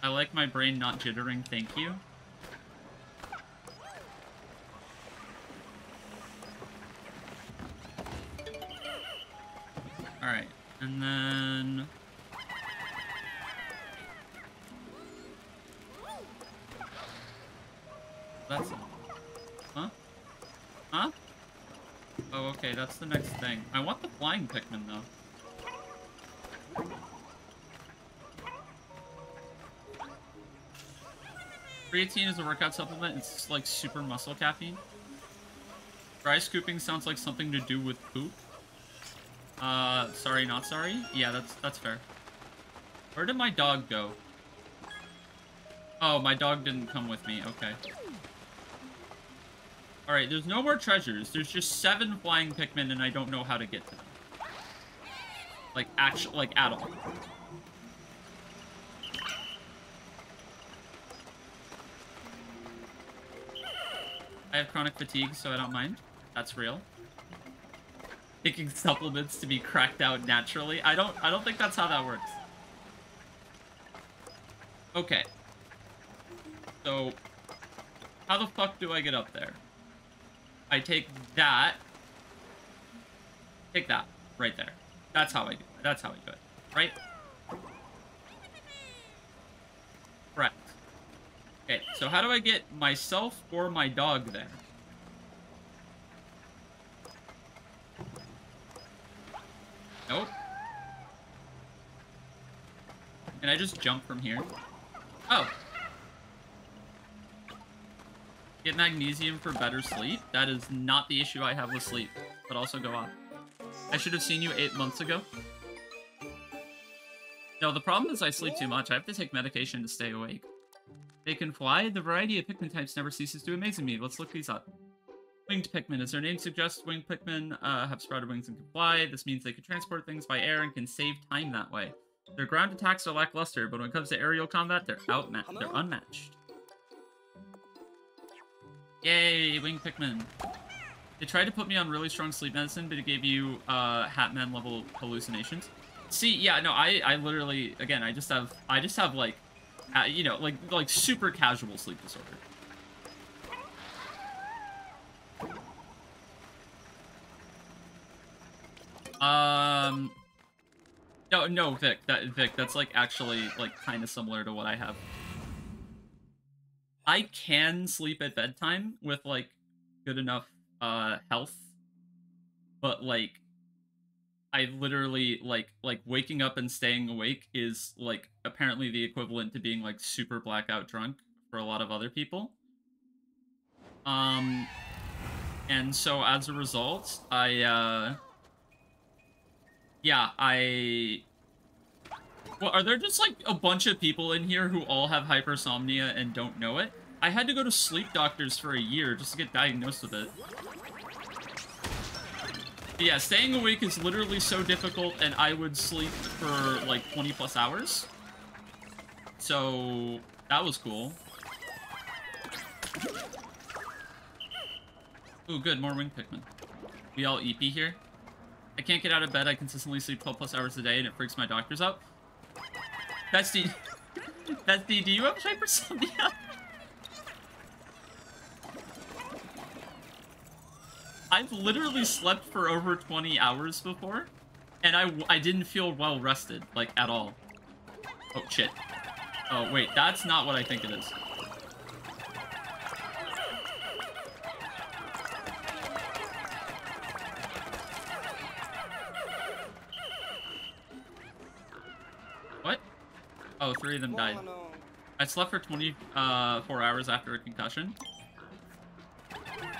I like my brain not jittering, thank you. Alright, and then... That's... Huh? Huh? Okay, that's the next thing. I want the flying Pikmin, though. Creatine is a workout supplement. It's like super muscle caffeine. Dry scooping sounds like something to do with poop. Uh, sorry, not sorry? Yeah, that's that's fair. Where did my dog go? Oh, my dog didn't come with me. Okay. Alright, there's no more treasures. There's just seven flying Pikmin, and I don't know how to get to them. Like, actual, like, at all. I have chronic fatigue, so I don't mind. That's real. Taking supplements to be cracked out naturally. I don't I don't think that's how that works. Okay. So how the fuck do I get up there? I take that. Take that right there. That's how I do it. That's how I do it. Right? Correct. Okay, so how do I get myself or my dog there? Nope. Can I just jump from here? Oh. Get magnesium for better sleep? That is not the issue I have with sleep, but also go on. I should have seen you eight months ago. No, the problem is I sleep too much. I have to take medication to stay awake. They can fly. The variety of Pikmin types never ceases to amaze me. Let's look these up. Winged Pikmin. As their name suggests, winged Pikmin uh, have sprouted wings and can fly. This means they can transport things by air and can save time that way. Their ground attacks are lackluster, but when it comes to aerial combat, they're outmatched. They're unmatched. Yay, Wing Pikmin. They tried to put me on really strong sleep medicine, but it gave you uh, Hatman level hallucinations. See, yeah, no, I, I literally, again, I just have, I just have like uh, you know, like like super casual sleep disorder. Um, no, no, Vic, that Vic, that's like actually like kind of similar to what I have. I can sleep at bedtime with like good enough uh health, but like I literally like like waking up and staying awake is like apparently the equivalent to being like super blackout drunk for a lot of other people. Um and so as a result, I uh yeah, I well, are there just like a bunch of people in here who all have hypersomnia and don't know it? I had to go to sleep doctors for a year just to get diagnosed with it yeah, staying awake is literally so difficult, and I would sleep for like 20 plus hours. So that was cool. Ooh, good, more wing Pikmin. We all EP here. I can't get out of bed. I consistently sleep 12 plus hours a day, and it freaks my doctors out. Bestie, Bestie, do you have hypersomnia? I've literally slept for over 20 hours before, and I, I didn't feel well rested, like, at all. Oh, shit. Oh, wait, that's not what I think it is. What? Oh, three of them died. I slept for 24 uh, hours after a concussion.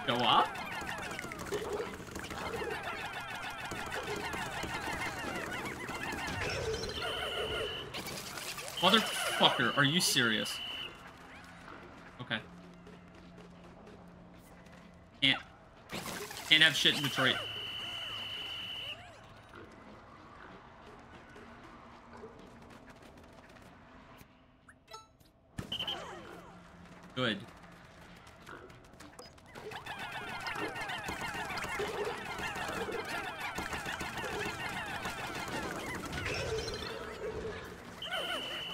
Go up? Motherfucker, are you serious? Okay. Can't. Can't have shit in Detroit. Good.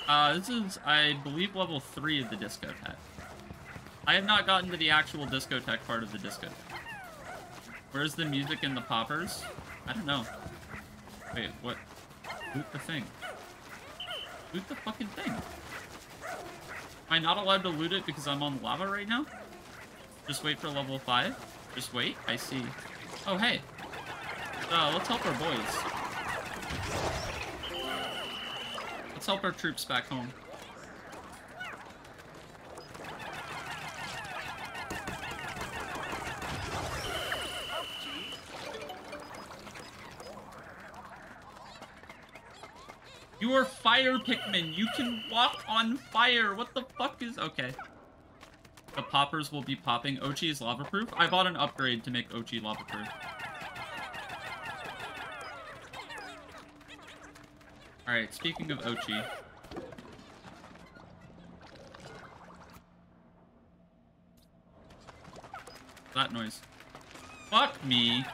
Uh, this is, I believe, level 3 of the discotheque. I have not gotten to the actual discotheque part of the discotheque. Where's the music and the poppers? I don't know. Wait, what? Loot the thing. Loot the fucking thing. Am I not allowed to loot it because I'm on lava right now? Just wait for level 5? Just wait? I see. Oh, hey. Uh, let's help our boys. Let's help our troops back home. You are fire Pikmin. You can walk on fire. What the fuck is... Okay. The poppers will be popping. Oatchi is lava proof. I bought an upgrade to make Oatchi lava Alright, speaking of Oatchi. That noise. Fuck me.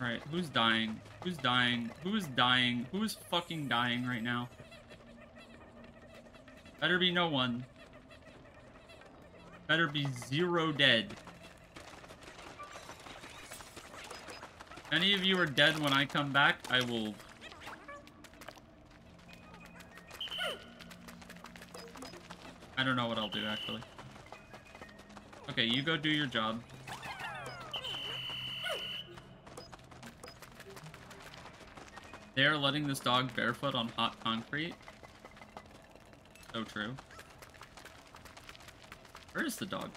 Alright, who's dying? Who's dying? Who is dying? Who is fucking dying right now? Better be no one. Better be zero dead. If any of you are dead when I come back, I will... I don't know what I'll do, actually. Okay, you go do your job. They are letting this dog barefoot on hot concrete. So true. Where is the dog?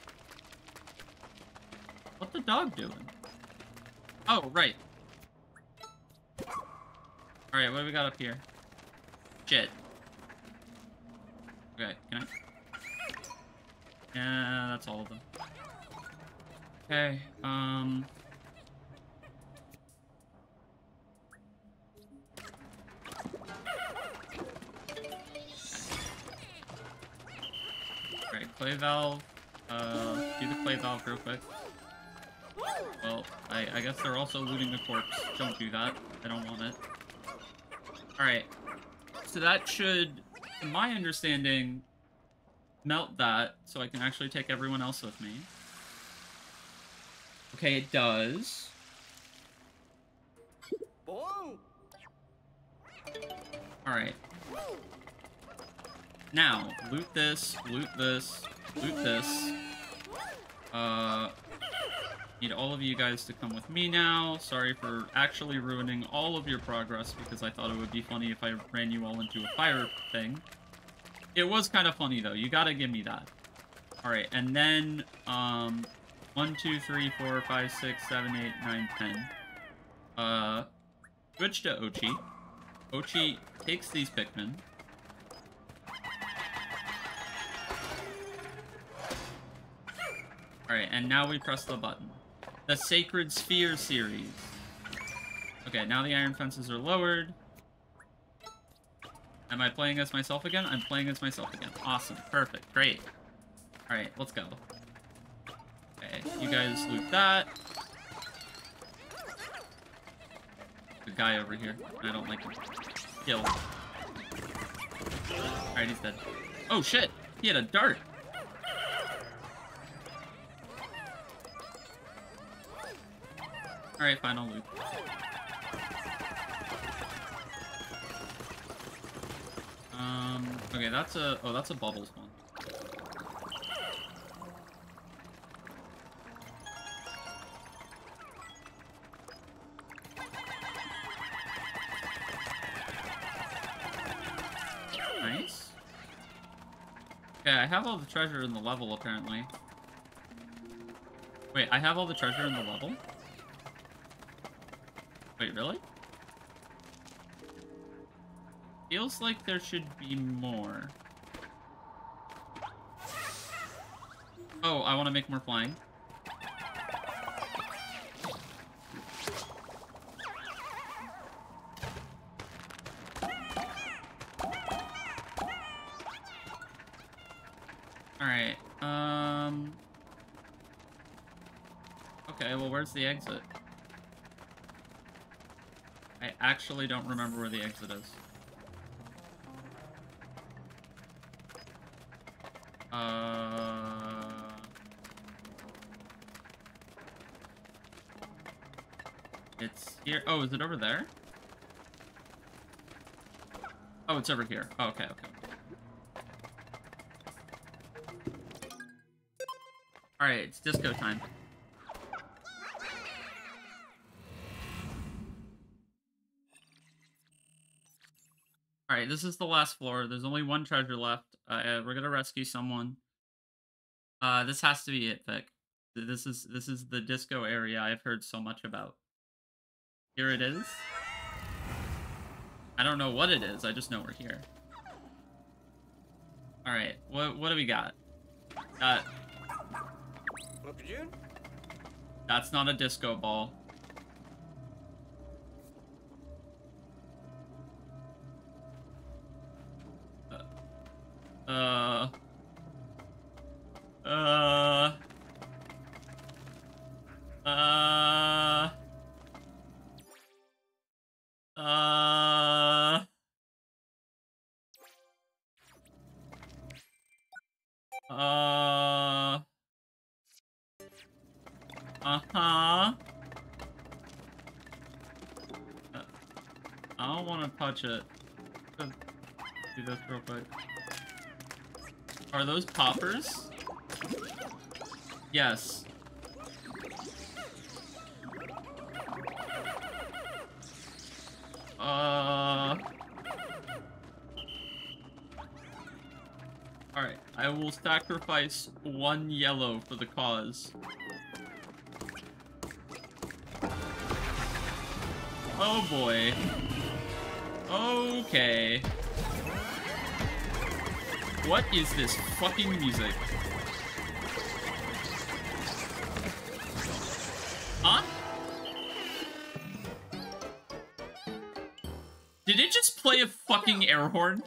What the dog doing? Oh, right. Alright, what do we got up here? Shit. Okay, can I... Yeah, that's all of them. Okay, um... Alright, clay valve. Uh, do the clay valve real quick. Well, I, I guess they're also looting the corpse. Don't do that. I don't want it. Alright. So that should, in my understanding, melt that so I can actually take everyone else with me. Okay, it does. Alright. Now, loot this, loot this, loot this. Uh, need all of you guys to come with me now. Sorry for actually ruining all of your progress because I thought it would be funny if I ran you all into a fire thing. It was kind of funny though, you gotta give me that. Alright, and then, um, 1, 2, 3, 4, 5, 6, 7, 8, 9, 10. Uh, switch to Oatchi. Oatchi takes these Pikmin. Alright, and now we press the button. The Sacred Sphere series. Okay, now the iron fences are lowered. Am I playing as myself again? I'm playing as myself again. Awesome. Perfect. Great. Alright, let's go. Okay, you guys loot that. The guy over here. I don't like him. Kill. Alright, he's dead. Oh shit! He had a dart! Alright, final loop. Um, okay, that's a... Oh, that's a bubbles one. Nice. Okay, I have all the treasure in the level, apparently. Wait, I have all the treasure in the level? Wait, really? Feels like there should be more. Oh, I want to make more flying. Alright, um... Okay, well, where's the exit? I actually don't remember where the exit is. Uh... It's here. Oh, is it over there? Oh, it's over here. Oh, okay, okay. Alright, it's disco time. This is the last floor. There's only one treasure left. Uh, we're gonna rescue someone. Uh, this has to be it, Vic. This is this is the disco area I've heard so much about. Here it is. I don't know what it is. I just know we're here. All right. What what do we got? Got. Look. That's not a disco ball. Uh. Yes. Uh... Alright, I will sacrifice one yellow for the cause. Oh boy. Okay. What is this fucking music? Fucking air horn?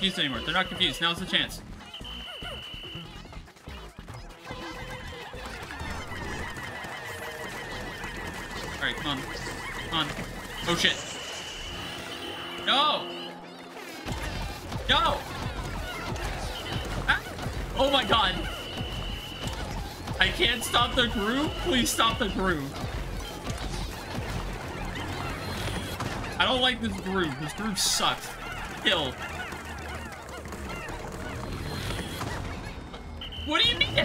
Confused anymore. They're not confused. Now's the chance. Alright, come on. Come on. Oh shit. No! No! Ah! Oh my god! I can't stop the groove? Please stop the groove. I don't like this groove. This groove sucks. Kill. What do you mean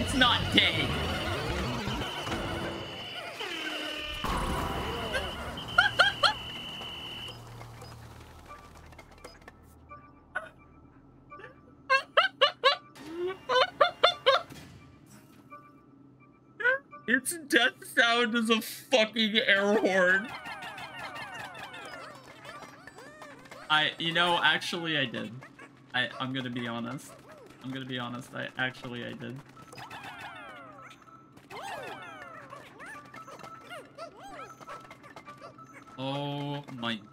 it's? Death sound is a fucking air horn. I, you know, actually I did. I, I'm gonna be honest. I'm gonna be honest, I, actually I did.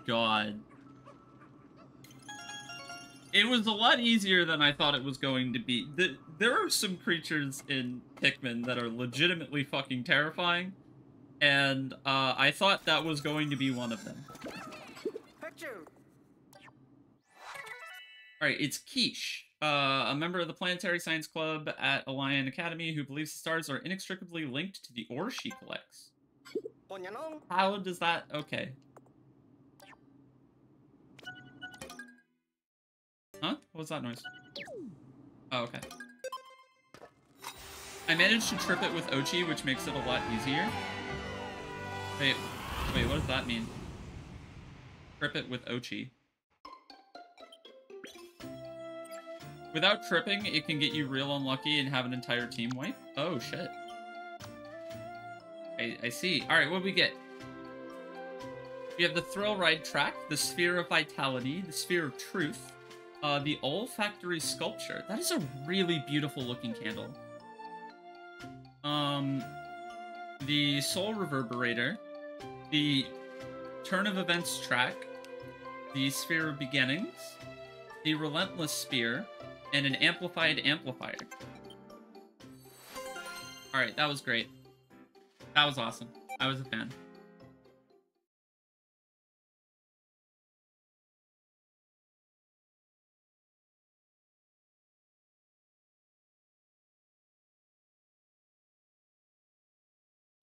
God. It was a lot easier than I thought it was going to be. The, there are some creatures in Pikmin that are legitimately fucking terrifying, and uh, I thought that was going to be one of them. Alright, it's Quiche. Uh, a member of the Planetary Science Club at Alliant Academy who believes the stars are inextricably linked to the ore she collects. How does that... Okay. Huh? What was that noise? Oh, okay. I managed to trip it with Oatchi, which makes it a lot easier. Wait, wait, what does that mean? Trip it with Oatchi. Without tripping, it can get you real unlucky and have an entire team wipe? Oh, shit. I, I see. Alright, what do we get? We have the Thrill Ride track, the Sphere of Vitality, the Sphere of Truth, uh, the Olfactory Sculpture. That is a really beautiful looking candle. Um, the Soul Reverberator, the Turn of Events track, the Sphere of Beginnings, the Relentless Spear, and an Amplified Amplifier. Alright, that was great. That was awesome. I was a fan.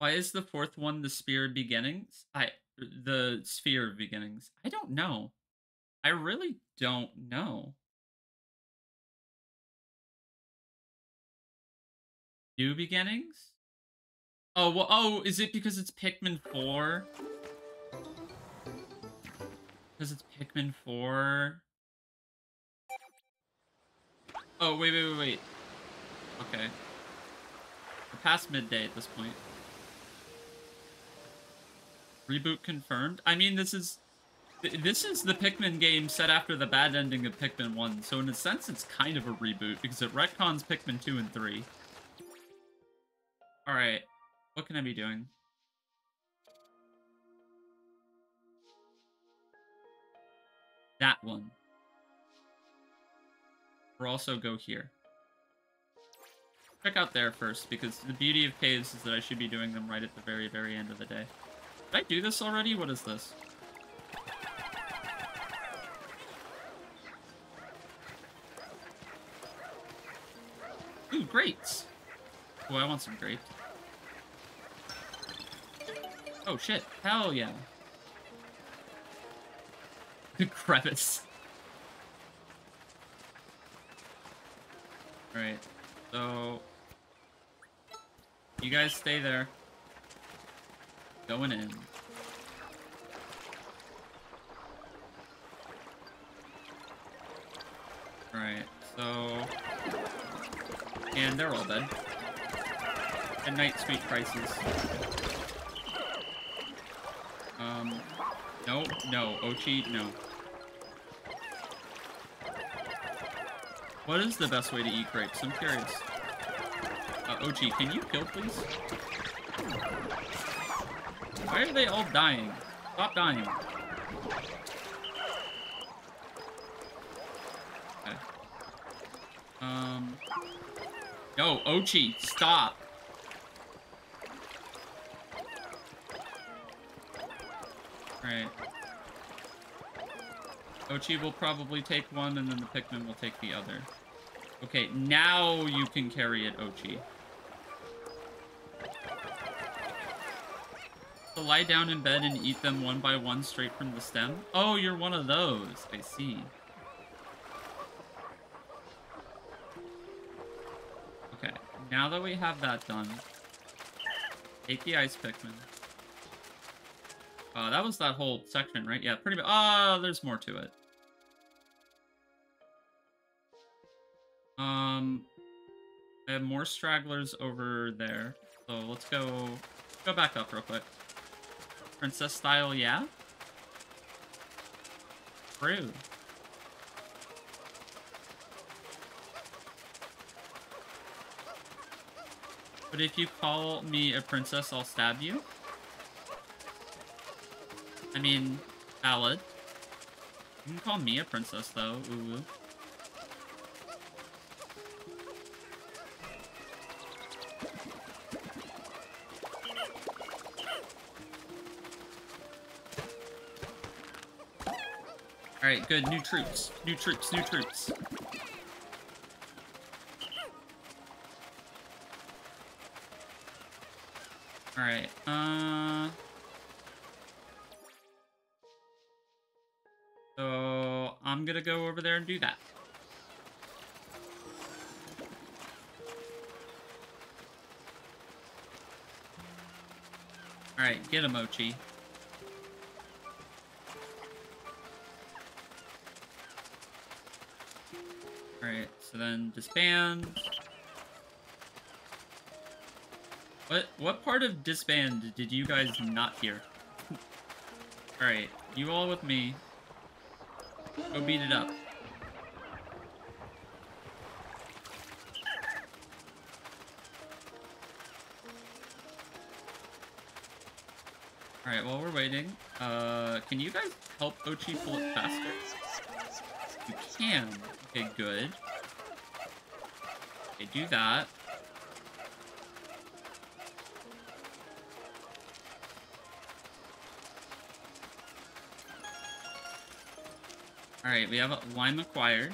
Why is the fourth one the Spear of Beginnings? I the Sphere of Beginnings. I don't know. I really don't know. New beginnings? Oh, well, oh, is it because it's Pikmin 4? Because it's Pikmin 4? Oh, wait, wait, wait, wait. Okay. We're past midday at this point. Reboot confirmed? I mean, this is... This is the Pikmin game set after the bad ending of Pikmin 1, so in a sense it's kind of a reboot, because it retcons Pikmin 2 and 3. Alright, what can I be doing? That one. Or also go here. Check out there first, because the beauty of caves is that I should be doing them right at the very, very end of the day. Did I do this already? What is this? Ooh, grapes! Oh, I want some grapes. Oh, shit. Hell yeah. The crevice. Alright, so... You guys stay there. Going in. Alright, so... And they're all dead. And night sweet prices. Um, no, no, Oatchi, no. What is the best way to eat grapes? I'm curious. Uh, Oatchi, can you kill, please? Why are they all dying? Stop dying. Um... No, Oatchi, stop! Right. Oatchi will probably take one, and then the Pikmin will take the other. Okay, now you can carry it, Oatchi. To lie down in bed and eat them one by one straight from the stem? Oh, you're one of those. I see. Okay, now that we have that done, take the Ice Pikmin. Uh, that was that whole section, right? Yeah, pretty much. Ah, oh, there's more to it. Um, I have more stragglers over there. So let's go, go back up real quick. Princess style, yeah? True. But if you call me a princess, I'll stab you? I mean, valid. You can call me a princess, though. Ooh. Alright, good. New troops. New troops. New troops. Alright, uh... So, I'm gonna go over there and do that. Alright, get a Mochi. So then disband. What what part of disband did you guys not hear? Alright, you all with me. Go beat it up. Alright, while we're waiting, uh, can you guys help Oatchi pull it faster? You can. Okay, good. Do that. Alright, we have a lime acquired.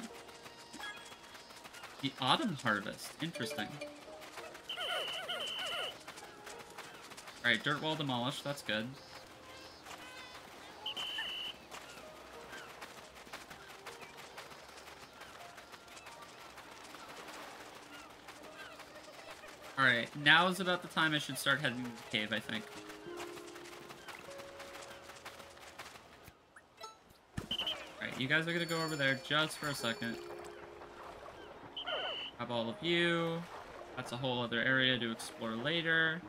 The autumn harvest. Interesting. Alright, dirt wall demolished. That's good. Alright, now is about the time I should start heading to the cave, I think. Alright, you guys are gonna go over there just for a second. Have all of you. That's a whole other area to explore later.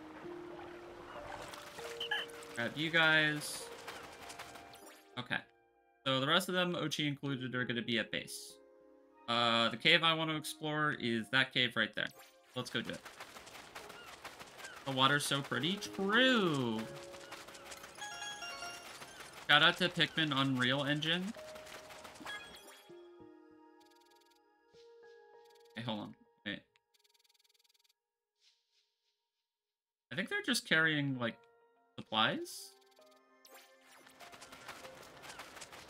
Grab you guys. Okay. So the rest of them, Oatchi included, are gonna be at base. Uh, the cave I want to explore is that cave right there. Let's go do it. The water's so pretty. True. Shout out to Pikmin Unreal Engine. Okay, hold on. Wait. I think they're just carrying, like, supplies?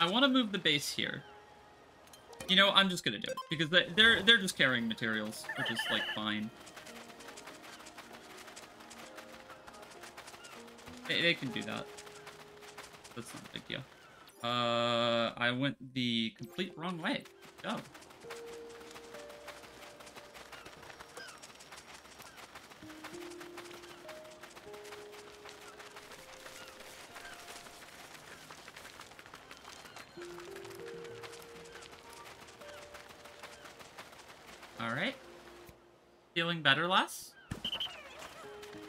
I want to move the base here. You know, I'm just gonna do it because they're they're just carrying materials, which is like fine. They, they can do that. That's not a big deal. Uh, I went the complete wrong way. Go. Alright. Feeling better, less?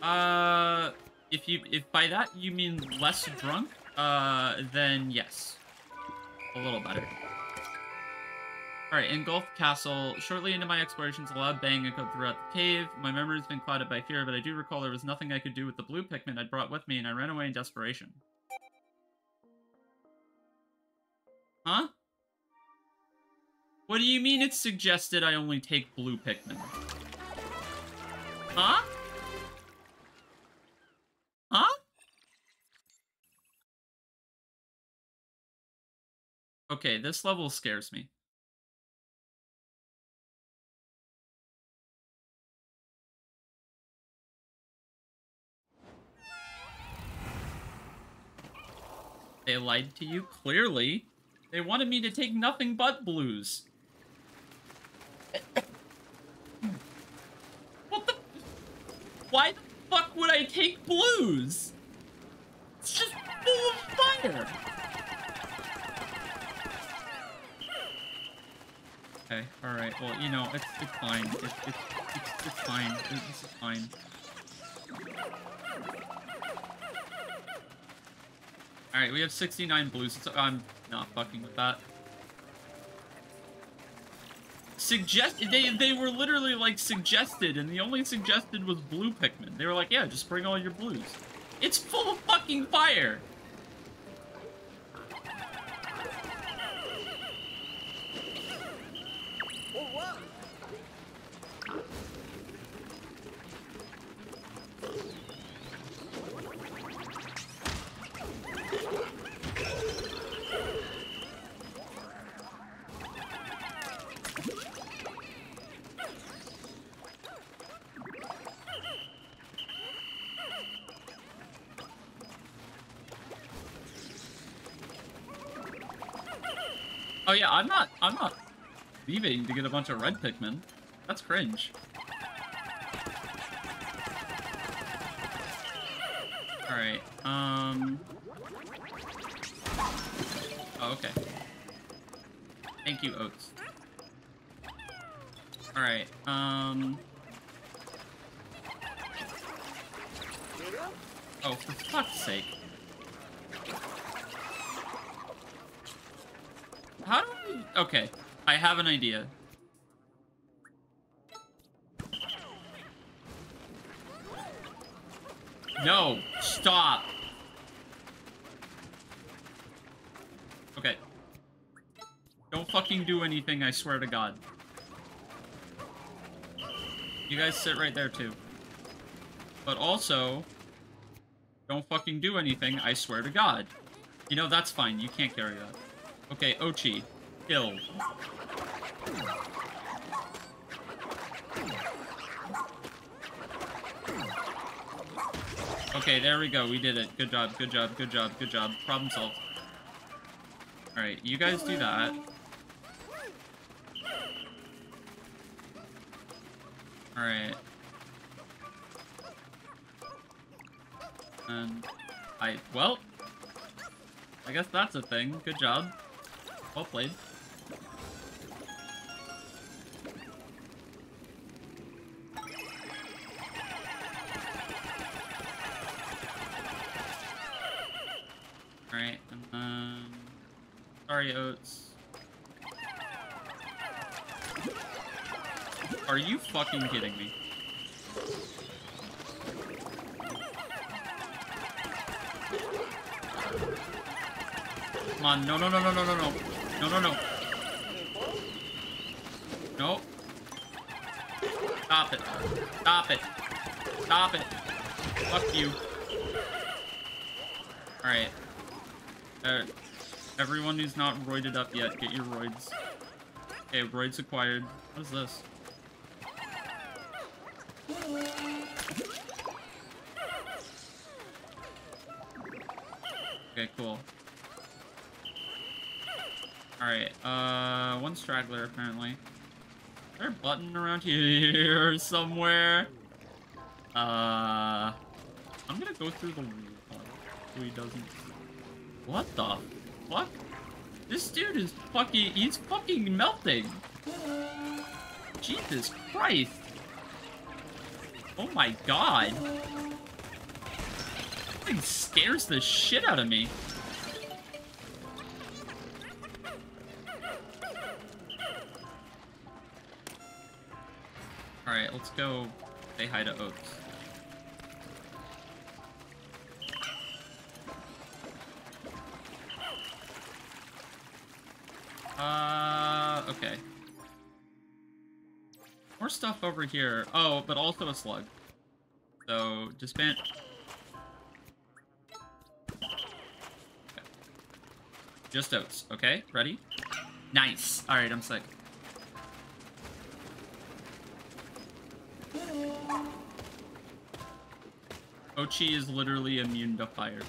Uh, if you if by that you mean less drunk, uh, then yes, a little better. All right, engulfed castle. Shortly into my explorations, a loud bang echoed throughout the cave. My memory's been clouded by fear, but I do recall there was nothing I could do with the blue Pikmin I'd brought with me, and I ran away in desperation. Huh? What do you mean it's suggested I only take blue Pikmin? Huh? Okay, this level scares me. They lied to you, clearly. They wanted me to take nothing but blues. what the... Why the fuck would I take blues? It's just full of fire! Okay, alright, well, you know, it's, it's fine. It's, it's, it's, it's fine. This is fine. Alright, we have 69 blues, I'm not fucking with that. Suggest they they were literally like suggested, and the only suggested was blue Pikmin. They were like, yeah, just bring all your blues. It's full of fucking fire. Leaving to get a bunch of red Pikmin. That's cringe. Alright, um... Oh, okay. Thank you, Oats. Alright, um... Oh, for fuck's sake. How do we... Okay, I have an idea. No, stop. Okay. Don't fucking do anything, I swear to God. You guys sit right there, too. But also, don't fucking do anything, I swear to God. You know, that's fine. You can't carry that. Okay, Oatchi. Kill. Okay, there we go. We did it. Good job, good job, good job, good job. Problem solved. Alright, you guys do that. Alright. And I, well, I guess that's a thing. Good job. Well played. Fucking kidding me? Come on, no, no, no, no, no, no, no. No, no, no. No. Stop it. Stop it. Stop it. Fuck you. Alright. Uh, everyone who's not roided up yet, get your roids. Okay, roids acquired. What is this? Around here somewhere? Uh, I'm gonna go through the wall so he doesn't. What the fuck? This dude is fucking, he's fucking melting. Jesus Christ. Oh my god. This scares the shit out of me. Alright, let's go say hi to Oaks. Uh, okay. More stuff over here. Oh, but also a slug. So, disband... Just oats, okay? Ready? Nice! Alright, I'm sick. Oatchi is literally immune to fire.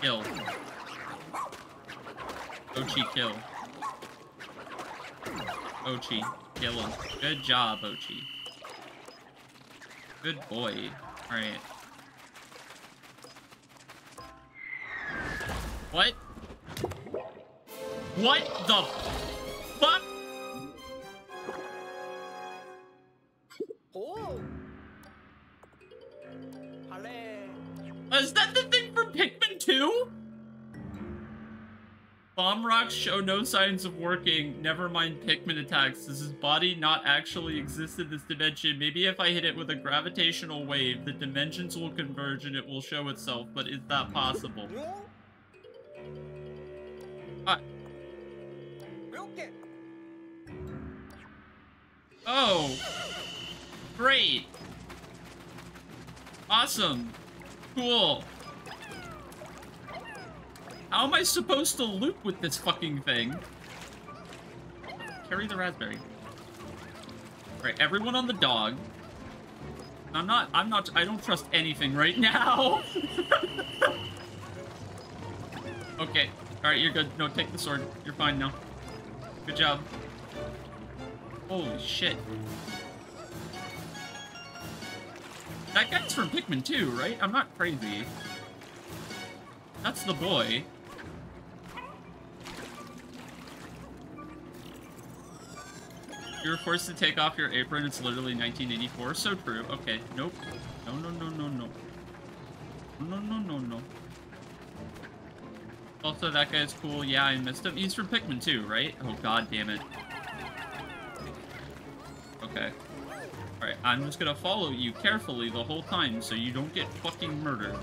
Kill. Oatchi, kill. Oatchi, kill him. Good job, Oatchi. Good boy. Alright. What? What the bomb rocks show no signs of working. Never mind Pikmin attacks. Does his body not actually exist in this dimension? Maybe if I hit it with a gravitational wave, the dimensions will converge and it will show itself, but is that possible? Oh! Great! Awesome! Cool! How am I supposed to loop with this fucking thing? Carry the raspberry. Alright, everyone on the dog. I'm not, I'm not, I don't trust anything right now. okay, Alright, you're good. No, take the sword. You're fine now. Good job. Holy shit. That guy's from Pikmin 2, right? I'm not crazy. That's the boy. You were forced to take off your apron. It's literally 1984. So true. Okay. Nope. No, no, no, no, no. No, no, no, no. Also, that guy's cool. Yeah, I missed him. He's from Pikmin 2, right? Oh, god damn it. Okay. Alright, I'm just gonna follow you carefully the whole time so you don't get fucking murdered.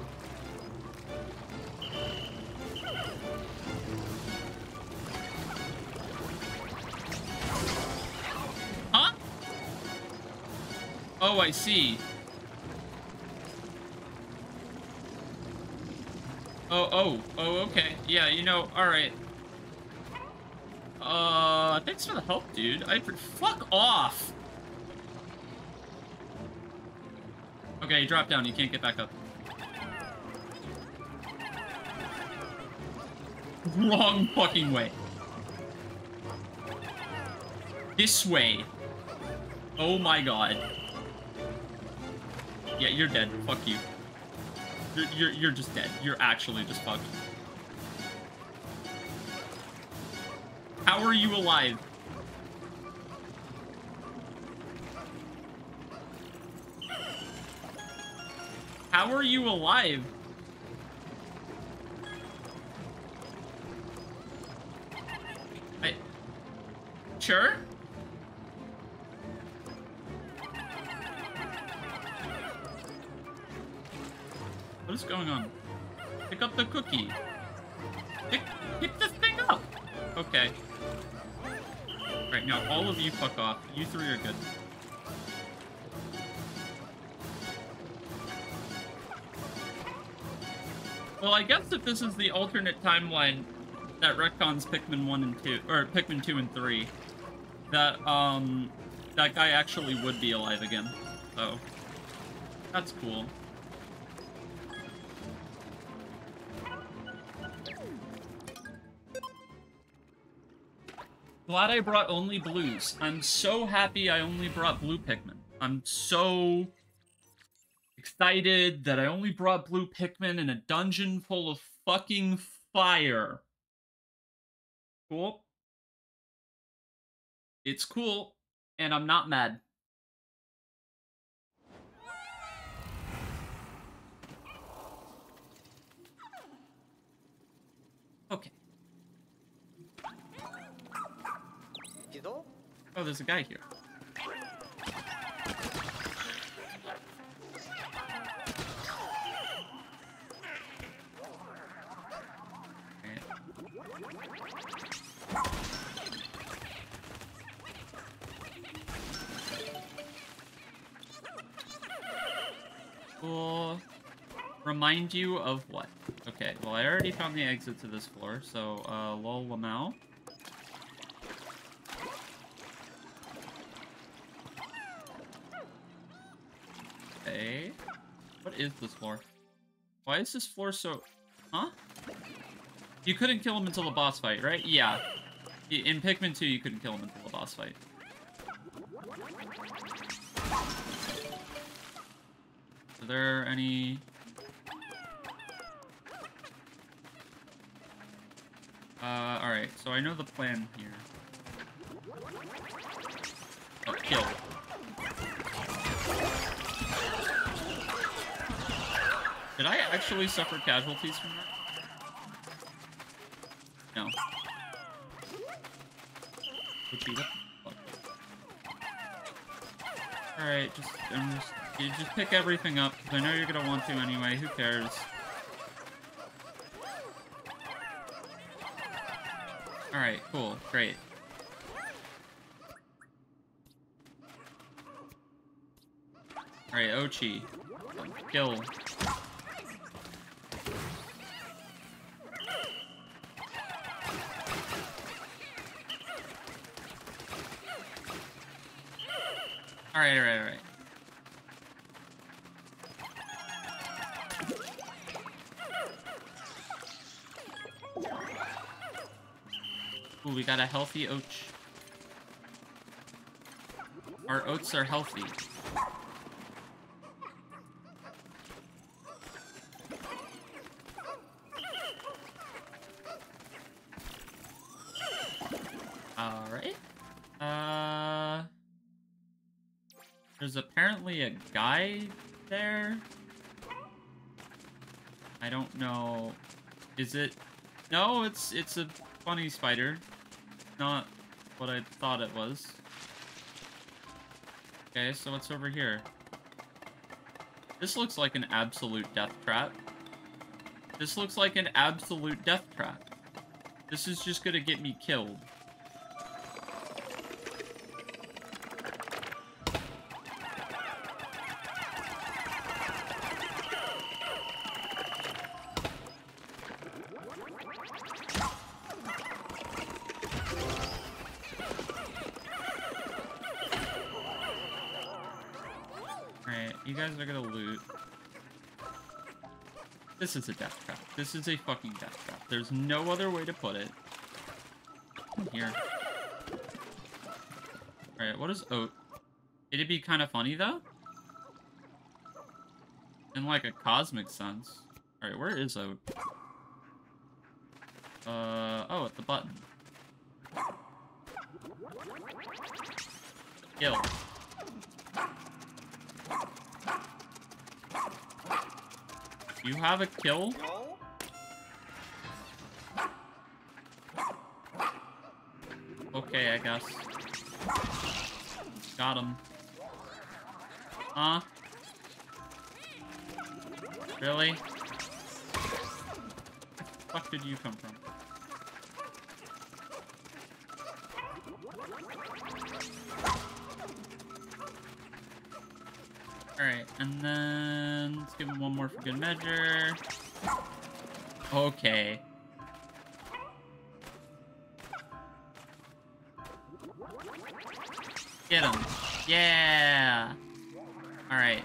Oh, I see. Oh, oh, oh, okay. Yeah, you know, alright. Uh, thanks for the help, dude. I fuck off. Okay, you drop down. You can't get back up. Wrong fucking way. This way. Oh my god. Yeah, you're dead. Fuck you. You're, you're, you're just dead. You're actually just fucked. How are you alive? How are you alive? I... Sure? What is going on? Pick up the cookie. Pick, pick the thing up! Okay. Right, now all of you fuck off. You three are good. Well, I guess if this is the alternate timeline that retcons Pikmin 1 and 2, or Pikmin 2 and 3, that, um, that guy actually would be alive again. So, that's cool. Glad I brought only blues. I'm so happy I only brought blue Pikmin. I'm so excited that I only brought blue Pikmin in a dungeon full of fucking fire. Cool. It's cool, and I'm not mad. Oh, there's a guy here. Remind you of what? Okay, well I already found the exit to this floor, so, uh, lol lamau. Okay. What is this floor? Why is this floor so... Huh? You couldn't kill him until the boss fight, right? Yeah. In Pikmin 2, you couldn't kill him until the boss fight. Are there any... Uh, alright, so I know the plan here. Oh, kill. Did I actually suffer casualties from that? No. Alright, just, just, you just pick everything up, because I know you're gonna want to anyway, who cares? Alright, cool, great. Alright, Oatchi. Kill. All right, all right, all right. Ooh, we got a healthy oat. Our oats are healthy. Guy there. I don't know. Is it... No, it's it's a funny spider. Not what I thought it was. Okay, so what's over here? This looks like an absolute death trap. This looks like an absolute death trap. This is just gonna get me killed. This is a death trap. This is a fucking death trap. There's no other way to put it. Here. Alright, what is oat? It'd be kind of funny, though? In, like, a cosmic sense. Alright, where is oat? Uh, oh, at the button. Kill. You have a kill? Okay, I guess. Got him. Huh? Really? Where the fuck did you come from? For good measure. Okay. Get him. Yeah. Alright.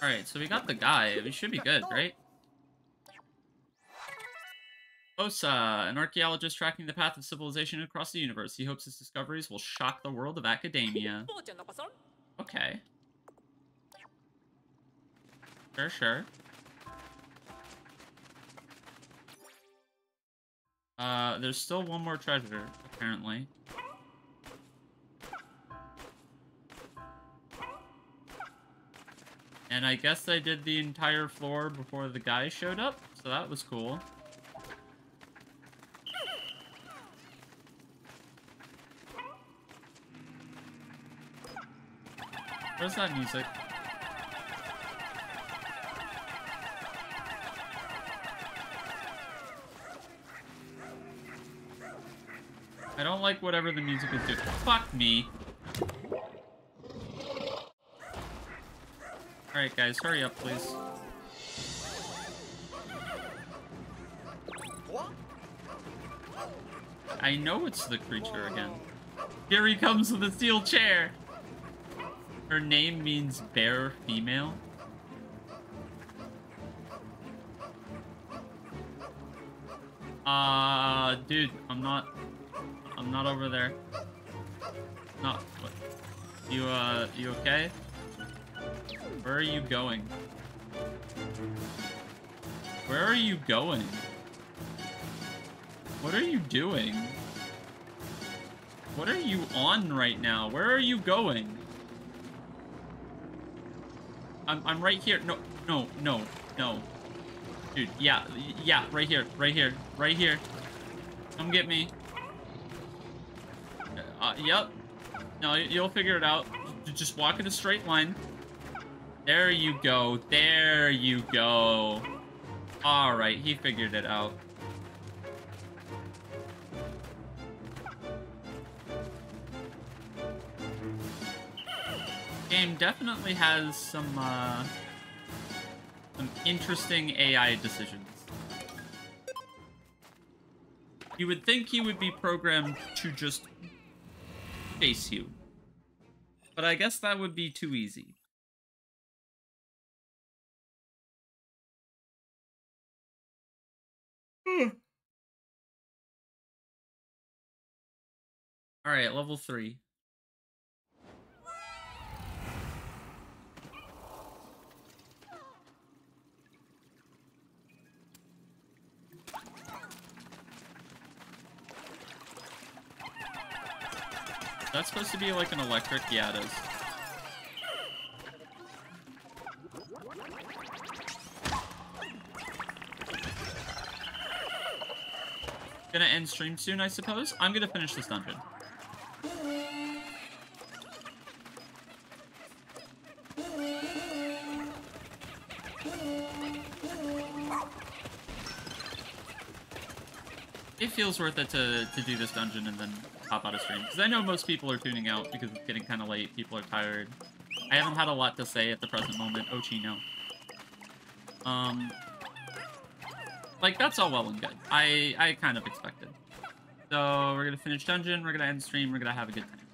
Alright, so we got the guy. We should be good, right? Uh, an archaeologist tracking the path of civilization across the universe. He hopes his discoveries will shock the world of academia. Okay. Sure, sure. Uh, there's still one more treasure, apparently. And I guess I did the entire floor before the guy showed up, so that was cool. Where's that music? I don't like whatever the music is doing. Fuck me. Alright guys, hurry up please. I know it's the creature again. Here he comes with a steel chair! Her name means bear female. Uh, dude, I'm not, I'm not over there. Not, what? You, uh, you okay? Where are you going? Where are you going? What are you doing? What are you on right now? Where are you going? I'm, I'm right here. No, no, no, no. Dude, yeah, yeah, right here, right here, right here. Come get me. Uh, yep. No, you'll figure it out. Just walk in a straight line. There you go. There you go. Alright, he figured it out. Game definitely has some, uh, some interesting AI decisions. You would think he would be programmed to just face you. But I guess that would be too easy. Hmm. Alright, level 3. That's supposed to be like an electric? Yeah, it is. Gonna end stream soon, I suppose. I'm gonna finish this dungeon. Feels worth it to, to do this dungeon and then hop out of stream. Because I know most people are tuning out because it's getting kind of late. People are tired. I haven't had a lot to say at the present moment. Ochino. Um, like, that's all well and good. I, I kind of expected. So, we're gonna finish dungeon, we're gonna end stream, we're gonna have a good time.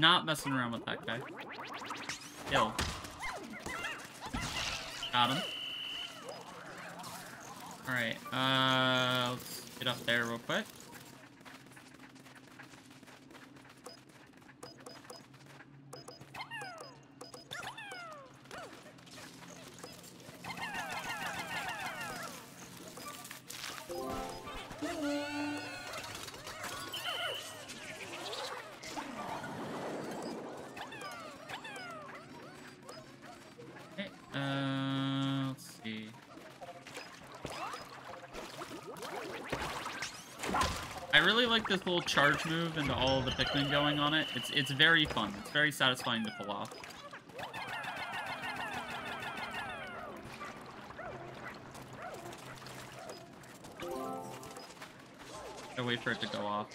Not messing around with that guy. Kill. Got him. Alright, uh, let's get up there real quick. Uh, let's see. I really like this little charge move and all the Pikmin going on it. It's it's very fun. It's very satisfying to pull off. Gotta wait for it to go off.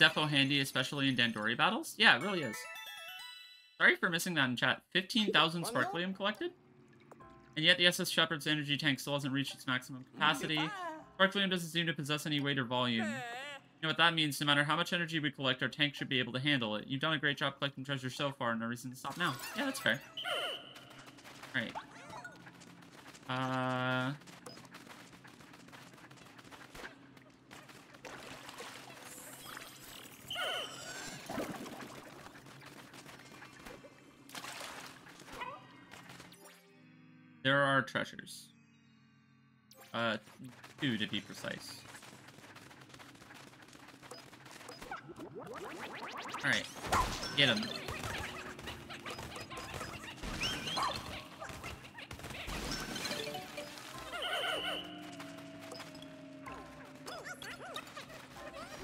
Defo handy, especially in Dandori battles. Yeah, it really is. Sorry for missing that in chat. 15,000 Sparklium collected? And yet the SS Shepherd's energy tank still hasn't reached its maximum capacity. Sparklium doesn't seem to possess any weight or volume. You know what that means? No matter how much energy we collect, our tank should be able to handle it. You've done a great job collecting treasure so far, no reason to stop now. Yeah, that's fair. Alright. Uh... treasures. Uh, two to be precise. Alright. Get him.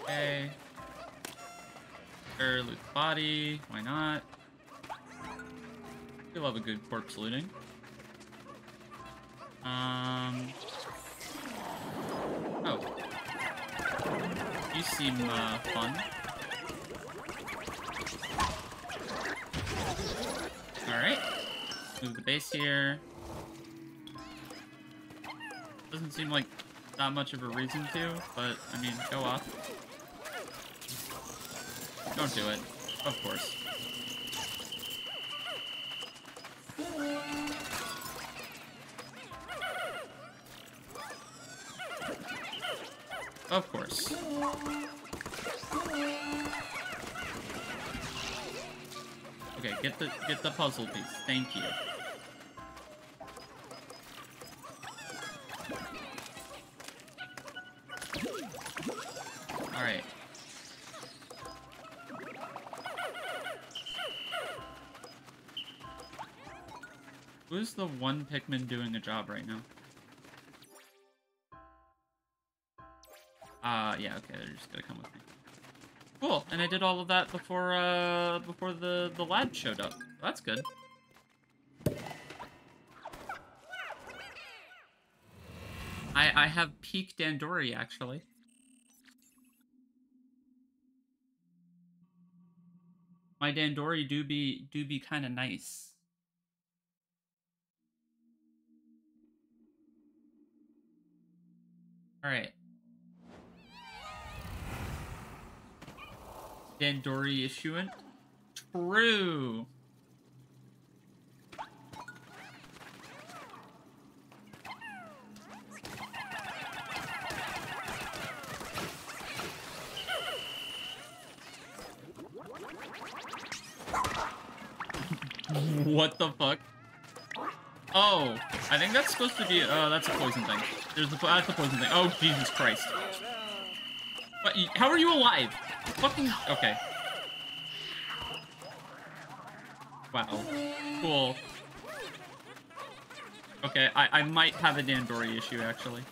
Okay. Sure, loot body. Why not? We love a good corpse looting. Um. Oh. You seem uh, fun. Alright. Move the base here. Doesn't seem like that much of a reason to, but I mean, go off. Don't do it. Of course. Get the puzzle piece. Thank you. Alright. Who's the one Pikmin doing a job right now? Uh, yeah, okay, they're just gonna come with me. And I did all of that before, uh, before the, the lad showed up. That's good. I, I have peak Dandori, actually. My Dandori do be, do be kind of nice. Dandori issuant? True. what the fuck? Oh, I think that's supposed to be, uh, that's a poison thing. There's a, that's a poison thing. Oh, Jesus Christ. What, how are you alive? Fucking, okay. Wow. Cool. Okay, I, I might have a Dandori issue, actually.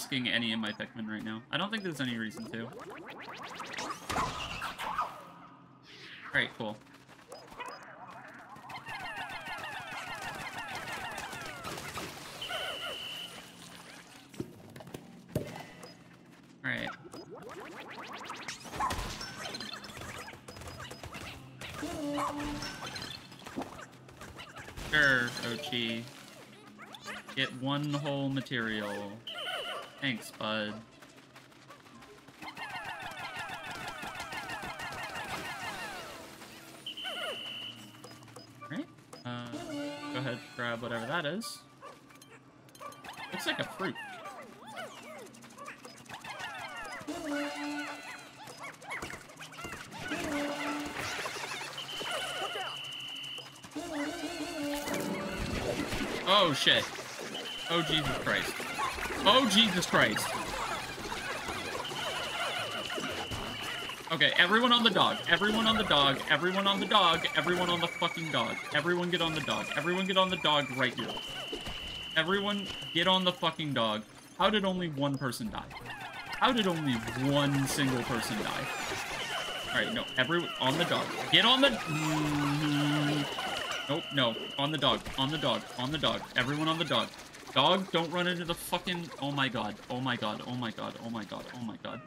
Risking any of my Pikmin right now. I don't think there's any reason to. Alright, cool. Thanks, bud. Right? Uh, go ahead, grab whatever that is. Looks like a fruit. Oh shit. Oh Jesus Christ. Oh Jesus Christ. Okay, everyone on the dog. Everyone on the dog. Everyone on the dog. Everyone on the fucking dog. Everyone get on the dog. Everyone get on the dog right here. Everyone get on the fucking dog. How did only one person die? How did only one single person die? Alright, no. Everyone on the dog. Get on the... Mm, nope, no. On the dog. On the dog. On the dog. Everyone on the dog. Dog, don't run into the fucking... Oh my god. Oh my god. Oh my god. Oh my god. Oh my god.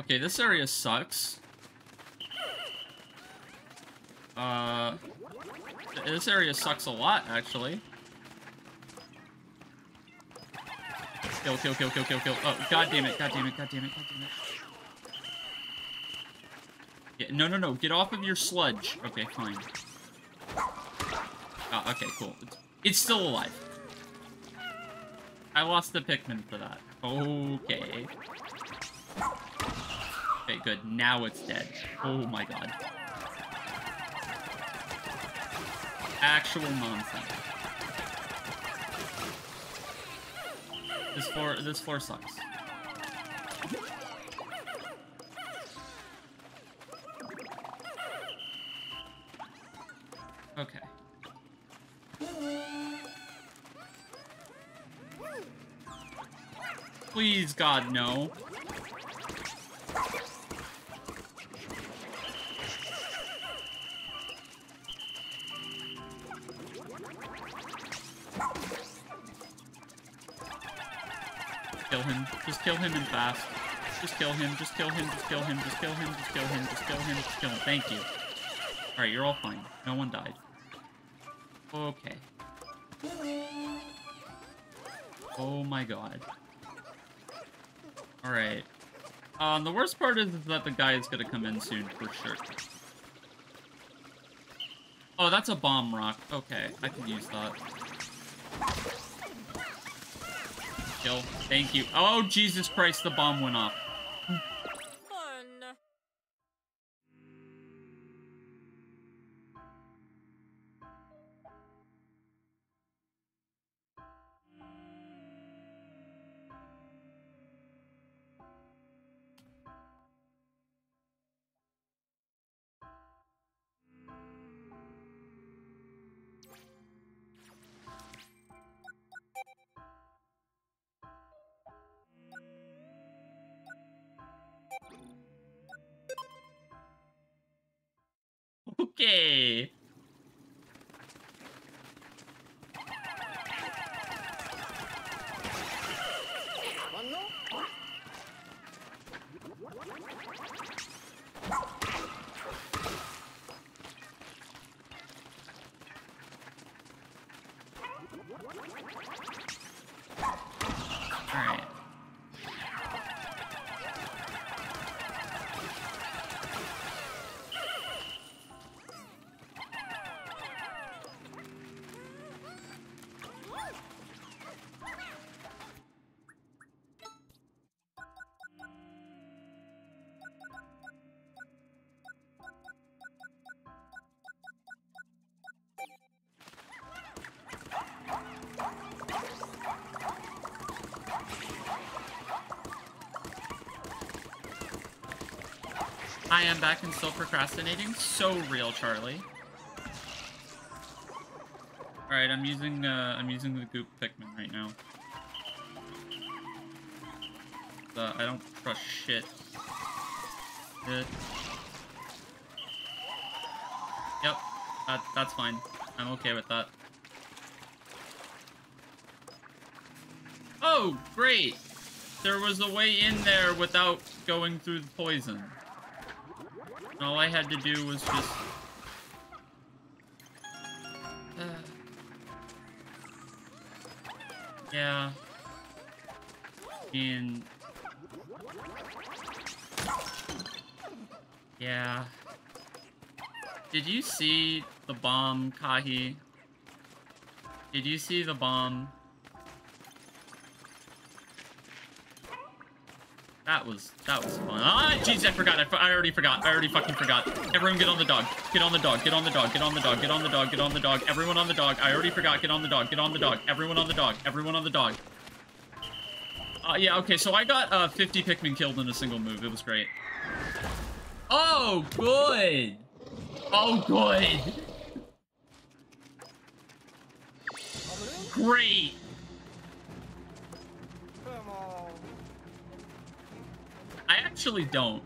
Okay, this area sucks. Uh... This area sucks a lot, actually. Kill, kill, kill, kill, kill, kill. Oh, god damn it, god damn it, god damn it, god damn it. Yeah, no, no, no, get off of your sludge. Okay, fine. Oh, okay, cool. It's, still alive. I lost the Pikmin for that. Okay. Okay, good. Now it's dead. Oh my god. Actual nonsense. This floor, this floor sucks. Please, God, no. Kill him. Just kill him and fast. Just kill him, just kill him, just kill him, just kill him, just kill him, just kill him, just kill him. Thank you. Alright, you're all fine. No one died. Okay. Oh my god. Alright. Um, the worst part is that the guy is gonna come in soon, for sure. Oh, that's a bomb rock. Okay, I can use that. Kill. Thank you. Oh, Jesus Christ, the bomb went off. I am back and still procrastinating. So real, Charlie. Alright, I'm using uh I'm using the goop Pikmin right now. Uh, I don't trust shit. Uh, yep, that, that's fine. I'm okay with that. Oh, great! There was a way in there without going through the poison. All I had to do was just... Uh, yeah. And... Yeah. Did you see the bomb, Kahi? Did you see the bomb? That was that was fun. Ah, jeez, I forgot. I, I already forgot. I already fucking forgot. Everyone, get on the dog. Get on the dog. Get on the dog. Get on the dog. Get on the dog. Get on the dog. Everyone on the dog. I already forgot. Get on the dog. Get on the dog. Everyone on the dog. Everyone on the dog. Uh, yeah. Okay. So I got uh 50 Pikmin killed in a single move. It was great. Oh, good. Oh, good. Great. Actually don't.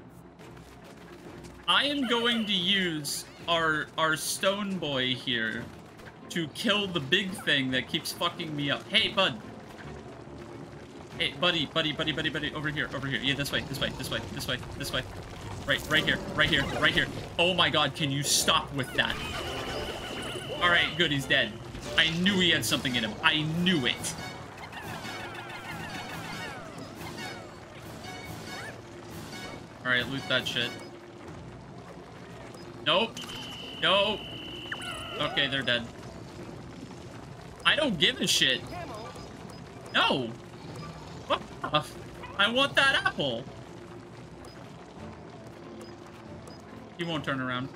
I am going to use our our stone boy here to kill the big thing that keeps fucking me up. Hey, bud. Hey, buddy, buddy, buddy, buddy, buddy, over here, over here. Yeah, this way, this way, this way, this way, this way. Right, right here, right here, right here. Oh my god, can you stop with that? Alright, good, he's dead. I knew he had something in him. I knew it. Alright, loot that shit. Nope. Nope. Okay, they're dead. I don't give a shit. No! Fuck off. I want that apple! He won't turn around.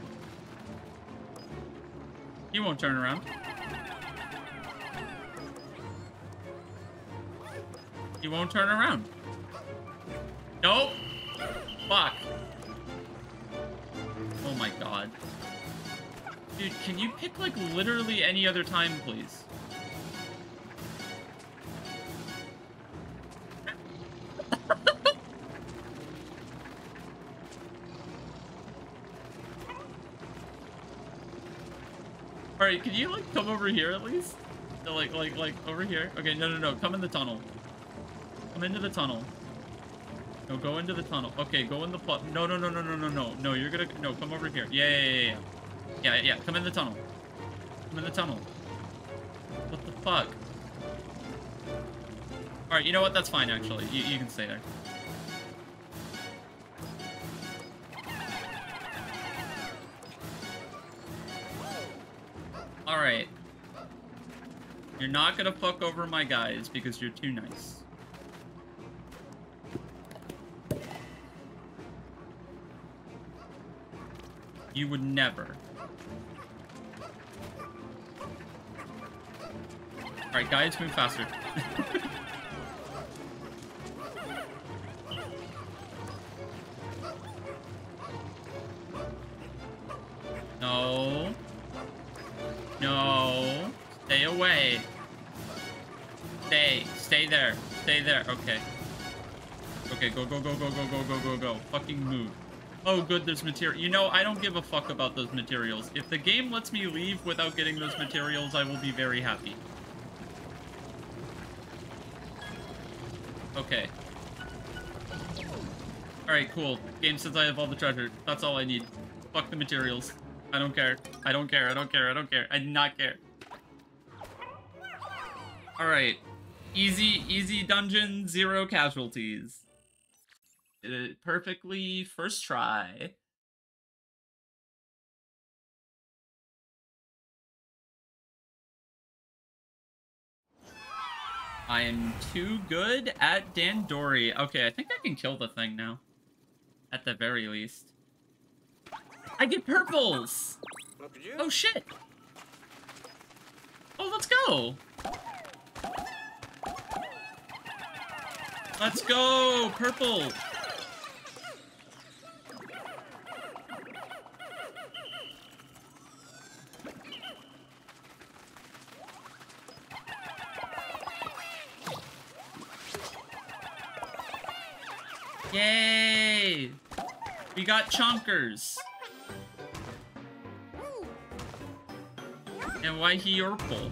He won't turn around. He won't turn around. Nope! Fuck. Oh my god. Dude, can you pick, like, literally any other time, please? Alright, can you, like, come over here at least? No, like, like, like, over here? Okay, no, no, no, come in the tunnel. Come into the tunnel. No, go into the tunnel. Okay, go in the pl- No no no no no no no. No, you're gonna no come over here. Yeah, yeah, yeah, yeah. Yeah, yeah, come in the tunnel. Come in the tunnel. What the fuck? Alright, you know what? That's fine actually. You you can stay there. Alright. You're not gonna fuck over my guys because you're too nice. You would never. Alright, guys, move faster. no. No. Stay away. Stay. Stay there. Stay there. Okay. Okay, go, go, go, go, go, go, go, go, go. Fucking move. Oh, good, there's material. You know, I don't give a fuck about those materials. If the game lets me leave without getting those materials, I will be very happy. Okay. Alright, cool. Game says I have all the treasure. That's all I need. Fuck the materials. I don't care. I don't care. I don't care. I don't care. I do not care. Alright. Easy, easy dungeon, zero casualties. Did it perfectly first try. I am too good at Dandori. Okay, I think I can kill the thing now. At the very least. I get purples! Oh shit! Oh, let's go! Let's go! Purple! Yay! We got chonkers! And why he purple? Your paw.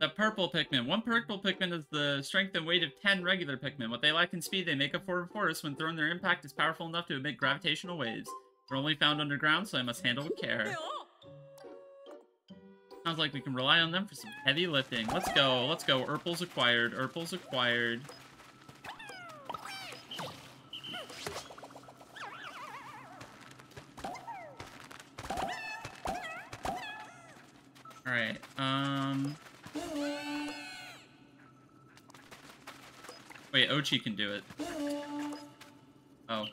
The purple Pikmin. One purple Pikmin is the strength and weight of 10 regular Pikmin. What they lack in speed, they make up for in force. When thrown, their impact is powerful enough to emit gravitational waves. They're only found underground, so I must handle with care. Sounds like we can rely on them for some heavy lifting. Let's go, let's go. Urple's acquired, Urple's acquired. Alright, um... Wait, Oatchi can do it. Oh.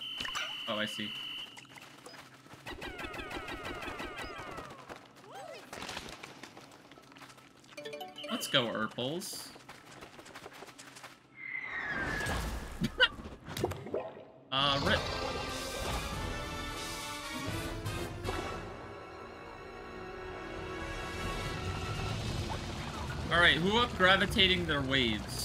Oh, I see. Let's go, Urples. uh, rip. Alright, who up gravitating their waves?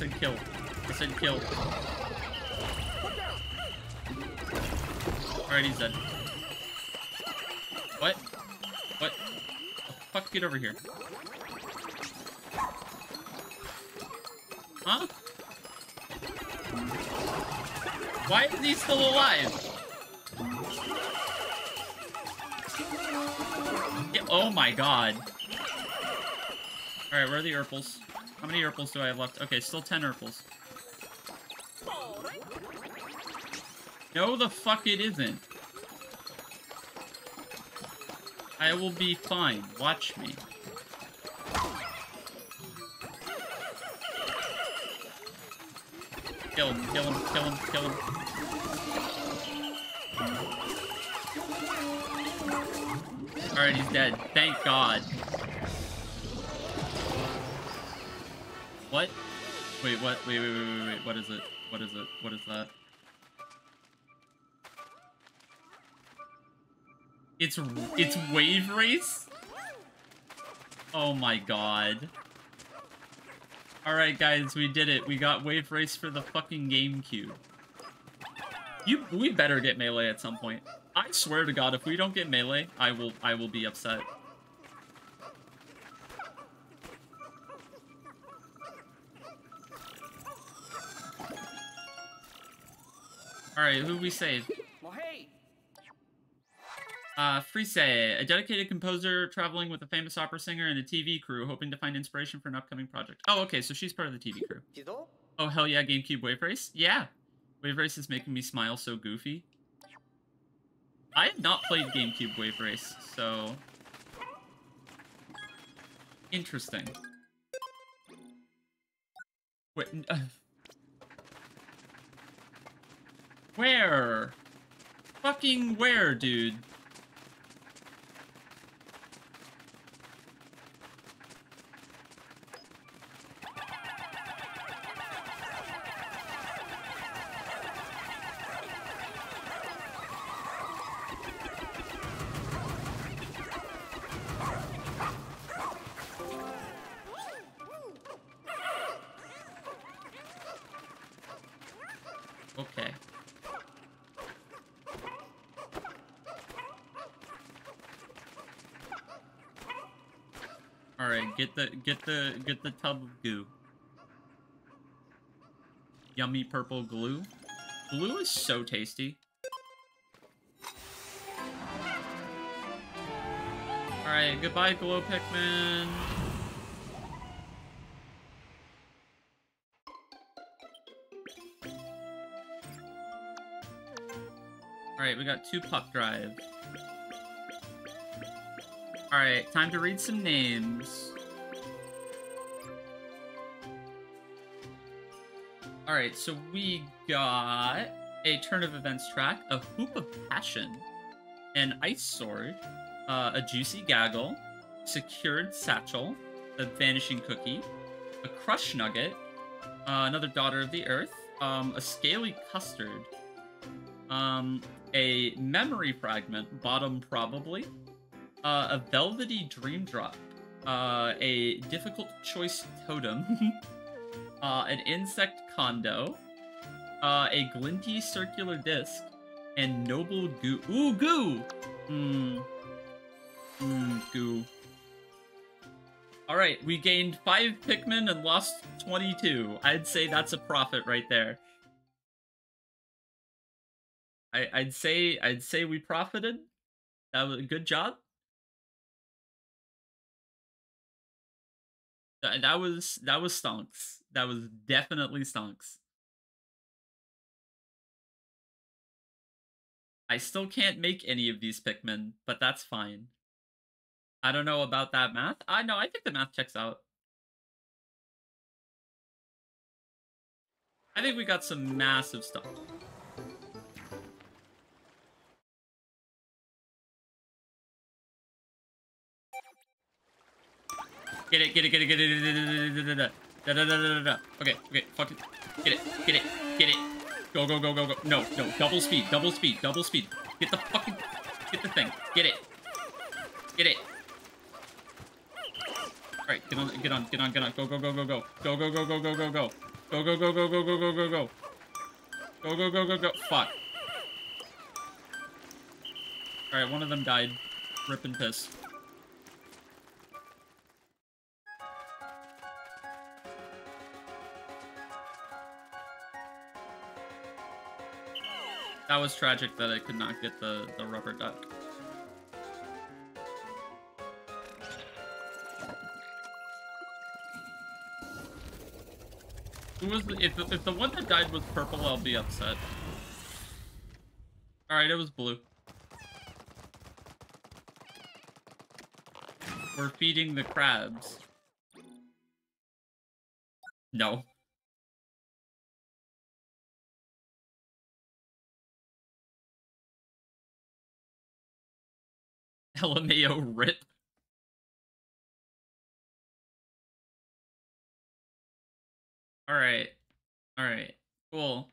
Said kill. I said kill. Alright, he's dead. What? What? Fuck, get over here. Huh? Why is he still alive? Yeah, oh my god. Alright, where are the Urples? How many Urples do I have left? Okay, still 10 Urples. No, the fuck it isn't. I will be fine. Watch me. Kill him, kill him, kill him, kill him. Alright, he's dead. Thank God. Wait, what? Wait, wait, wait, wait, wait. What is it? What is it? What is that? It's it's wave race. Oh my god. All right, guys, we did it. We got wave race for the fucking GameCube. You, we better get melee at some point. I swear to God, if we don't get melee, I will, I will be upset. All right, who we save? Well, hey, Uh, Frise, a dedicated composer traveling with a famous opera singer and a TV crew, hoping to find inspiration for an upcoming project. Oh, okay, so she's part of the TV crew. Oh, hell yeah, GameCube Wave Race? Yeah. Wave Race is making me smile so goofy. I have not played GameCube Wave Race, so... Interesting. Wait, n- uh... Where? Fucking where, dude? The get the get the tub of goo. Yummy purple glue. Glue is so tasty. All right, goodbye, glow Pikmin. All right, we got two puck drive. All right, time to read some names. All right, so we got a turn of events track, a hoop of passion, an ice sword, uh, a juicy gaggle, secured satchel, a vanishing cookie, a crush nugget, uh, another daughter of the earth, um, a scaly custard, um, a memory fragment, bottom probably, uh, a velvety dream drop, uh, a difficult choice totem, uh, an insect condo, uh, a glinty circular disc, and noble goo. Ooh, goo! Mmm. Mmm, goo. Alright, we gained 5 Pikmin and lost 22. I'd say that's a profit right there. I, I'd say I'd say we profited. That was a good job. That, that was that was stonks. That was definitely stonks. I still can't make any of these Pikmin, but that's fine. I don't know about that math. I know, I think the math checks out. I think we got some massive stuff. Get it, get it, get it, get it, get it, get it, da da da da da. Okay, okay, fuck it. Get it, get it, get it. Go, go, go, go, go. No, no, double speed, double speed, double speed. Get the fucking, get the thing. Get it. Get it. Alright, get on, get on, get on, get on. Go, go, go, go, go. Go, go, go, go, go, go, go. Go, go, go, go, go, go, go, go, go. Go, go, go, go, go. Fuck. Alright, one of them died. Rip and piss. That was tragic that I could not get the, the rubber duck. Who was if, if the one that died was purple, I'll be upset. Alright, it was blue. We're feeding the crabs. No. LMAO rip. All right. All right. Cool.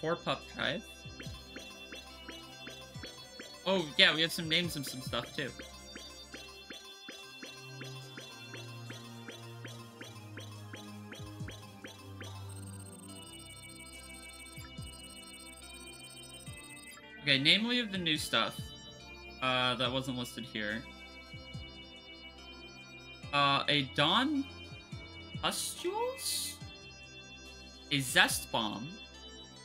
Four pup drive. Oh yeah, we have some names and some stuff too. Okay, namely of the new stuff. Uh, that wasn't listed here. Uh, a Dawn Pustules? A Zest Bomb.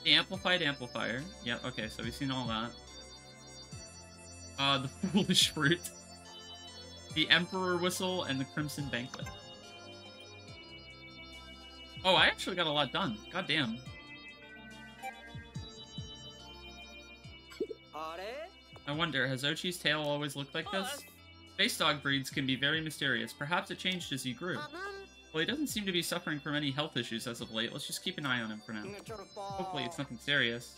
The Amplified Amplifier. Yep, okay, so we've seen all that. Uh, the Foolish Fruit. The Emperor Whistle and the Crimson Banquet. Oh, I actually got a lot done. God damn. I wonder, has Oatchi's tail always looked like this? Space dog breeds can be very mysterious. Perhaps it changed as he grew. Well, he doesn't seem to be suffering from any health issues as of late. Let's just keep an eye on him for now. Hopefully it's nothing serious.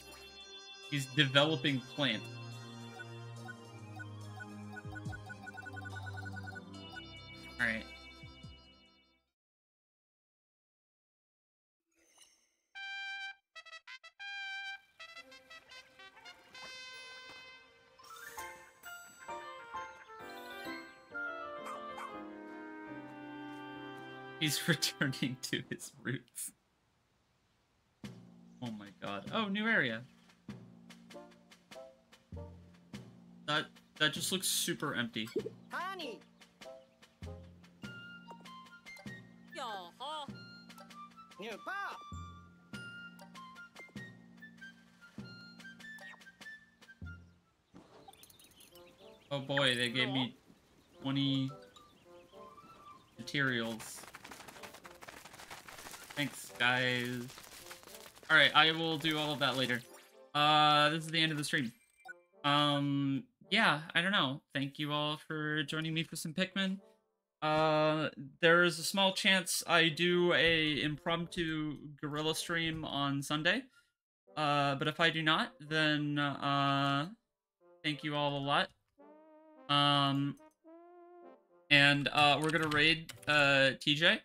He's developing plant. Alright. Returning to his roots. Oh my god. Oh, new area. That that just looks super empty. Honey, Jaha. new pop. Oh boy, they gave me 20 materials. Guys. Alright, I will do all of that later. Uh, this is the end of the stream. Um, yeah, I don't know. Thank you all for joining me for some Pikmin. Uh, there is a small chance I do a impromptu gorilla stream on Sunday. Uh, but if I do not, then, uh, thank you all a lot. Um, and, uh, we're gonna raid, uh, TJ,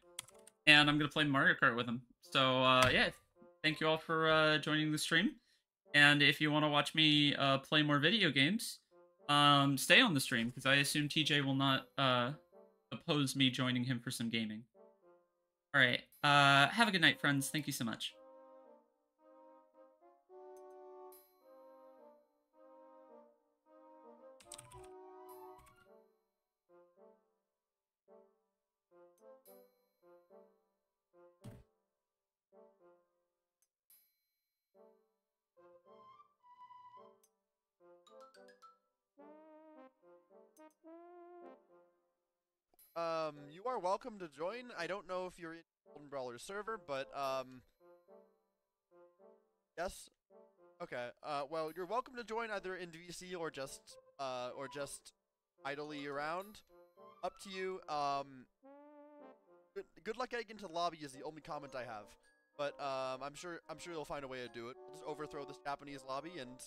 and I'm gonna play Mario Kart with him. So, uh, yeah, thank you all for, uh, joining the stream. And if you want to watch me, uh, play more video games, um, stay on the stream, because I assume TJ will not, uh, oppose me joining him for some gaming. Alright, uh, have a good night, friends. Thank you so much. Um, you are welcome to join. I don't know if you're in Golden Brawler server, but um, yes. Okay. Uh, well, you're welcome to join either in VC or just uh or just idly around. Up to you. Um, good, good luck getting into the lobby is the only comment I have. But um, I'm sure I'm sure you'll find a way to do it. Just overthrow this Japanese lobby and